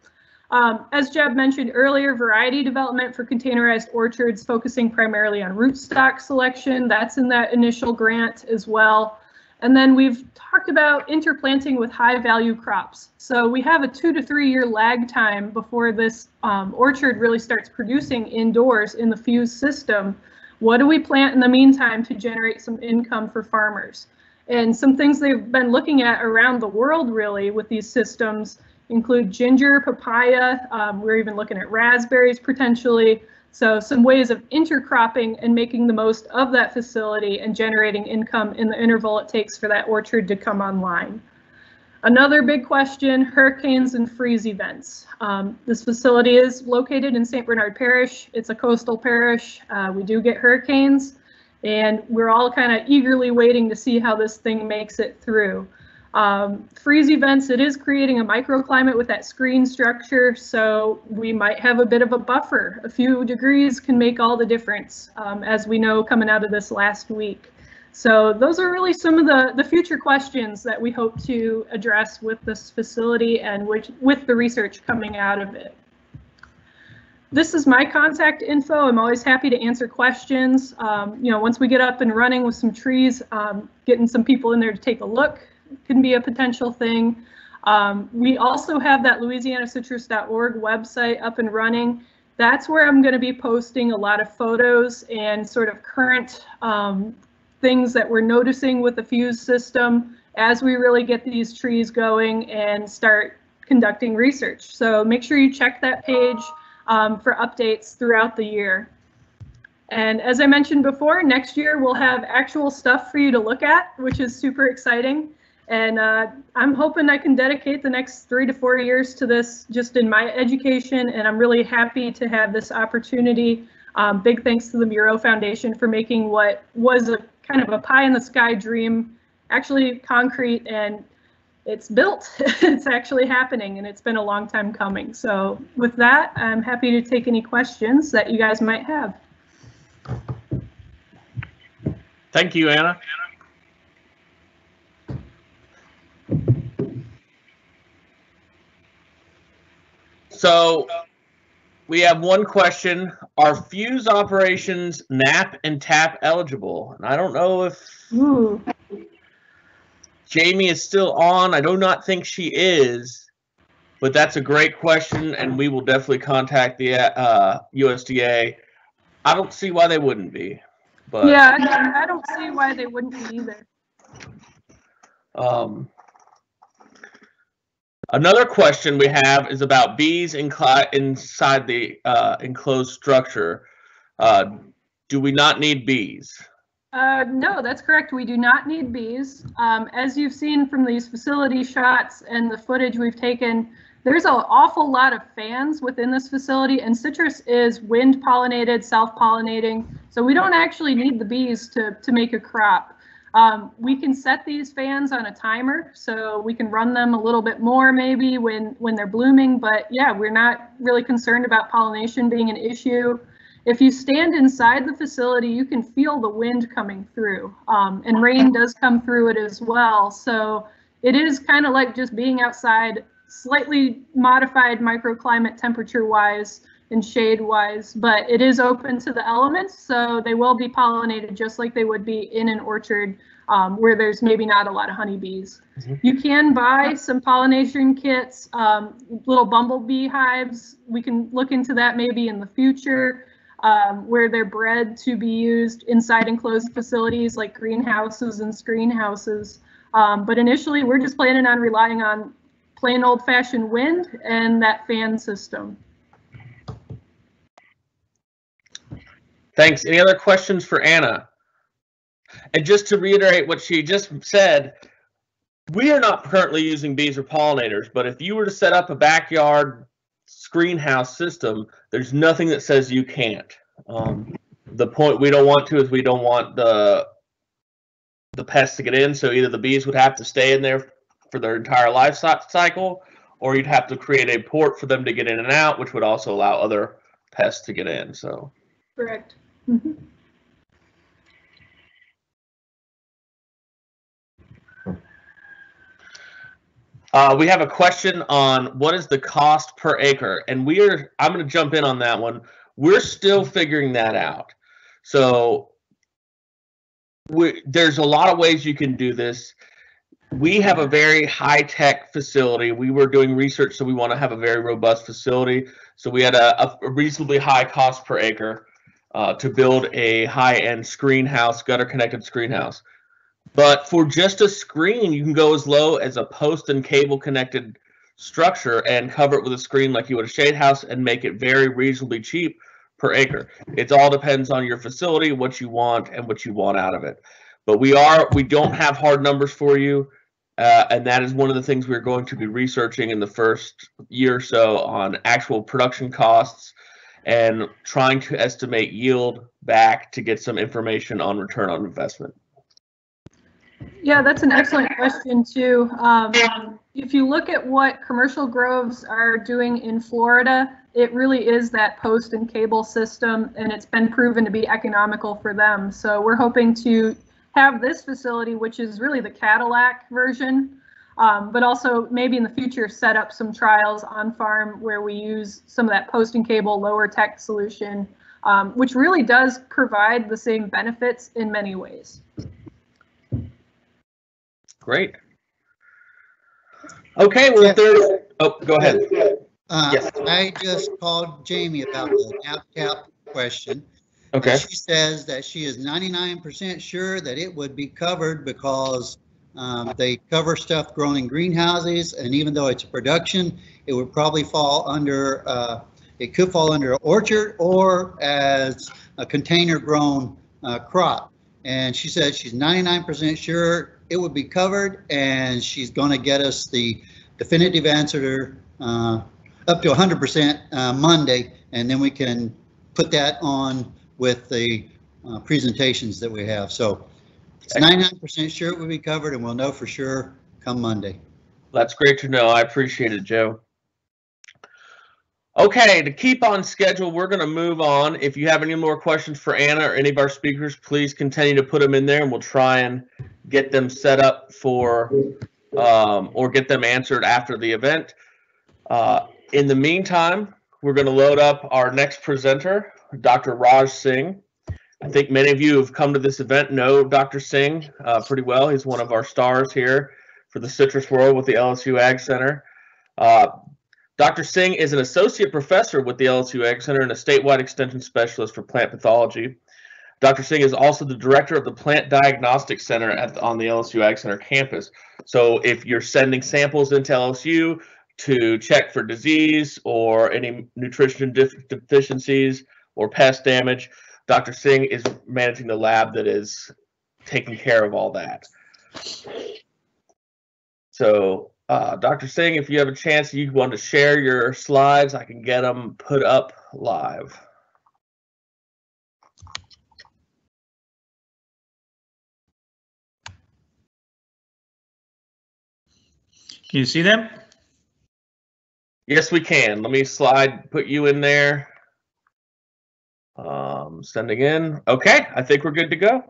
Um, as Jeb mentioned earlier, variety development for containerized orchards, focusing primarily on rootstock selection. That's in that initial grant as well. And then we've talked about interplanting with high value crops. So we have a two to three year lag time before this um, orchard really starts producing indoors in the fuse system. What do we plant in the meantime to generate some income for farmers? And some things they've been looking at around the world really with these systems include ginger, papaya, um, we're even looking at raspberries potentially, so some ways of intercropping and making the most of that facility and generating income in the interval it takes for that orchard to come online. Another big question, hurricanes and freeze events. Um, this facility is located in St. Bernard Parish. It's a coastal parish. Uh, we do get hurricanes and we're all kind of eagerly waiting to see how this thing makes it through. Um, freeze events, it is creating a microclimate with that screen structure, so we might have a bit of a buffer. A few degrees can make all the difference, um, as we know coming out of this last week. So those are really some of the, the future questions that we hope to address with this facility and which, with the research coming out of it. This is my contact info. I'm always happy to answer questions. Um, you know, once we get up and running with some trees, um, getting some people in there to take a look, can be a potential thing. Um, we also have that louisianacitrus.org website up and running. That's where I'm going to be posting a lot of photos and sort of current um, things that we're noticing with the fuse system as we really get these trees going and start conducting research. So make sure you check that page um, for updates throughout the year. And as I mentioned before, next year we'll have actual stuff for you to look at, which is super exciting. And uh, I'm hoping I can dedicate the next three to four years to this just in my education. And I'm really happy to have this opportunity. Um, big thanks to the Meraux Foundation for making what was a kind of a pie in the sky dream actually concrete and it's built. it's actually happening and it's been a long time coming. So with that, I'm happy to take any questions that you guys might have. Thank you, Anna. So we have one question. Are fuse operations NAP and TAP eligible? And I don't know if. Ooh. Jamie is still on. I do not think she is, but that's a great question, and we will definitely contact the uh, USDA. I don't see why they wouldn't be, but Yeah, I, I don't see why they wouldn't be either. Um, another question we have is about bees inside the uh, enclosed structure. Uh, do we not need bees? Uh, no, that's correct. We do not need bees. Um, as you've seen from these facility shots and the footage we've taken, there's an awful lot of fans within this facility, and citrus is wind pollinated, self pollinating. So we don't actually need the bees to, to make a crop. Um, we can set these fans on a timer, so we can run them a little bit more maybe when, when they're blooming. But yeah, we're not really concerned about pollination being an issue. If you stand inside the facility, you can feel the wind coming through, um, and rain does come through it as well. So it is kind of like just being outside, slightly modified microclimate temperature wise and shade wise, but it is open to the elements, so they will be pollinated just like they would be in an orchard um, where there's maybe not a lot of honeybees. You can buy some pollination kits, um, little bumblebee hives. We can look into that maybe in the future, um, where they're bred to be used inside enclosed facilities like greenhouses and screen houses. Um, but initially, we're just planning on relying on plain old fashioned wind and that fan system. Thanks. Any other questions for Anna? And just to reiterate what she just said, we are not currently using bees or pollinators, but if you were to set up a backyard screenhouse system, there's nothing that says you can't. Um, the point we don't want to is we don't want the the pests to get in. So either the bees would have to stay in there for their entire life cycle, or you'd have to create a port for them to get in and out, which would also allow other pests to get in. So Correct. Mhm. Uh, we have a question on what is the cost per acre, and we're I'm going to jump in on that one. We're still figuring that out. So we, there's a lot of ways you can do this. We have a very high tech facility. We were doing research, so we want to have a very robust facility. So we had a, a reasonably high cost per acre uh, to build a high end screen house, gutter connected screen house. But for just a screen, you can go as low as a post and cable connected structure and cover it with a screen like you would a shade house and make it very reasonably cheap per acre. It all depends on your facility, what you want, and what you want out of it. But we are we don't have hard numbers for you, uh, and that is one of the things we're going to be researching in the first year or so on actual production costs and trying to estimate yield back to get some information on return on investment. Yeah, that's an excellent question too. Um, if you look at what commercial groves are doing in Florida, it really is that post and cable system, and it's been proven to be economical for them. So we're hoping to have this facility, which is really the Cadillac version, um, but also maybe in the future set up some trials on farm where we use some of that post and cable lower tech solution, um, which really does provide the same benefits in many ways. Great. Okay, well, if there's, oh, go ahead. Uh, Yes. I just called Jamie about the nap cap question. Okay. She says that she is 99% sure that it would be covered because um, they cover stuff grown in greenhouses, and even though it's a production, it would probably fall under, uh, it could fall under an orchard or as a container grown uh, crop. And she said she's 99% sure it would be covered, and she's going to get us the definitive answer uh, up to 100% uh, Monday, and then we can put that on with the uh, presentations that we have. So it's 99% sure it will be covered, and we'll know for sure come Monday. That's great to know. I appreciate it, Joe. Okay, to keep on schedule, we're going to move on. If you have any more questions for Anna or any of our speakers, please continue to put them in there and we'll try and get them set up for um, or get them answered after the event. Uh, in the meantime, we're going to load up our next presenter, Dr. Raj Singh. I think many of you who have come to this event know Dr. Singh uh, pretty well. He's one of our stars here for the citrus world with the LSU Ag Center. Uh, Dr. Singh is an associate professor with the LSU Ag Center and a statewide extension specialist for plant pathology. Dr. Singh is also the director of the Plant Diagnostic Center at, on the LSU Ag Center campus. So if you're sending samples into LSU to check for disease or any nutrition deficiencies or pest damage, Dr. Singh is managing the lab that is taking care of all that. So, uh, Dr. Singh, if you have a chance, you want to share your slides, I can get them put up live. Can you see them? Yes, we can. Let me slide, put you in there. Um, sending in. Okay, I think we're good to go.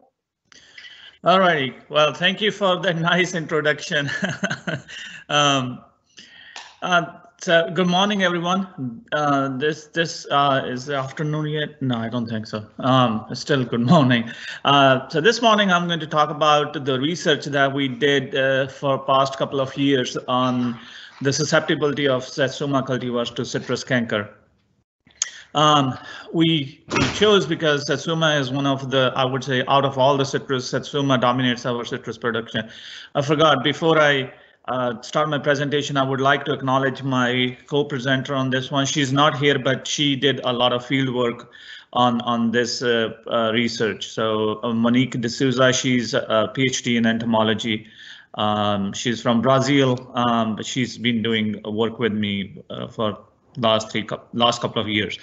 All righty. Well, thank you for that nice introduction. um, uh, so good morning, everyone. Uh, this this uh, is the afternoon yet? No, I don't think so. Um, still good morning. Uh, so this morning I'm going to talk about the research that we did uh, for past couple of years on the susceptibility of Satsuma cultivars to citrus canker. Um, we, we, chose because Satsuma is one of the, I would say, out of all the citrus, Satsuma dominates our citrus production. I forgot, before I uh, start my presentation, I would like to acknowledge my co-presenter on this one. She's not here, but she did a lot of field work on, on this uh, uh, research. So uh, Monique D'Souza, she's a PhD in entomology. Um, she's from Brazil, um, but she's been doing work with me uh, for last three last couple of years.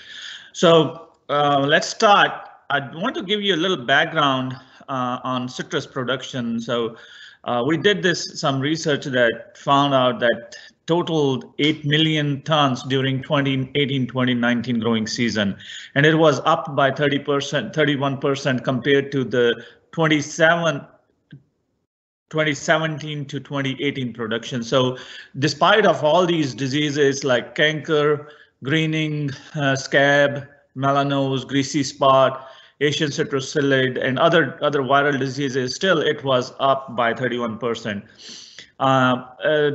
So uh, let's start. I want to give you a little background uh, on citrus production. So uh, we did this some research that found out that totaled 8 million tons during 2018-2019 growing season, and it was up by 30%, 31% compared to the 27 2017 to 2018 production. So despite of all these diseases like canker, greening, uh, scab, melanose, greasy spot, Asian citrus psyllid, and other, other viral diseases, still it was up by 31%. Uh, uh,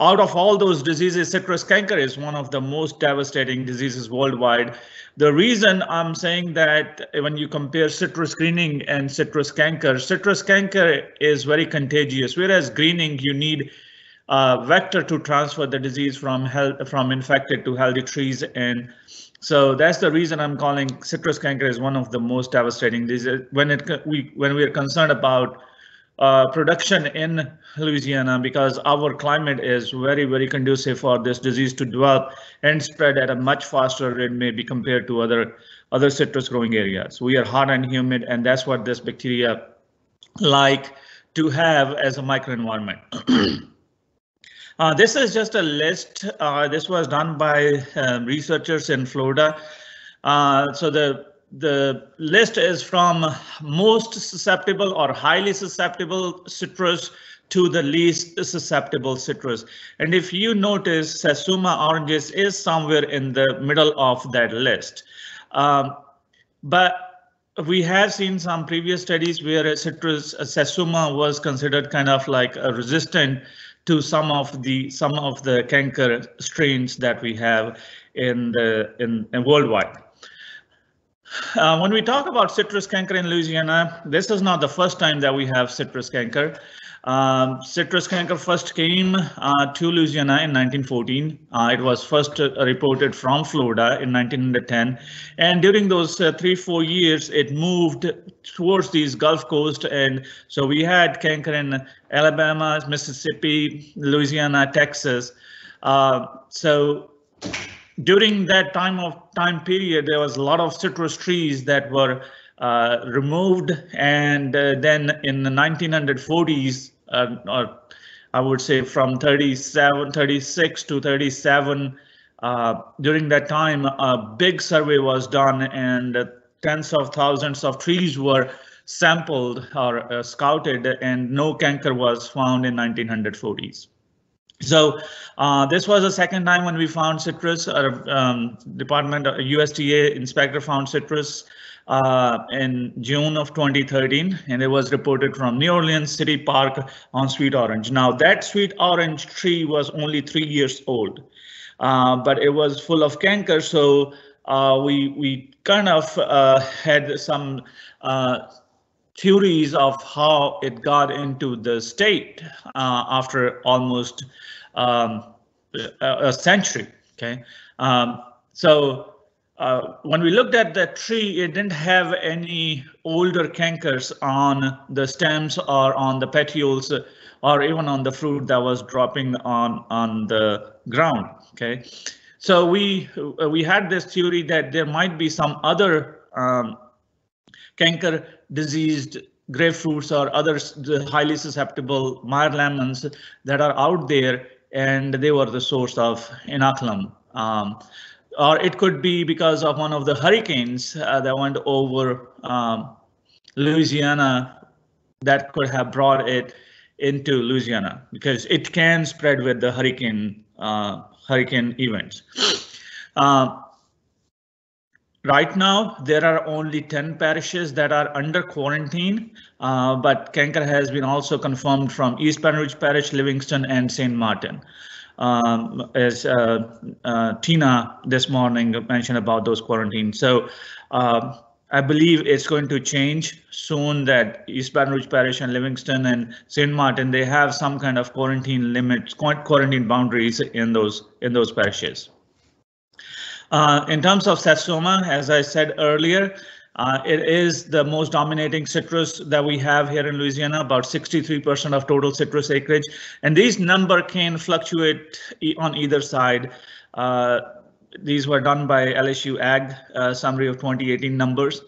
out of all those diseases, citrus canker is one of the most devastating diseases worldwide. The reason I'm saying that when you compare citrus greening and citrus canker, citrus canker is very contagious, whereas greening you need a vector to transfer the disease from health, from infected to healthy trees and so that's the reason I'm calling citrus canker is one of the most devastating diseases. When it we when we are concerned about uh, production in Louisiana because our climate is very, very conducive for this disease to develop and spread at a much faster rate maybe compared to other other citrus growing areas. We are hot and humid and that's what this bacteria like to have as a microenvironment. uh, this is just a list. Uh, this was done by uh, researchers in Florida. Uh, so the the list is from most susceptible or highly susceptible citrus to the least susceptible citrus. And if you notice, Satsuma oranges is somewhere in the middle of that list. Um, but we have seen some previous studies where a citrus Satsuma was considered kind of like a resistant to some of the some of the canker strains that we have in the in, in worldwide. Uh, when we talk about citrus canker in Louisiana, this is not the first time that we have citrus canker. Um, citrus canker first came uh, to Louisiana in 1914. Uh, it was first uh, reported from Florida in 1910. And during those uh, three, four years, it moved towards these Gulf Coast. And so we had canker in Alabama, Mississippi, Louisiana, Texas. Uh, so during that time of time period, there was a lot of citrus trees that were uh, removed, and uh, then in the 1940s, uh, or I would say from 37, 36 to 37, uh, during that time, a big survey was done, and tens of thousands of trees were sampled or uh, scouted, and no canker was found in 1940s. So uh, this was the second time when we found citrus. Our um, Department USDA inspector found citrus uh, in June of 2013, and it was reported from New Orleans City Park on sweet orange. Now that sweet orange tree was only three years old, uh, but it was full of canker. So uh, we we kind of uh, had some uh, theories of how it got into the state uh, after almost um, a, century. Okay, um, so uh, when we looked at the tree, it didn't have any older cankers on the stems or on the petioles or even on the fruit that was dropping on on the ground. Okay, so we we had this theory that there might be some other um, canker diseased grapefruits or other highly susceptible Meyer lemons that are out there and they were the source of inoculum. Um, or it could be because of one of the hurricanes uh, that went over um, Louisiana that could have brought it into Louisiana because it can spread with the hurricane uh, hurricane events. Uh, Right now, there are only 10 parishes that are under quarantine, uh, but canker has been also confirmed from East Rouge Parish, Livingston, and St. Martin. Um, as uh, uh, Tina this morning mentioned about those quarantines. So uh, I believe it's going to change soon that East Rouge Parish and Livingston and St. Martin, they have some kind of quarantine limits, quarantine boundaries in those in those parishes. Uh, in terms of Satsuma, as I said earlier, uh, it is the most dominating citrus that we have here in Louisiana, about 63% of total citrus acreage. And these number can fluctuate on either side. Uh, these were done by LSU Ag uh, summary of 2018 numbers.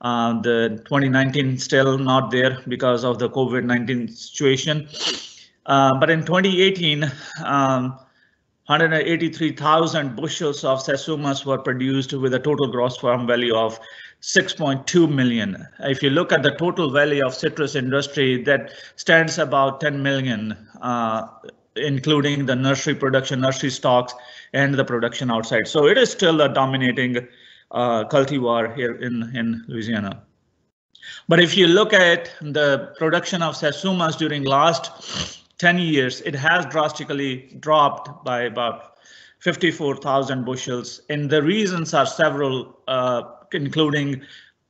Uh, the 2019 still not there because of the COVID-19 situation. Uh, but in 2018, um, 183,000 bushels of satsumas were produced with a total gross farm value of 6.2 million. If you look at the total value of citrus industry, that stands about 10 million, uh, including the nursery production, nursery stocks, and the production outside. So it is still a dominating uh, cultivar here in, in Louisiana. But if you look at the production of satsumas during last 10 years, it has drastically dropped by about 54,000 bushels. And the reasons are several, uh, including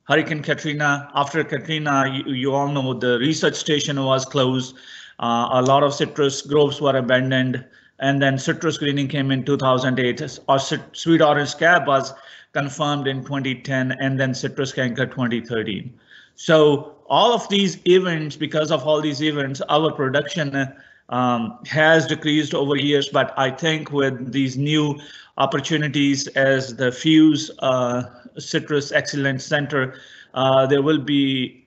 Hurricane Katrina. After Katrina, you, you, all know the research station was closed. Uh, a lot of citrus groves were abandoned. And then citrus greening came in 2008. Or sweet orange scab was confirmed in 2010, and then citrus canker 2013. So all of these events, because of all these events, our production um, has decreased over years. But I think with these new opportunities as the Fuse uh, Citrus Excellence Center, uh, there will be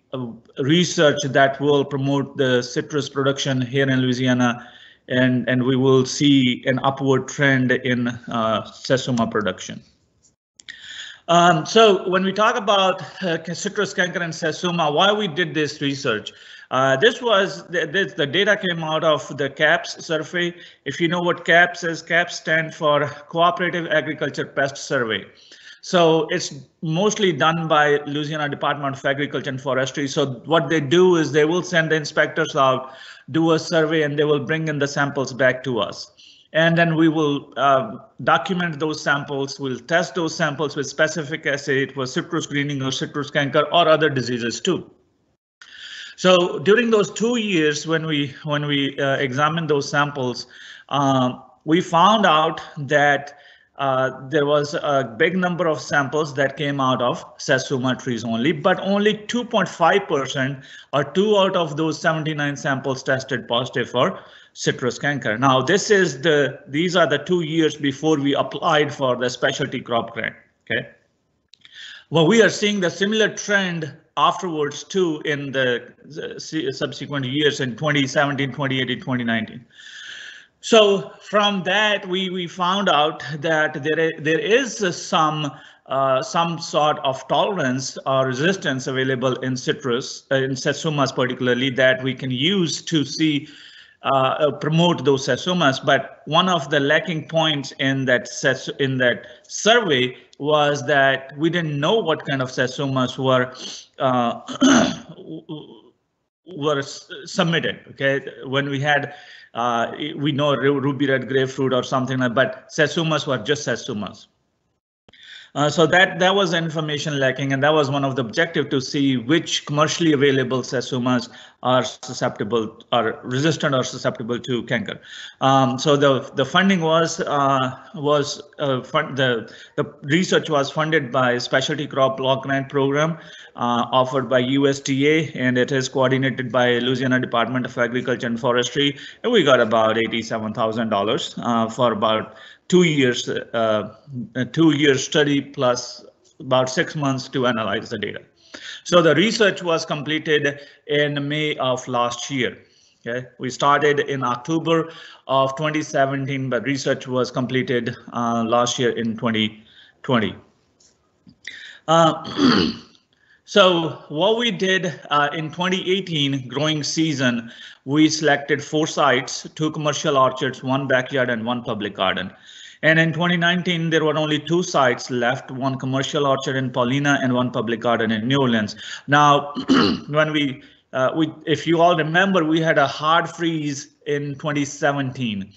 research that will promote the citrus production here in Louisiana, and, and we will see an upward trend in uh, Satsuma production. Um, so when we talk about uh, citrus canker and satsuma, why we did this research? Uh, this was the, the data came out of the CAPS survey. If you know what CAPS is, CAPS stand for Cooperative Agriculture Pest Survey. So it's mostly done by Louisiana Department of Agriculture and Forestry. So what they do is they will send the inspectors out, do a survey, and they will bring in the samples back to us and then we will uh, document those samples. We'll test those samples with specific assay for citrus greening or citrus canker or other diseases too. So during those two years when we when we uh, examined those samples, um, we found out that uh, there was a big number of samples that came out of Satsuma trees only, but only 2.5% or two out of those 79 samples tested positive for citrus canker. Now this is the these are the two years before we applied for the specialty crop grant. Okay. Well, we are seeing the similar trend afterwards too in the subsequent years in 2017, 2018, 2019. So from that, we, we found out that there, there is some uh, some sort of tolerance or resistance available in citrus, uh, in satsumas particularly, that we can use to see uh, promote those satsumas. But one of the lacking points in that in that survey was that we didn't know what kind of satsumas were uh, were submitted. Okay, when we had uh, we know ruby red grapefruit or something like, but satsumas were just satsumas. Uh, so that that was information lacking, and that was one of the objective to see which commercially available satsumas are susceptible, are resistant or susceptible to canker. Um, so the the funding was uh, was uh, fund, the the research was funded by Specialty Crop Block Grant Program uh, offered by USDA, and it is coordinated by Louisiana Department of Agriculture and Forestry. And we got about eighty-seven thousand uh, dollars for about two years, uh, two year study plus about six months to analyze the data. So the research was completed in May of last year. Okay, we started in October of 2017, but research was completed uh, last year in 2020. Uh, so what we did uh, in 2018 growing season, we selected four sites, two commercial orchards, one backyard and one public garden. And in 2019, there were only two sites left, one commercial orchard in Paulina and one public garden in New Orleans. Now, when we, uh, we, if you all remember, we had a hard freeze in 2017.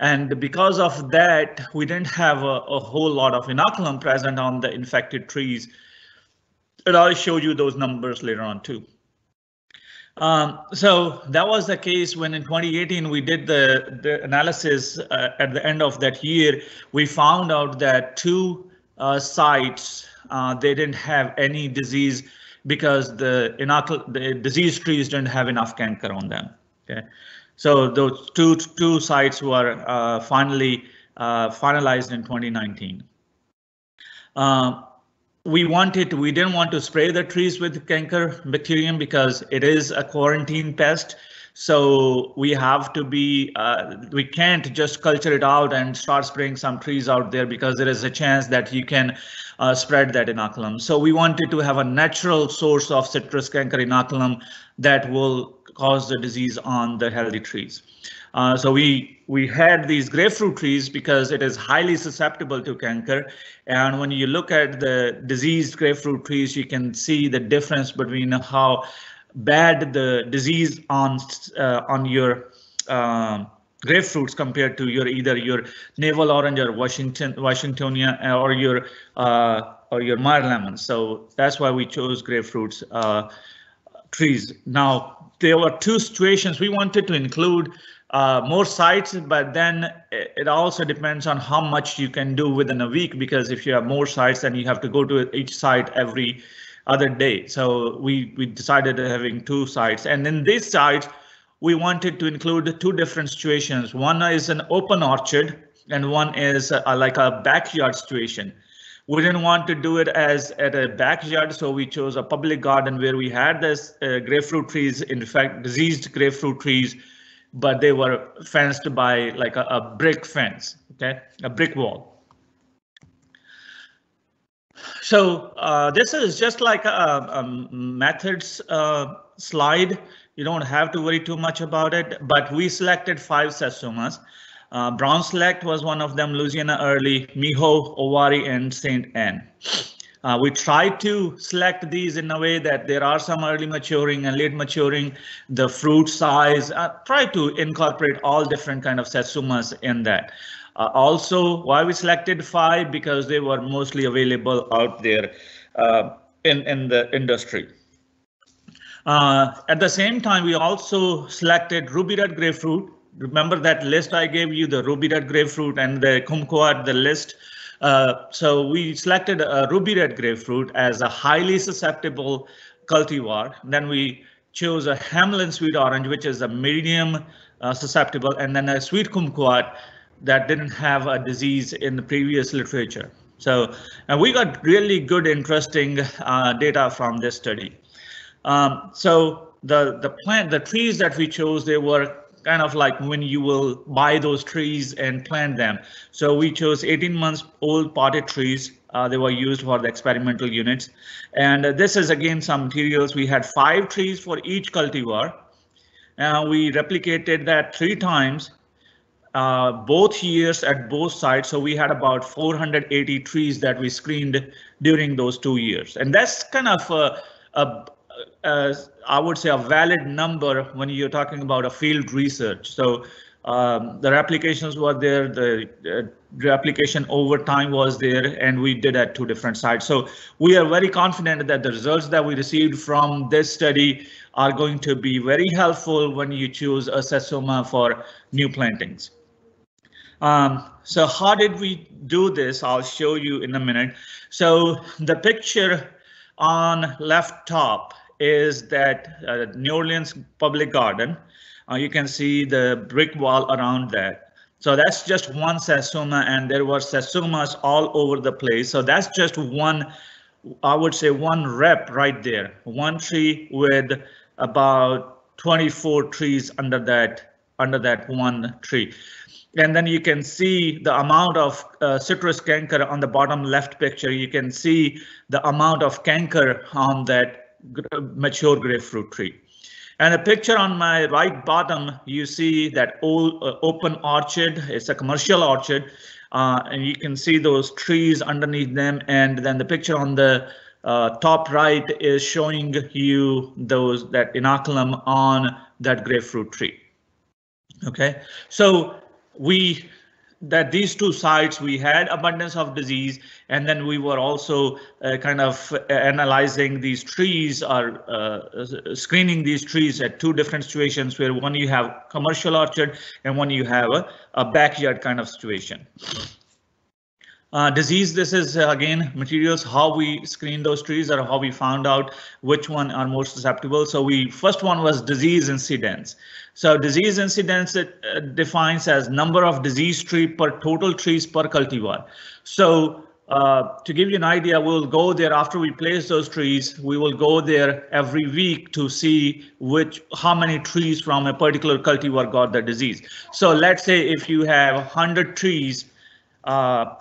And because of that, we didn't have a, a whole lot of inoculum present on the infected trees. And I'll show you those numbers later on too. Um, so that was the case when in 2018 we did the, the analysis uh, at the end of that year. We found out that two uh, sites uh, they didn't have any disease because the, the disease trees didn't have enough canker on them. Okay, so those two two sites were uh, finally uh, finalized in 2019 we wanted we didn't want to spray the trees with canker bacterium because it is a quarantine pest. So we have to be uh, we can't just culture it out and start spraying some trees out there because there is a chance that you can uh, spread that inoculum. So we wanted to have a natural source of citrus canker inoculum that will cause the disease on the healthy trees uh, so we we had these grapefruit trees because it is highly susceptible to canker. And when you look at the diseased grapefruit trees, you can see the difference between how bad the disease on uh, on your uh, grapefruits compared to your either your navel orange or Washington Washingtonia uh, or your uh, or your Meyer lemon. So that's why we chose grapefruits trees. Now there were two situations we wanted to include uh, more sites, but then it also depends on how much you can do within a week, because if you have more sites, then you have to go to each site every other day. So we, we decided having two sites. And in these sites, we wanted to include two different situations. One is an open orchard and one is a, like a backyard situation. We didn't want to do it as at a backyard, so we chose a public garden where we had this uh, grapefruit trees, in fact, diseased grapefruit trees but they were fenced by like a, a brick fence, okay, a brick wall. So uh, this is just like a, a methods uh, slide. You don't have to worry too much about it, but we selected five satsumas. Uh, Brown Select was one of them, Louisiana Early, Miho, Owari, and St. Anne. Uh, we try to select these in a way that there are some early maturing and late maturing, the fruit size, uh, try to incorporate all different kind of satsumas in that. Uh, also, why we selected five, because they were mostly available out there uh, in, in the industry. Uh, at the same time, we also selected ruby red grapefruit. Remember that list I gave you, the ruby red grapefruit and the kumquat, the list uh, so we selected a ruby red grapefruit as a highly susceptible cultivar. Then we chose a Hamlin sweet orange, which is a medium uh, susceptible, and then a sweet kumquat that didn't have a disease in the previous literature. So and we got really good, interesting uh, data from this study. Um, so the the plant, the trees that we chose, they were kind of like when you will buy those trees and plant them. So we chose 18 months old potted trees. Uh, they were used for the experimental units. And uh, this is again some materials. We had five trees for each cultivar. we replicated that three times, uh, both years at both sites. So we had about 480 trees that we screened during those two years. And that's kind of a, a, a I would say a valid number when you're talking about a field research. So um, the applications were there, the uh, replication over time was there, and we did at two different sites. So we are very confident that the results that we received from this study are going to be very helpful when you choose a Satsuma for new plantings. Um, so how did we do this? I'll show you in a minute. So the picture on left top is that uh, New Orleans Public Garden. Uh, you can see the brick wall around that. So that's just one Satsuma and there were Satsumas all over the place. So that's just one, I would say one rep right there. One tree with about 24 trees under that under that one tree. And then you can see the amount of uh, citrus canker on the bottom left picture. You can see the amount of canker on that mature grapefruit tree. And the picture on my right bottom, you see that old uh, open orchard. It's a commercial orchard. Uh, and you can see those trees underneath them. And then the picture on the uh, top right is showing you those that inoculum on that grapefruit tree. Okay, so we that these two sites we had abundance of disease and then we were also uh, kind of analyzing these trees or uh, screening these trees at two different situations where one you have commercial orchard and one you have a, a backyard kind of situation. Uh, disease, this is uh, again materials, how we screen those trees or how we found out which one are more susceptible. So we first one was disease incidence. So disease incidence it uh, defines as number of disease tree per total trees per cultivar. So uh, to give you an idea, we'll go there after we place those trees. We will go there every week to see which how many trees from a particular cultivar got the disease. So let's say if you have 100 trees, uh,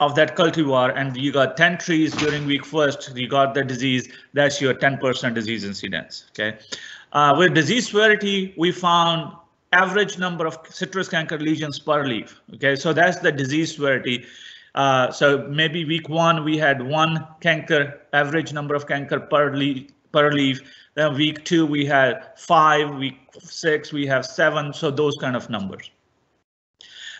of that cultivar and you got 10 trees during week first, you got the disease, that's your 10% disease incidence. Okay. Uh, with disease severity, we found average number of citrus canker lesions per leaf. Okay, so that's the disease severity. Uh, so maybe week one we had one canker, average number of canker per leaf. Per leaf. Then week two we had five. Week six we have seven. So those kind of numbers.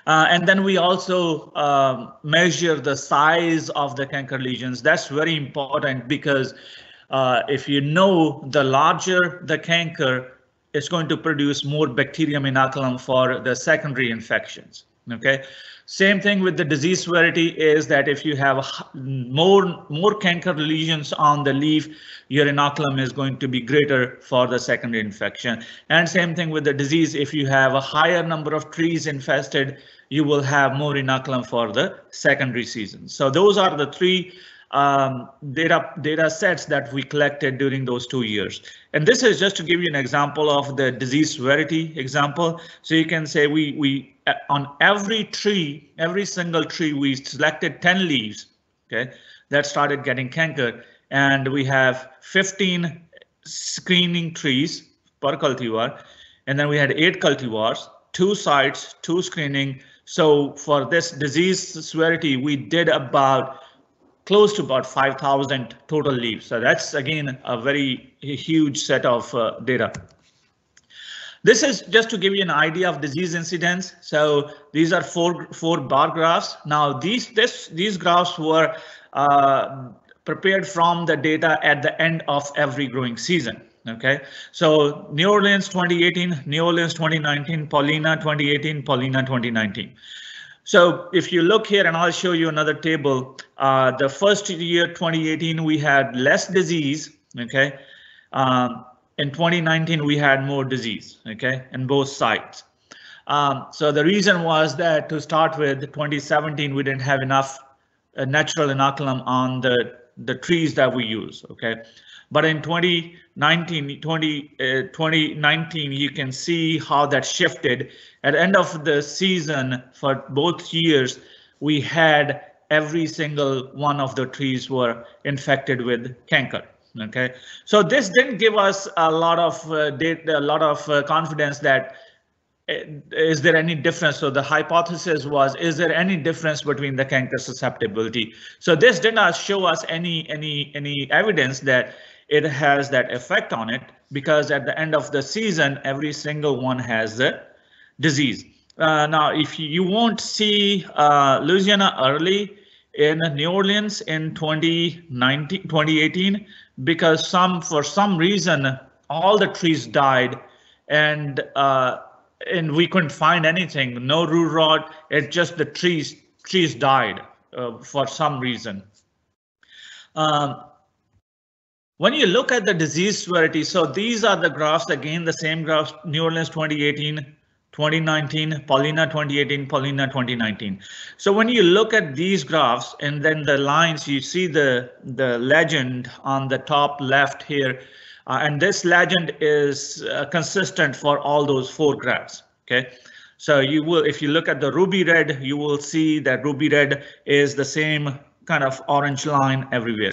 Uh, and then we also uh, measure the size of the canker lesions. That's very important because uh, if you know the larger the canker, it's going to produce more bacterium inoculum for the secondary infections. Okay. Same thing with the disease severity is that if you have more more canker lesions on the leaf, your inoculum is going to be greater for the secondary infection. And same thing with the disease. If you have a higher number of trees infested, you will have more inoculum for the secondary season. So those are the three um, data data sets that we collected during those two years. And this is just to give you an example of the disease severity example. So you can say we we on every tree, every single tree, we selected 10 leaves, okay, that started getting canker, and we have 15 screening trees per cultivar, and then we had eight cultivars, two sites, two screening, so for this disease severity, we did about close to about 5,000 total leaves. So that's again a very huge set of uh, data. This is just to give you an idea of disease incidence. So these are four four bar graphs. Now these this these graphs were uh, prepared from the data at the end of every growing season. Okay, so New Orleans 2018, New Orleans 2019, Paulina 2018, Paulina 2019. So if you look here and I'll show you another table, uh, the first year 2018 we had less disease, okay. Um, in 2019 we had more disease, okay, in both sides. Um, so the reason was that to start with 2017 we didn't have enough uh, natural inoculum on the the trees that we use, okay. But in 2019, 20, uh, 2019, you can see how that shifted. At end of the season for both years, we had every single one of the trees were infected with canker. Okay, so this didn't give us a lot of uh, data, a lot of uh, confidence that uh, there any difference? So the hypothesis was, is there any difference between the canker susceptibility? So this did not show us any any any evidence that it has that effect on it because at the end of the season, every single one has the disease. Uh, now, if you, won't see uh, Louisiana early in New Orleans in 2019, 2018, because some for some reason all the trees died and uh, and we couldn't find anything, no root rot. It's just the trees trees died uh, for some reason. Um, when you look at the disease severity, so these are the graphs again, the same graphs, New Orleans 2018, 2019, Paulina 2018, Paulina 2019. So when you look at these graphs and then the lines, you see the, the legend on the top left here. Uh, and this legend is uh, consistent for all those four graphs. OK, so you will if you look at the ruby red, you will see that ruby red is the same kind of orange line everywhere.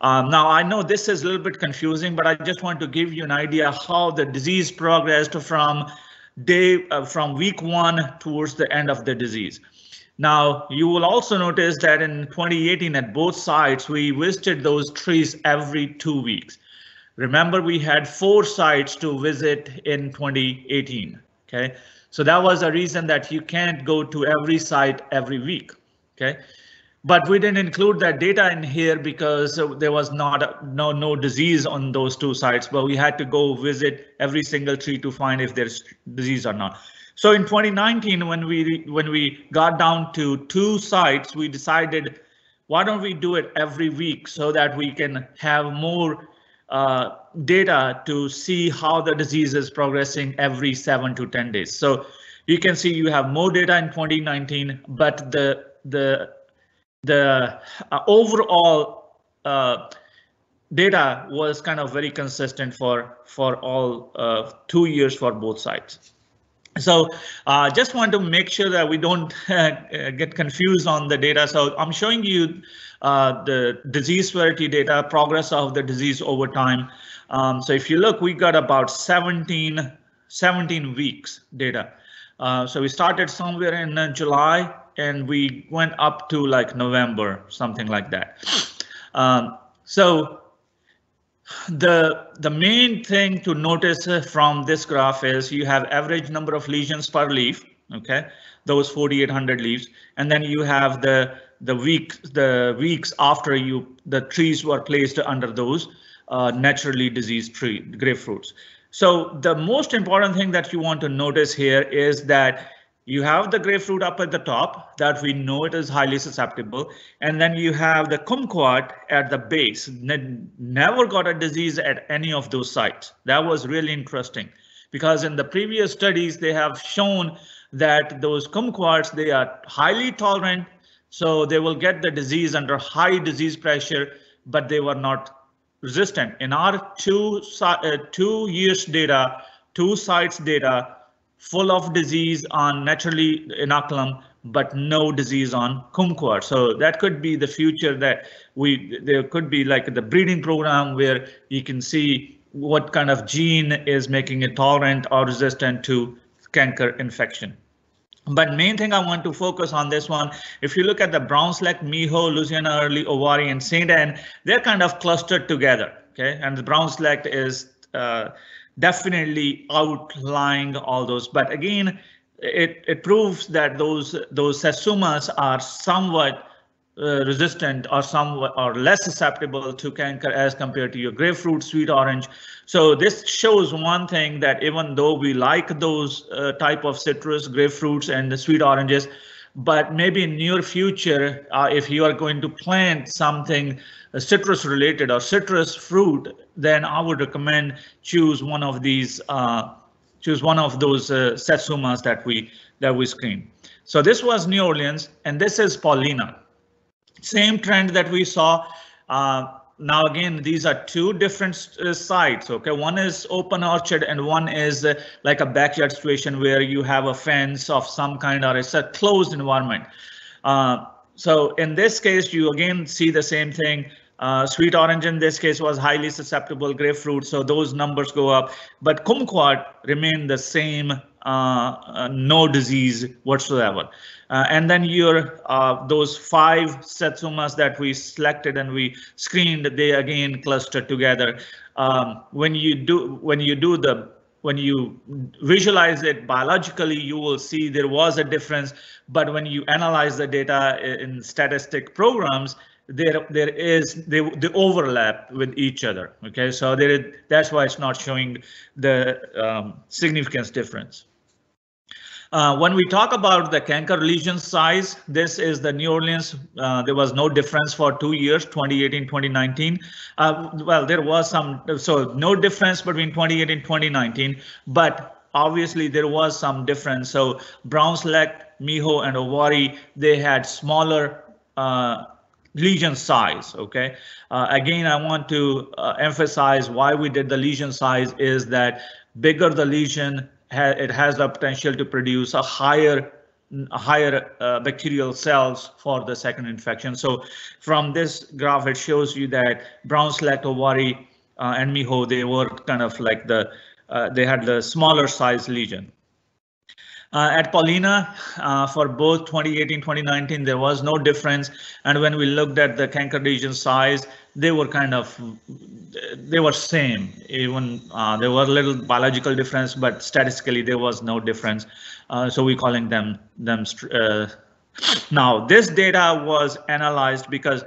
Um, now, I know this is a little bit confusing, but I just want to give you an idea how the disease progressed from day uh, from week one towards the end of the disease. Now, you will also notice that in 2018 at both sites, we visited those trees every two weeks. Remember, we had four sites to visit in 2018. OK, so that was a reason that you can't go to every site every week. OK, but we didn't include that data in here because there was not a, no no disease on those two sites but we had to go visit every single tree to find if there's disease or not. So in 2019 when we when we got down to two sites we decided why don't we do it every week so that we can have more uh, data to see how the disease is progressing every seven to 10 days. So you can see you have more data in 2019 but the the the uh, overall uh, data was kind of very consistent for for all uh, two years for both sides. So I uh, just want to make sure that we don't get confused on the data. So I'm showing you uh, the disease severity data, progress of the disease over time. Um, so if you look, we got about 17, 17 weeks data. Uh, so we started somewhere in July and we went up to like November, something like that. Um, so the the main thing to notice from this graph is you have average number of lesions per leaf, okay, those 4,800 leaves, and then you have the the week the weeks after you the trees were placed under those uh, naturally diseased tree grapefruits. So the most important thing that you want to notice here is that you have the grapefruit up at the top that we know it is highly susceptible. And then you have the kumquat at the base, never got a disease at any of those sites. That was really interesting because in the previous studies, they have shown that those kumquats, they are highly tolerant. So they will get the disease under high disease pressure, but they were not resistant. In our two, uh, two years data, two sites data, full of disease on naturally inoculum, but no disease on kumquat. So that could be the future that we there could be like the breeding program where you can see what kind of gene is making it tolerant or resistant to canker infection. But main thing I want to focus on this one, if you look at the brown select, Miho, Louisiana Early, Owari, and St. Anne, they're kind of clustered together. Okay, and the brown select is uh, definitely outlying all those. But again, it, it proves that those those satsumas are somewhat uh, resistant or somewhat or less susceptible to canker as compared to your grapefruit, sweet orange. So this shows one thing that even though we like those uh, type of citrus, grapefruits and the sweet oranges, but maybe in near future, uh, if you are going to plant something uh, citrus related or citrus fruit, then I would recommend choose one of these, uh, choose one of those uh, satsumas that we that we screen. So this was New Orleans, and this is Paulina. Same trend that we saw. Now again, these are two different uh, sites. Okay, one is open orchard and one is uh, like a backyard situation where you have a fence of some kind or it's a closed environment. Uh, so in this case, you again see the same thing. Uh, sweet orange in this case was highly susceptible grapefruit, so those numbers go up. But kumquat remained the same, uh, uh, no disease whatsoever. Uh, and then your uh, those five satsumas that we selected and we screened, they again cluster together. Um, when you do when you do the when you visualize it biologically, you will see there was a difference. But when you analyze the data in statistic programs, there there is they, they overlap with each other. Okay, so there is, that's why it's not showing the um, significance difference. Uh, when we talk about the canker lesion size, this is the New Orleans. Uh, there was no difference for two years, 2018, 2019. Uh, well, there was some, so no difference between 2018, 2019, but obviously there was some difference. So brown select, Miho, and Owari, they had smaller uh, lesion size. Okay. Uh, again, I want to uh, emphasize why we did the lesion size is that bigger the lesion, ha it has the potential to produce a higher higher uh, bacterial cells for the second infection. So from this graph, it shows you that brown select Owari uh, and Miho, they were kind of like the, uh, they had the smaller size lesion. Uh, at Paulina, uh, for both 2018, 2019, there was no difference. And when we looked at the canker lesion size, they were kind of, they were same. Even uh, there a little biological difference, but statistically there was no difference. Uh, so we calling them them. Uh, now this data was analyzed because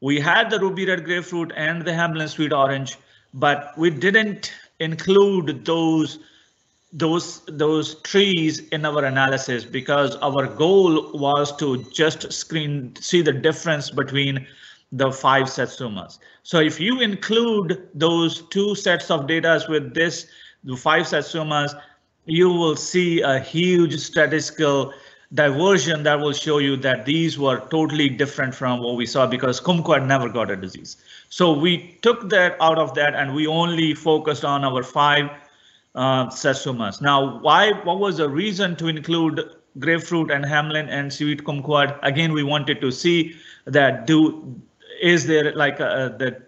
we had the ruby red grapefruit and the Hamlin sweet orange, but we didn't include those those those trees in our analysis because our goal was to just screen see the difference between the five satsumas. So if you include those two sets of data with this the five satsumas, you will see a huge statistical diversion that will show you that these were totally different from what we saw because kumquat never got a disease. So we took that out of that and we only focused on our five uh, satsumas. Now, why? What was the reason to include grapefruit and Hamlin and sweet kumquat? Again, we wanted to see that do is there like a, the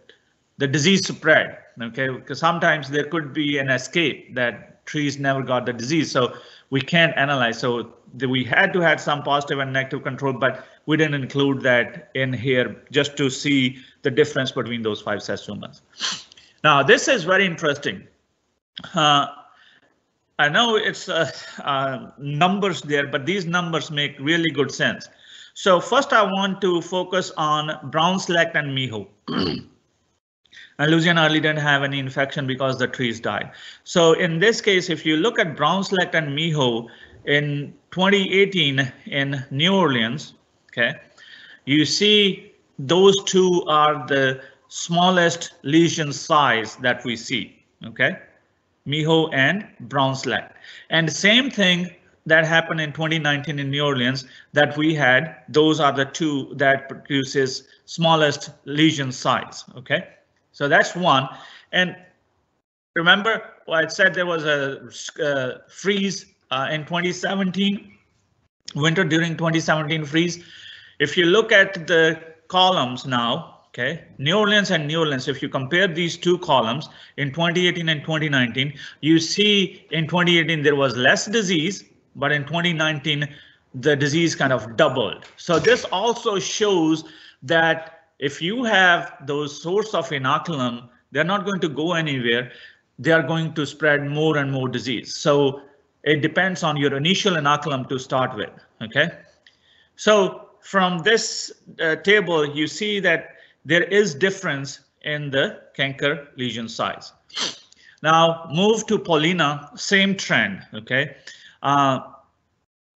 the disease spread? Okay, because sometimes there could be an escape that trees never got the disease, so we can't analyze. So the, we had to have some positive and negative control, but we didn't include that in here just to see the difference between those five satsumas. Now, this is very interesting. Uh, I know it's uh, uh, numbers there, but these numbers make really good sense. So first I want to focus on brown select and Miho. and Louisiana early didn't have any infection because the trees died. So in this case, if you look at brown select and Miho in 2018 in New Orleans, okay, you see those two are the smallest lesion size that we see, okay. Miho and brown select. And same thing that happened in 2019 in New Orleans that we had, those are the two that produces smallest lesion size, okay? So that's one. And remember, I said there was a uh, freeze uh, in 2017, winter during 2017 freeze. If you look at the columns now, Okay, New Orleans and New Orleans, if you compare these two columns in 2018 and 2019, you see in 2018 there was less disease, but in 2019 the disease kind of doubled. So this also shows that if you have those source of inoculum, they're not going to go anywhere. They are going to spread more and more disease. So it depends on your initial inoculum to start with. OK, so from this uh, table, you see that there is difference in the canker lesion size. Now move to Paulina, same trend, okay? Uh,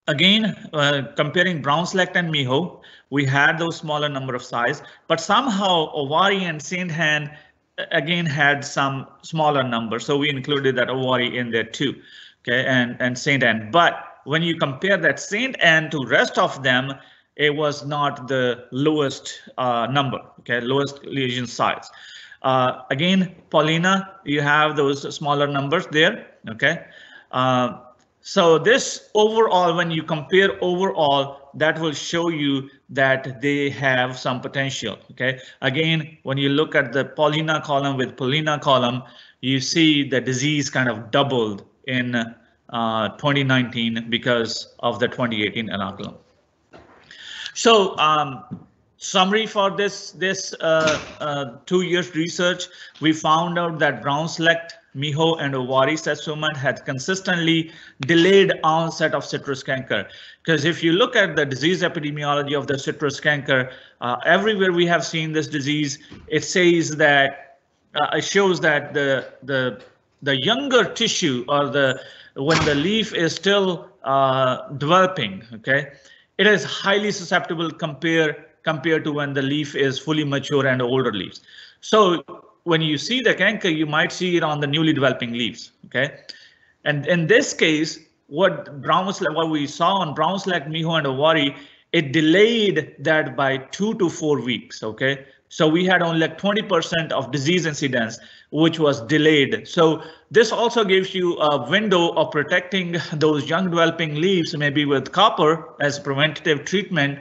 again, uh, comparing brown select and Miho, we had those smaller number of size, but somehow Owari and Saint Anne again had some smaller number. So we included that Owari in there too, okay, and, and Saint Anne. But when you compare that Saint Anne to rest of them, it was not the lowest uh, number, okay, lowest lesion size. Uh, again, Paulina, you have those smaller numbers there, okay. Uh, so this overall, when you compare overall, that will show you that they have some potential. Okay. Again, when you look at the Paulina column with Paulina column, you see the disease kind of doubled in uh, 2019 because of the 2018 inoculum. So um, summary for this this uh, uh, two years research, we found out that brown select, Miho and Owari satsuma had consistently delayed onset of citrus canker. Because if you look at the disease epidemiology of the citrus canker, uh, everywhere we have seen this disease, it says that uh, it shows that the the the younger tissue or the when the leaf is still uh, developing, okay, it is highly susceptible compare compared to when the leaf is fully mature and older leaves. So when you see the canker, you might see it on the newly developing leaves. Okay, and in this case, what brown what we saw on brown select, miho, and owari, it delayed that by two to four weeks. Okay, so we had only like 20% of disease incidence, which was delayed. So this also gives you a window of protecting those young developing leaves, maybe with copper as preventative treatment.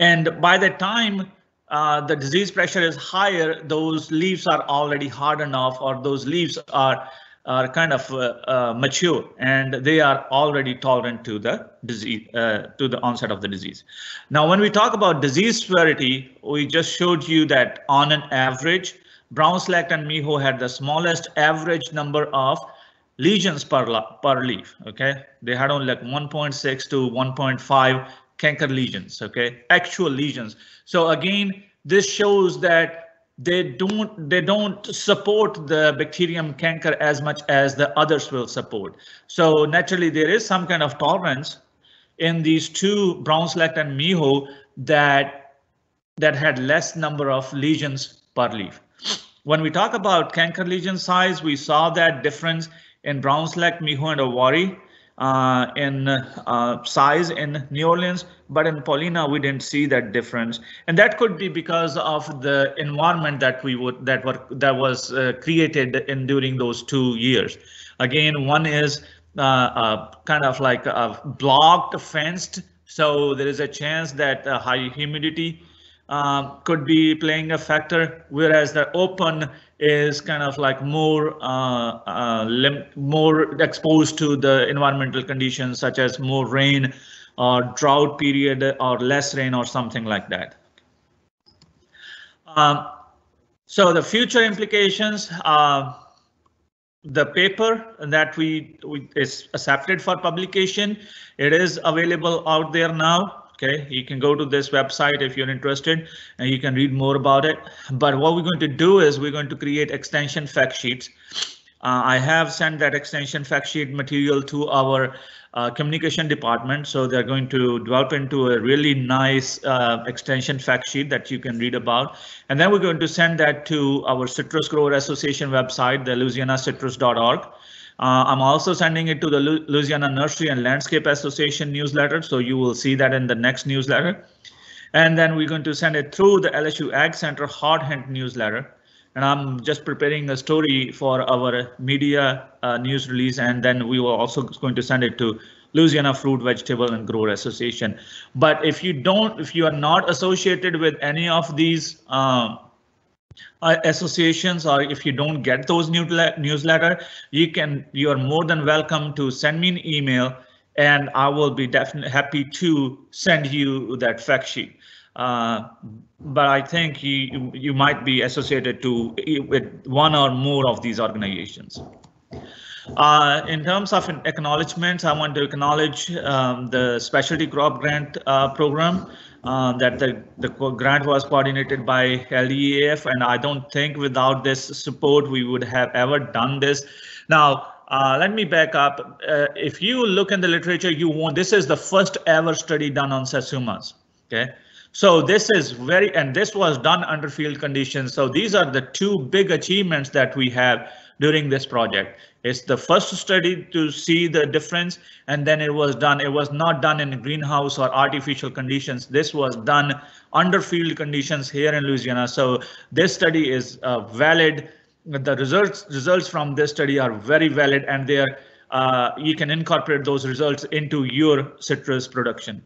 And by the time uh, the disease pressure is higher, those leaves are already hard enough or those leaves are are kind of uh, uh, mature and they are already tolerant to the disease, uh, to the onset of the disease. Now, when we talk about disease severity, we just showed you that on an average, brown select and miho had the smallest average number of lesions per, per leaf. Okay, they had only like 1.6 to 1.5 canker lesions. Okay, actual lesions. So again, this shows that they don't they don't support the bacterium canker as much as the others will support. So naturally there is some kind of tolerance in these two brown select and miho that that had less number of lesions per leaf. When we talk about canker lesion size, we saw that difference in brown select, miho, and owari uh, in uh, size in New Orleans, but in Paulina we didn't see that difference, and that could be because of the environment that we would that were that was uh, created in during those two years. Again, one is uh, kind of like blocked, fenced, so there is a chance that high humidity um, could be playing a factor, whereas the open is kind of like more uh, uh, more exposed to the environmental conditions such as more rain or drought period or less rain or something like that. Um, so the future implications, uh, the paper that we, we is accepted for publication, it is available out there now. Okay, you can go to this website if you're interested and you can read more about it. But what we're going to do is we're going to create extension fact sheets. Uh, I have sent that extension fact sheet material to our uh, communication department. So they're going to develop into a really nice uh, extension fact sheet that you can read about. And then we're going to send that to our Citrus Grower Association website, the louisianacitrus.org. Uh, I'm also sending it to the Louisiana Nursery and Landscape Association newsletter, so you will see that in the next newsletter. And then we're going to send it through the LSU Ag Center Hort Hint newsletter. And I'm just preparing a story for our media uh, news release, and then we were also going to send it to Louisiana Fruit, Vegetable, and Grower Association. But if you don't, if you are not associated with any of these uh, uh, associations or if you don't get those newsletter, you can you are more than welcome to send me an email and I will be definitely happy to send you that fact sheet. Uh, but I think you you might be associated to with one or more of these organizations. Uh, in terms of acknowledgements, I want to acknowledge um, the specialty crop grant uh, program uh, that the, the grant was coordinated by LEAF, and I don't think without this support we would have ever done this. Now, uh, let me back up. Uh, if you look in the literature, you want this is the first ever study done on satsumas. Okay, so this is very and this was done under field conditions. So these are the two big achievements that we have during this project. It's the first study to see the difference, and then it was done. It was not done in greenhouse or artificial conditions. This was done under field conditions here in Louisiana. So this study is uh, valid. The results results from this study are very valid, and they are uh, you can incorporate those results into your citrus production.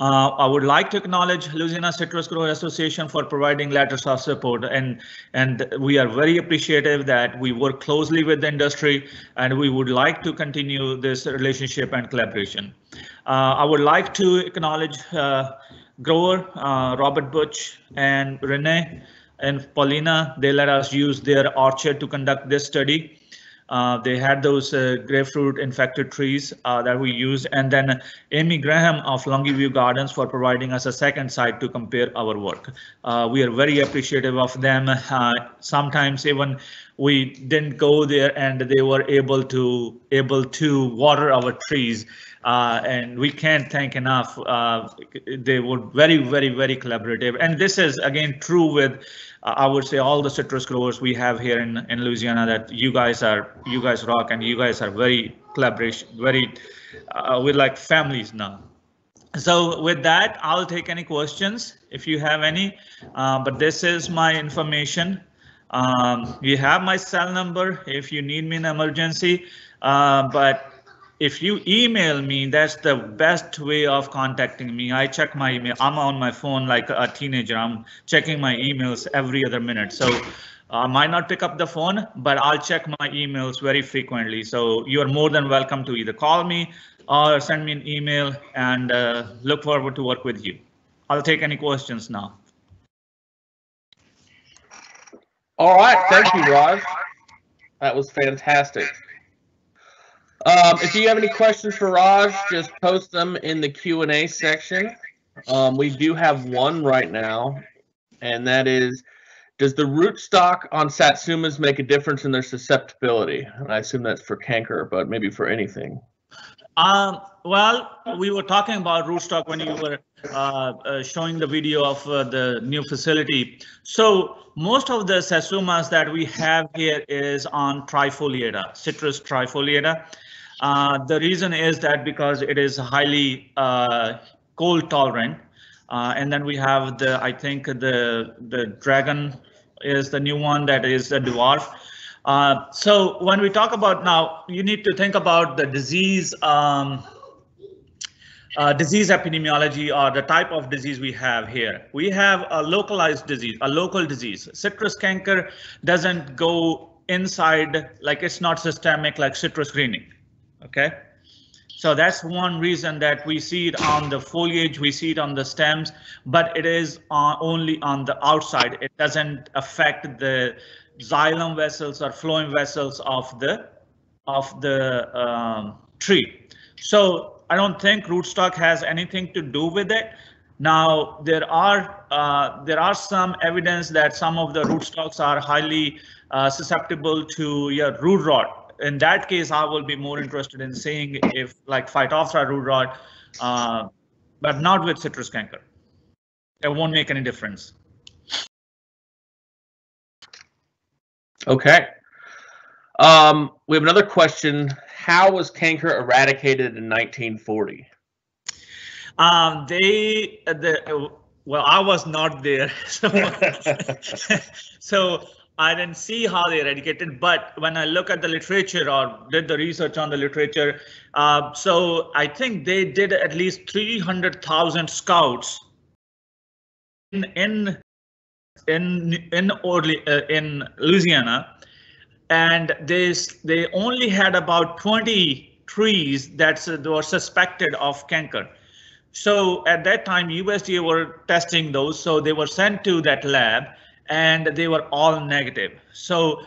Uh, I would like to acknowledge Louisiana Citrus Grower Association for providing letters of support and and we are very appreciative that we work closely with the industry and we would like to continue this relationship and collaboration. Uh, I would like to acknowledge uh, grower uh, Robert Butch and Renee and Paulina. They let us use their orchard to conduct this study. Uh, they had those uh, grapefruit infected trees uh, that we used, and then Amy Graham of Longview Gardens for providing us a second site to compare our work. Uh, we are very appreciative of them. Uh, sometimes even we didn't go there, and they were able to able to water our trees. Uh, and we can't thank enough. They were very, very, very collaborative. And this is again true with, I would say, all the citrus growers we have here in, in Louisiana. That you guys are, you guys rock, and you guys are very collaboration, very, uh, we're like families now. So with that, I'll take any questions if you have any. Uh, but this is my information. Um, you have my cell number if you need me in emergency. Uh, but if you email me, that's the best way of contacting me. I check my email. I'm on my phone like a teenager. I'm checking my emails every other minute. So I might not pick up the phone, but I'll check my emails very frequently. So you are more than welcome to either call me or send me an email and uh, look forward to work with you. I'll take any questions now. All right, thank you, Raj. That was fantastic. Um, if you have any questions for Raj, just post them in the Q and A section. Um, we do have one right now, and that is, does the rootstock on satsumas make a difference in their susceptibility? And I assume that's for canker, but maybe for anything. Um, well, we were talking about rootstock when you were uh, uh, showing the video of uh, the new facility. So most of the satsumas that we have here is on trifoliata, citrus trifoliata. Uh, the reason is that because it is highly uh, cold tolerant. Uh, and then we have the, I think the, the dragon is the new one that is the dwarf. Uh, so when we talk about now, you need to think about the disease, um, uh, disease epidemiology or the type of disease we have here. We have a localized disease, a local disease. Citrus canker doesn't go inside, like it's not systemic like citrus greening okay? So that's one reason that we see it on the foliage, we see it on the stems, but it is on, only on the outside. It doesn't affect the xylem vessels or phloem vessels of the of the um, tree. So I don't think rootstock has anything to do with it. Now there are uh, there are some evidence that some of the rootstocks are highly uh, susceptible to yeah, root rot in that case, I will be more interested in seeing if like Phytophthora root rot, uh, but not with citrus canker. It won't make any difference. Okay. Um, we have another question. How was canker eradicated in 1940? Um, they, the, well, I was not there. So, so I didn't see how they eradicated, but when I look at the literature or did the research on the literature, uh, so I think they did at least 300,000 scouts in in in in, uh, in Louisiana, and they they only had about 20 trees that were suspected of canker. So at that time, USDA were testing those, so they were sent to that lab and they were all negative. So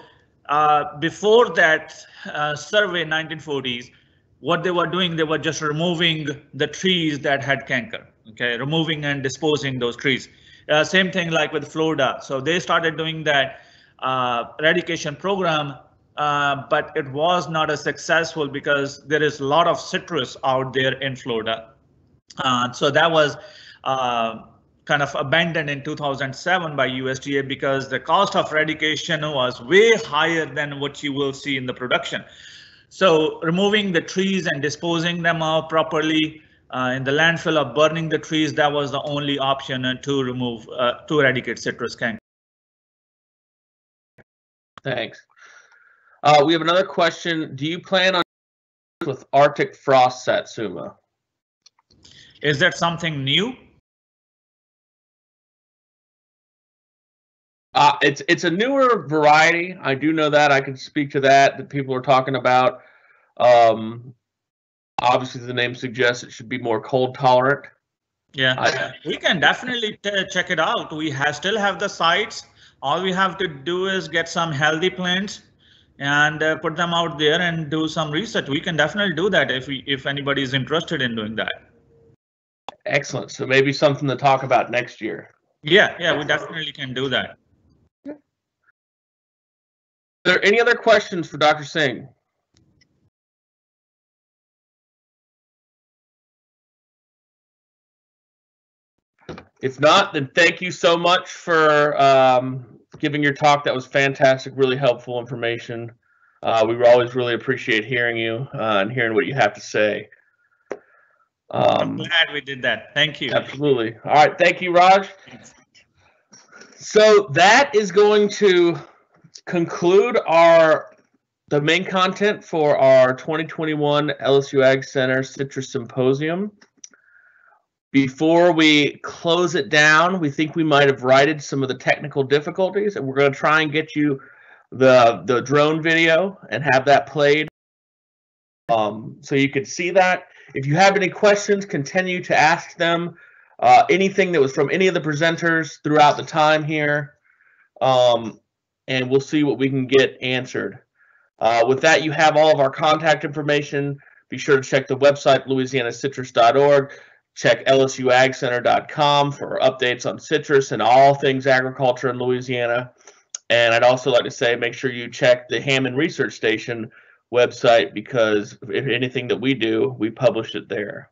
uh, before that uh, survey, 1940s, what they were doing, they were just removing the trees that had canker, okay, removing and disposing those trees. Uh, same thing like with Florida. So they started doing that uh, eradication program, uh, but it was not as successful because there is a lot of citrus out there in Florida. Uh, so that was kind of abandoned in 2007 by USDA because the cost of eradication was way higher than what you will see in the production. So removing the trees and disposing them out properly uh, in the landfill or burning the trees, that was the only option to remove, uh, to eradicate citrus canker. Thanks. Uh, we have another question. Do you plan on with Arctic frost satsuma? Is that something new? Uh, it's it's a newer variety. I do know that. I can speak to that. That people are talking about. Um, obviously, the name suggests it should be more cold tolerant. Yeah, I- we can definitely t- check it out. We have still have the sites. All we have to do is get some healthy plants and uh, put them out there and do some research. We can definitely do that if we, if anybody is interested in doing that. Excellent. So maybe something to talk about next year. Yeah, yeah, we definitely can do that. Are there any other questions for Dr. Singh? If not, then thank you so much for um, giving your talk. That was fantastic, really helpful information. Uh, we always really appreciate hearing you uh, and hearing what you have to say. I'm Um, glad we did that. Thank you. Absolutely. All right. Thank you, Raj. So that is going to conclude our the main content for our 2021 LSU Ag Center Citrus Symposium. Before we close it down, we think we might have righted some of the technical difficulties, and we're going to try and get you the the drone video and have that played, um, so you could see that. If you have any questions, continue to ask them. Uh, anything that was from any of the presenters throughout the time here, um, and we'll see what we can get answered. Uh, with that, you have all of our contact information. Be sure to check the website, louisianacitrus.org. Check lsuagcenter.com for updates on citrus and all things agriculture in Louisiana. And I'd also like to say make sure you check the Hammond Research Station website because if anything that we do, we publish it there.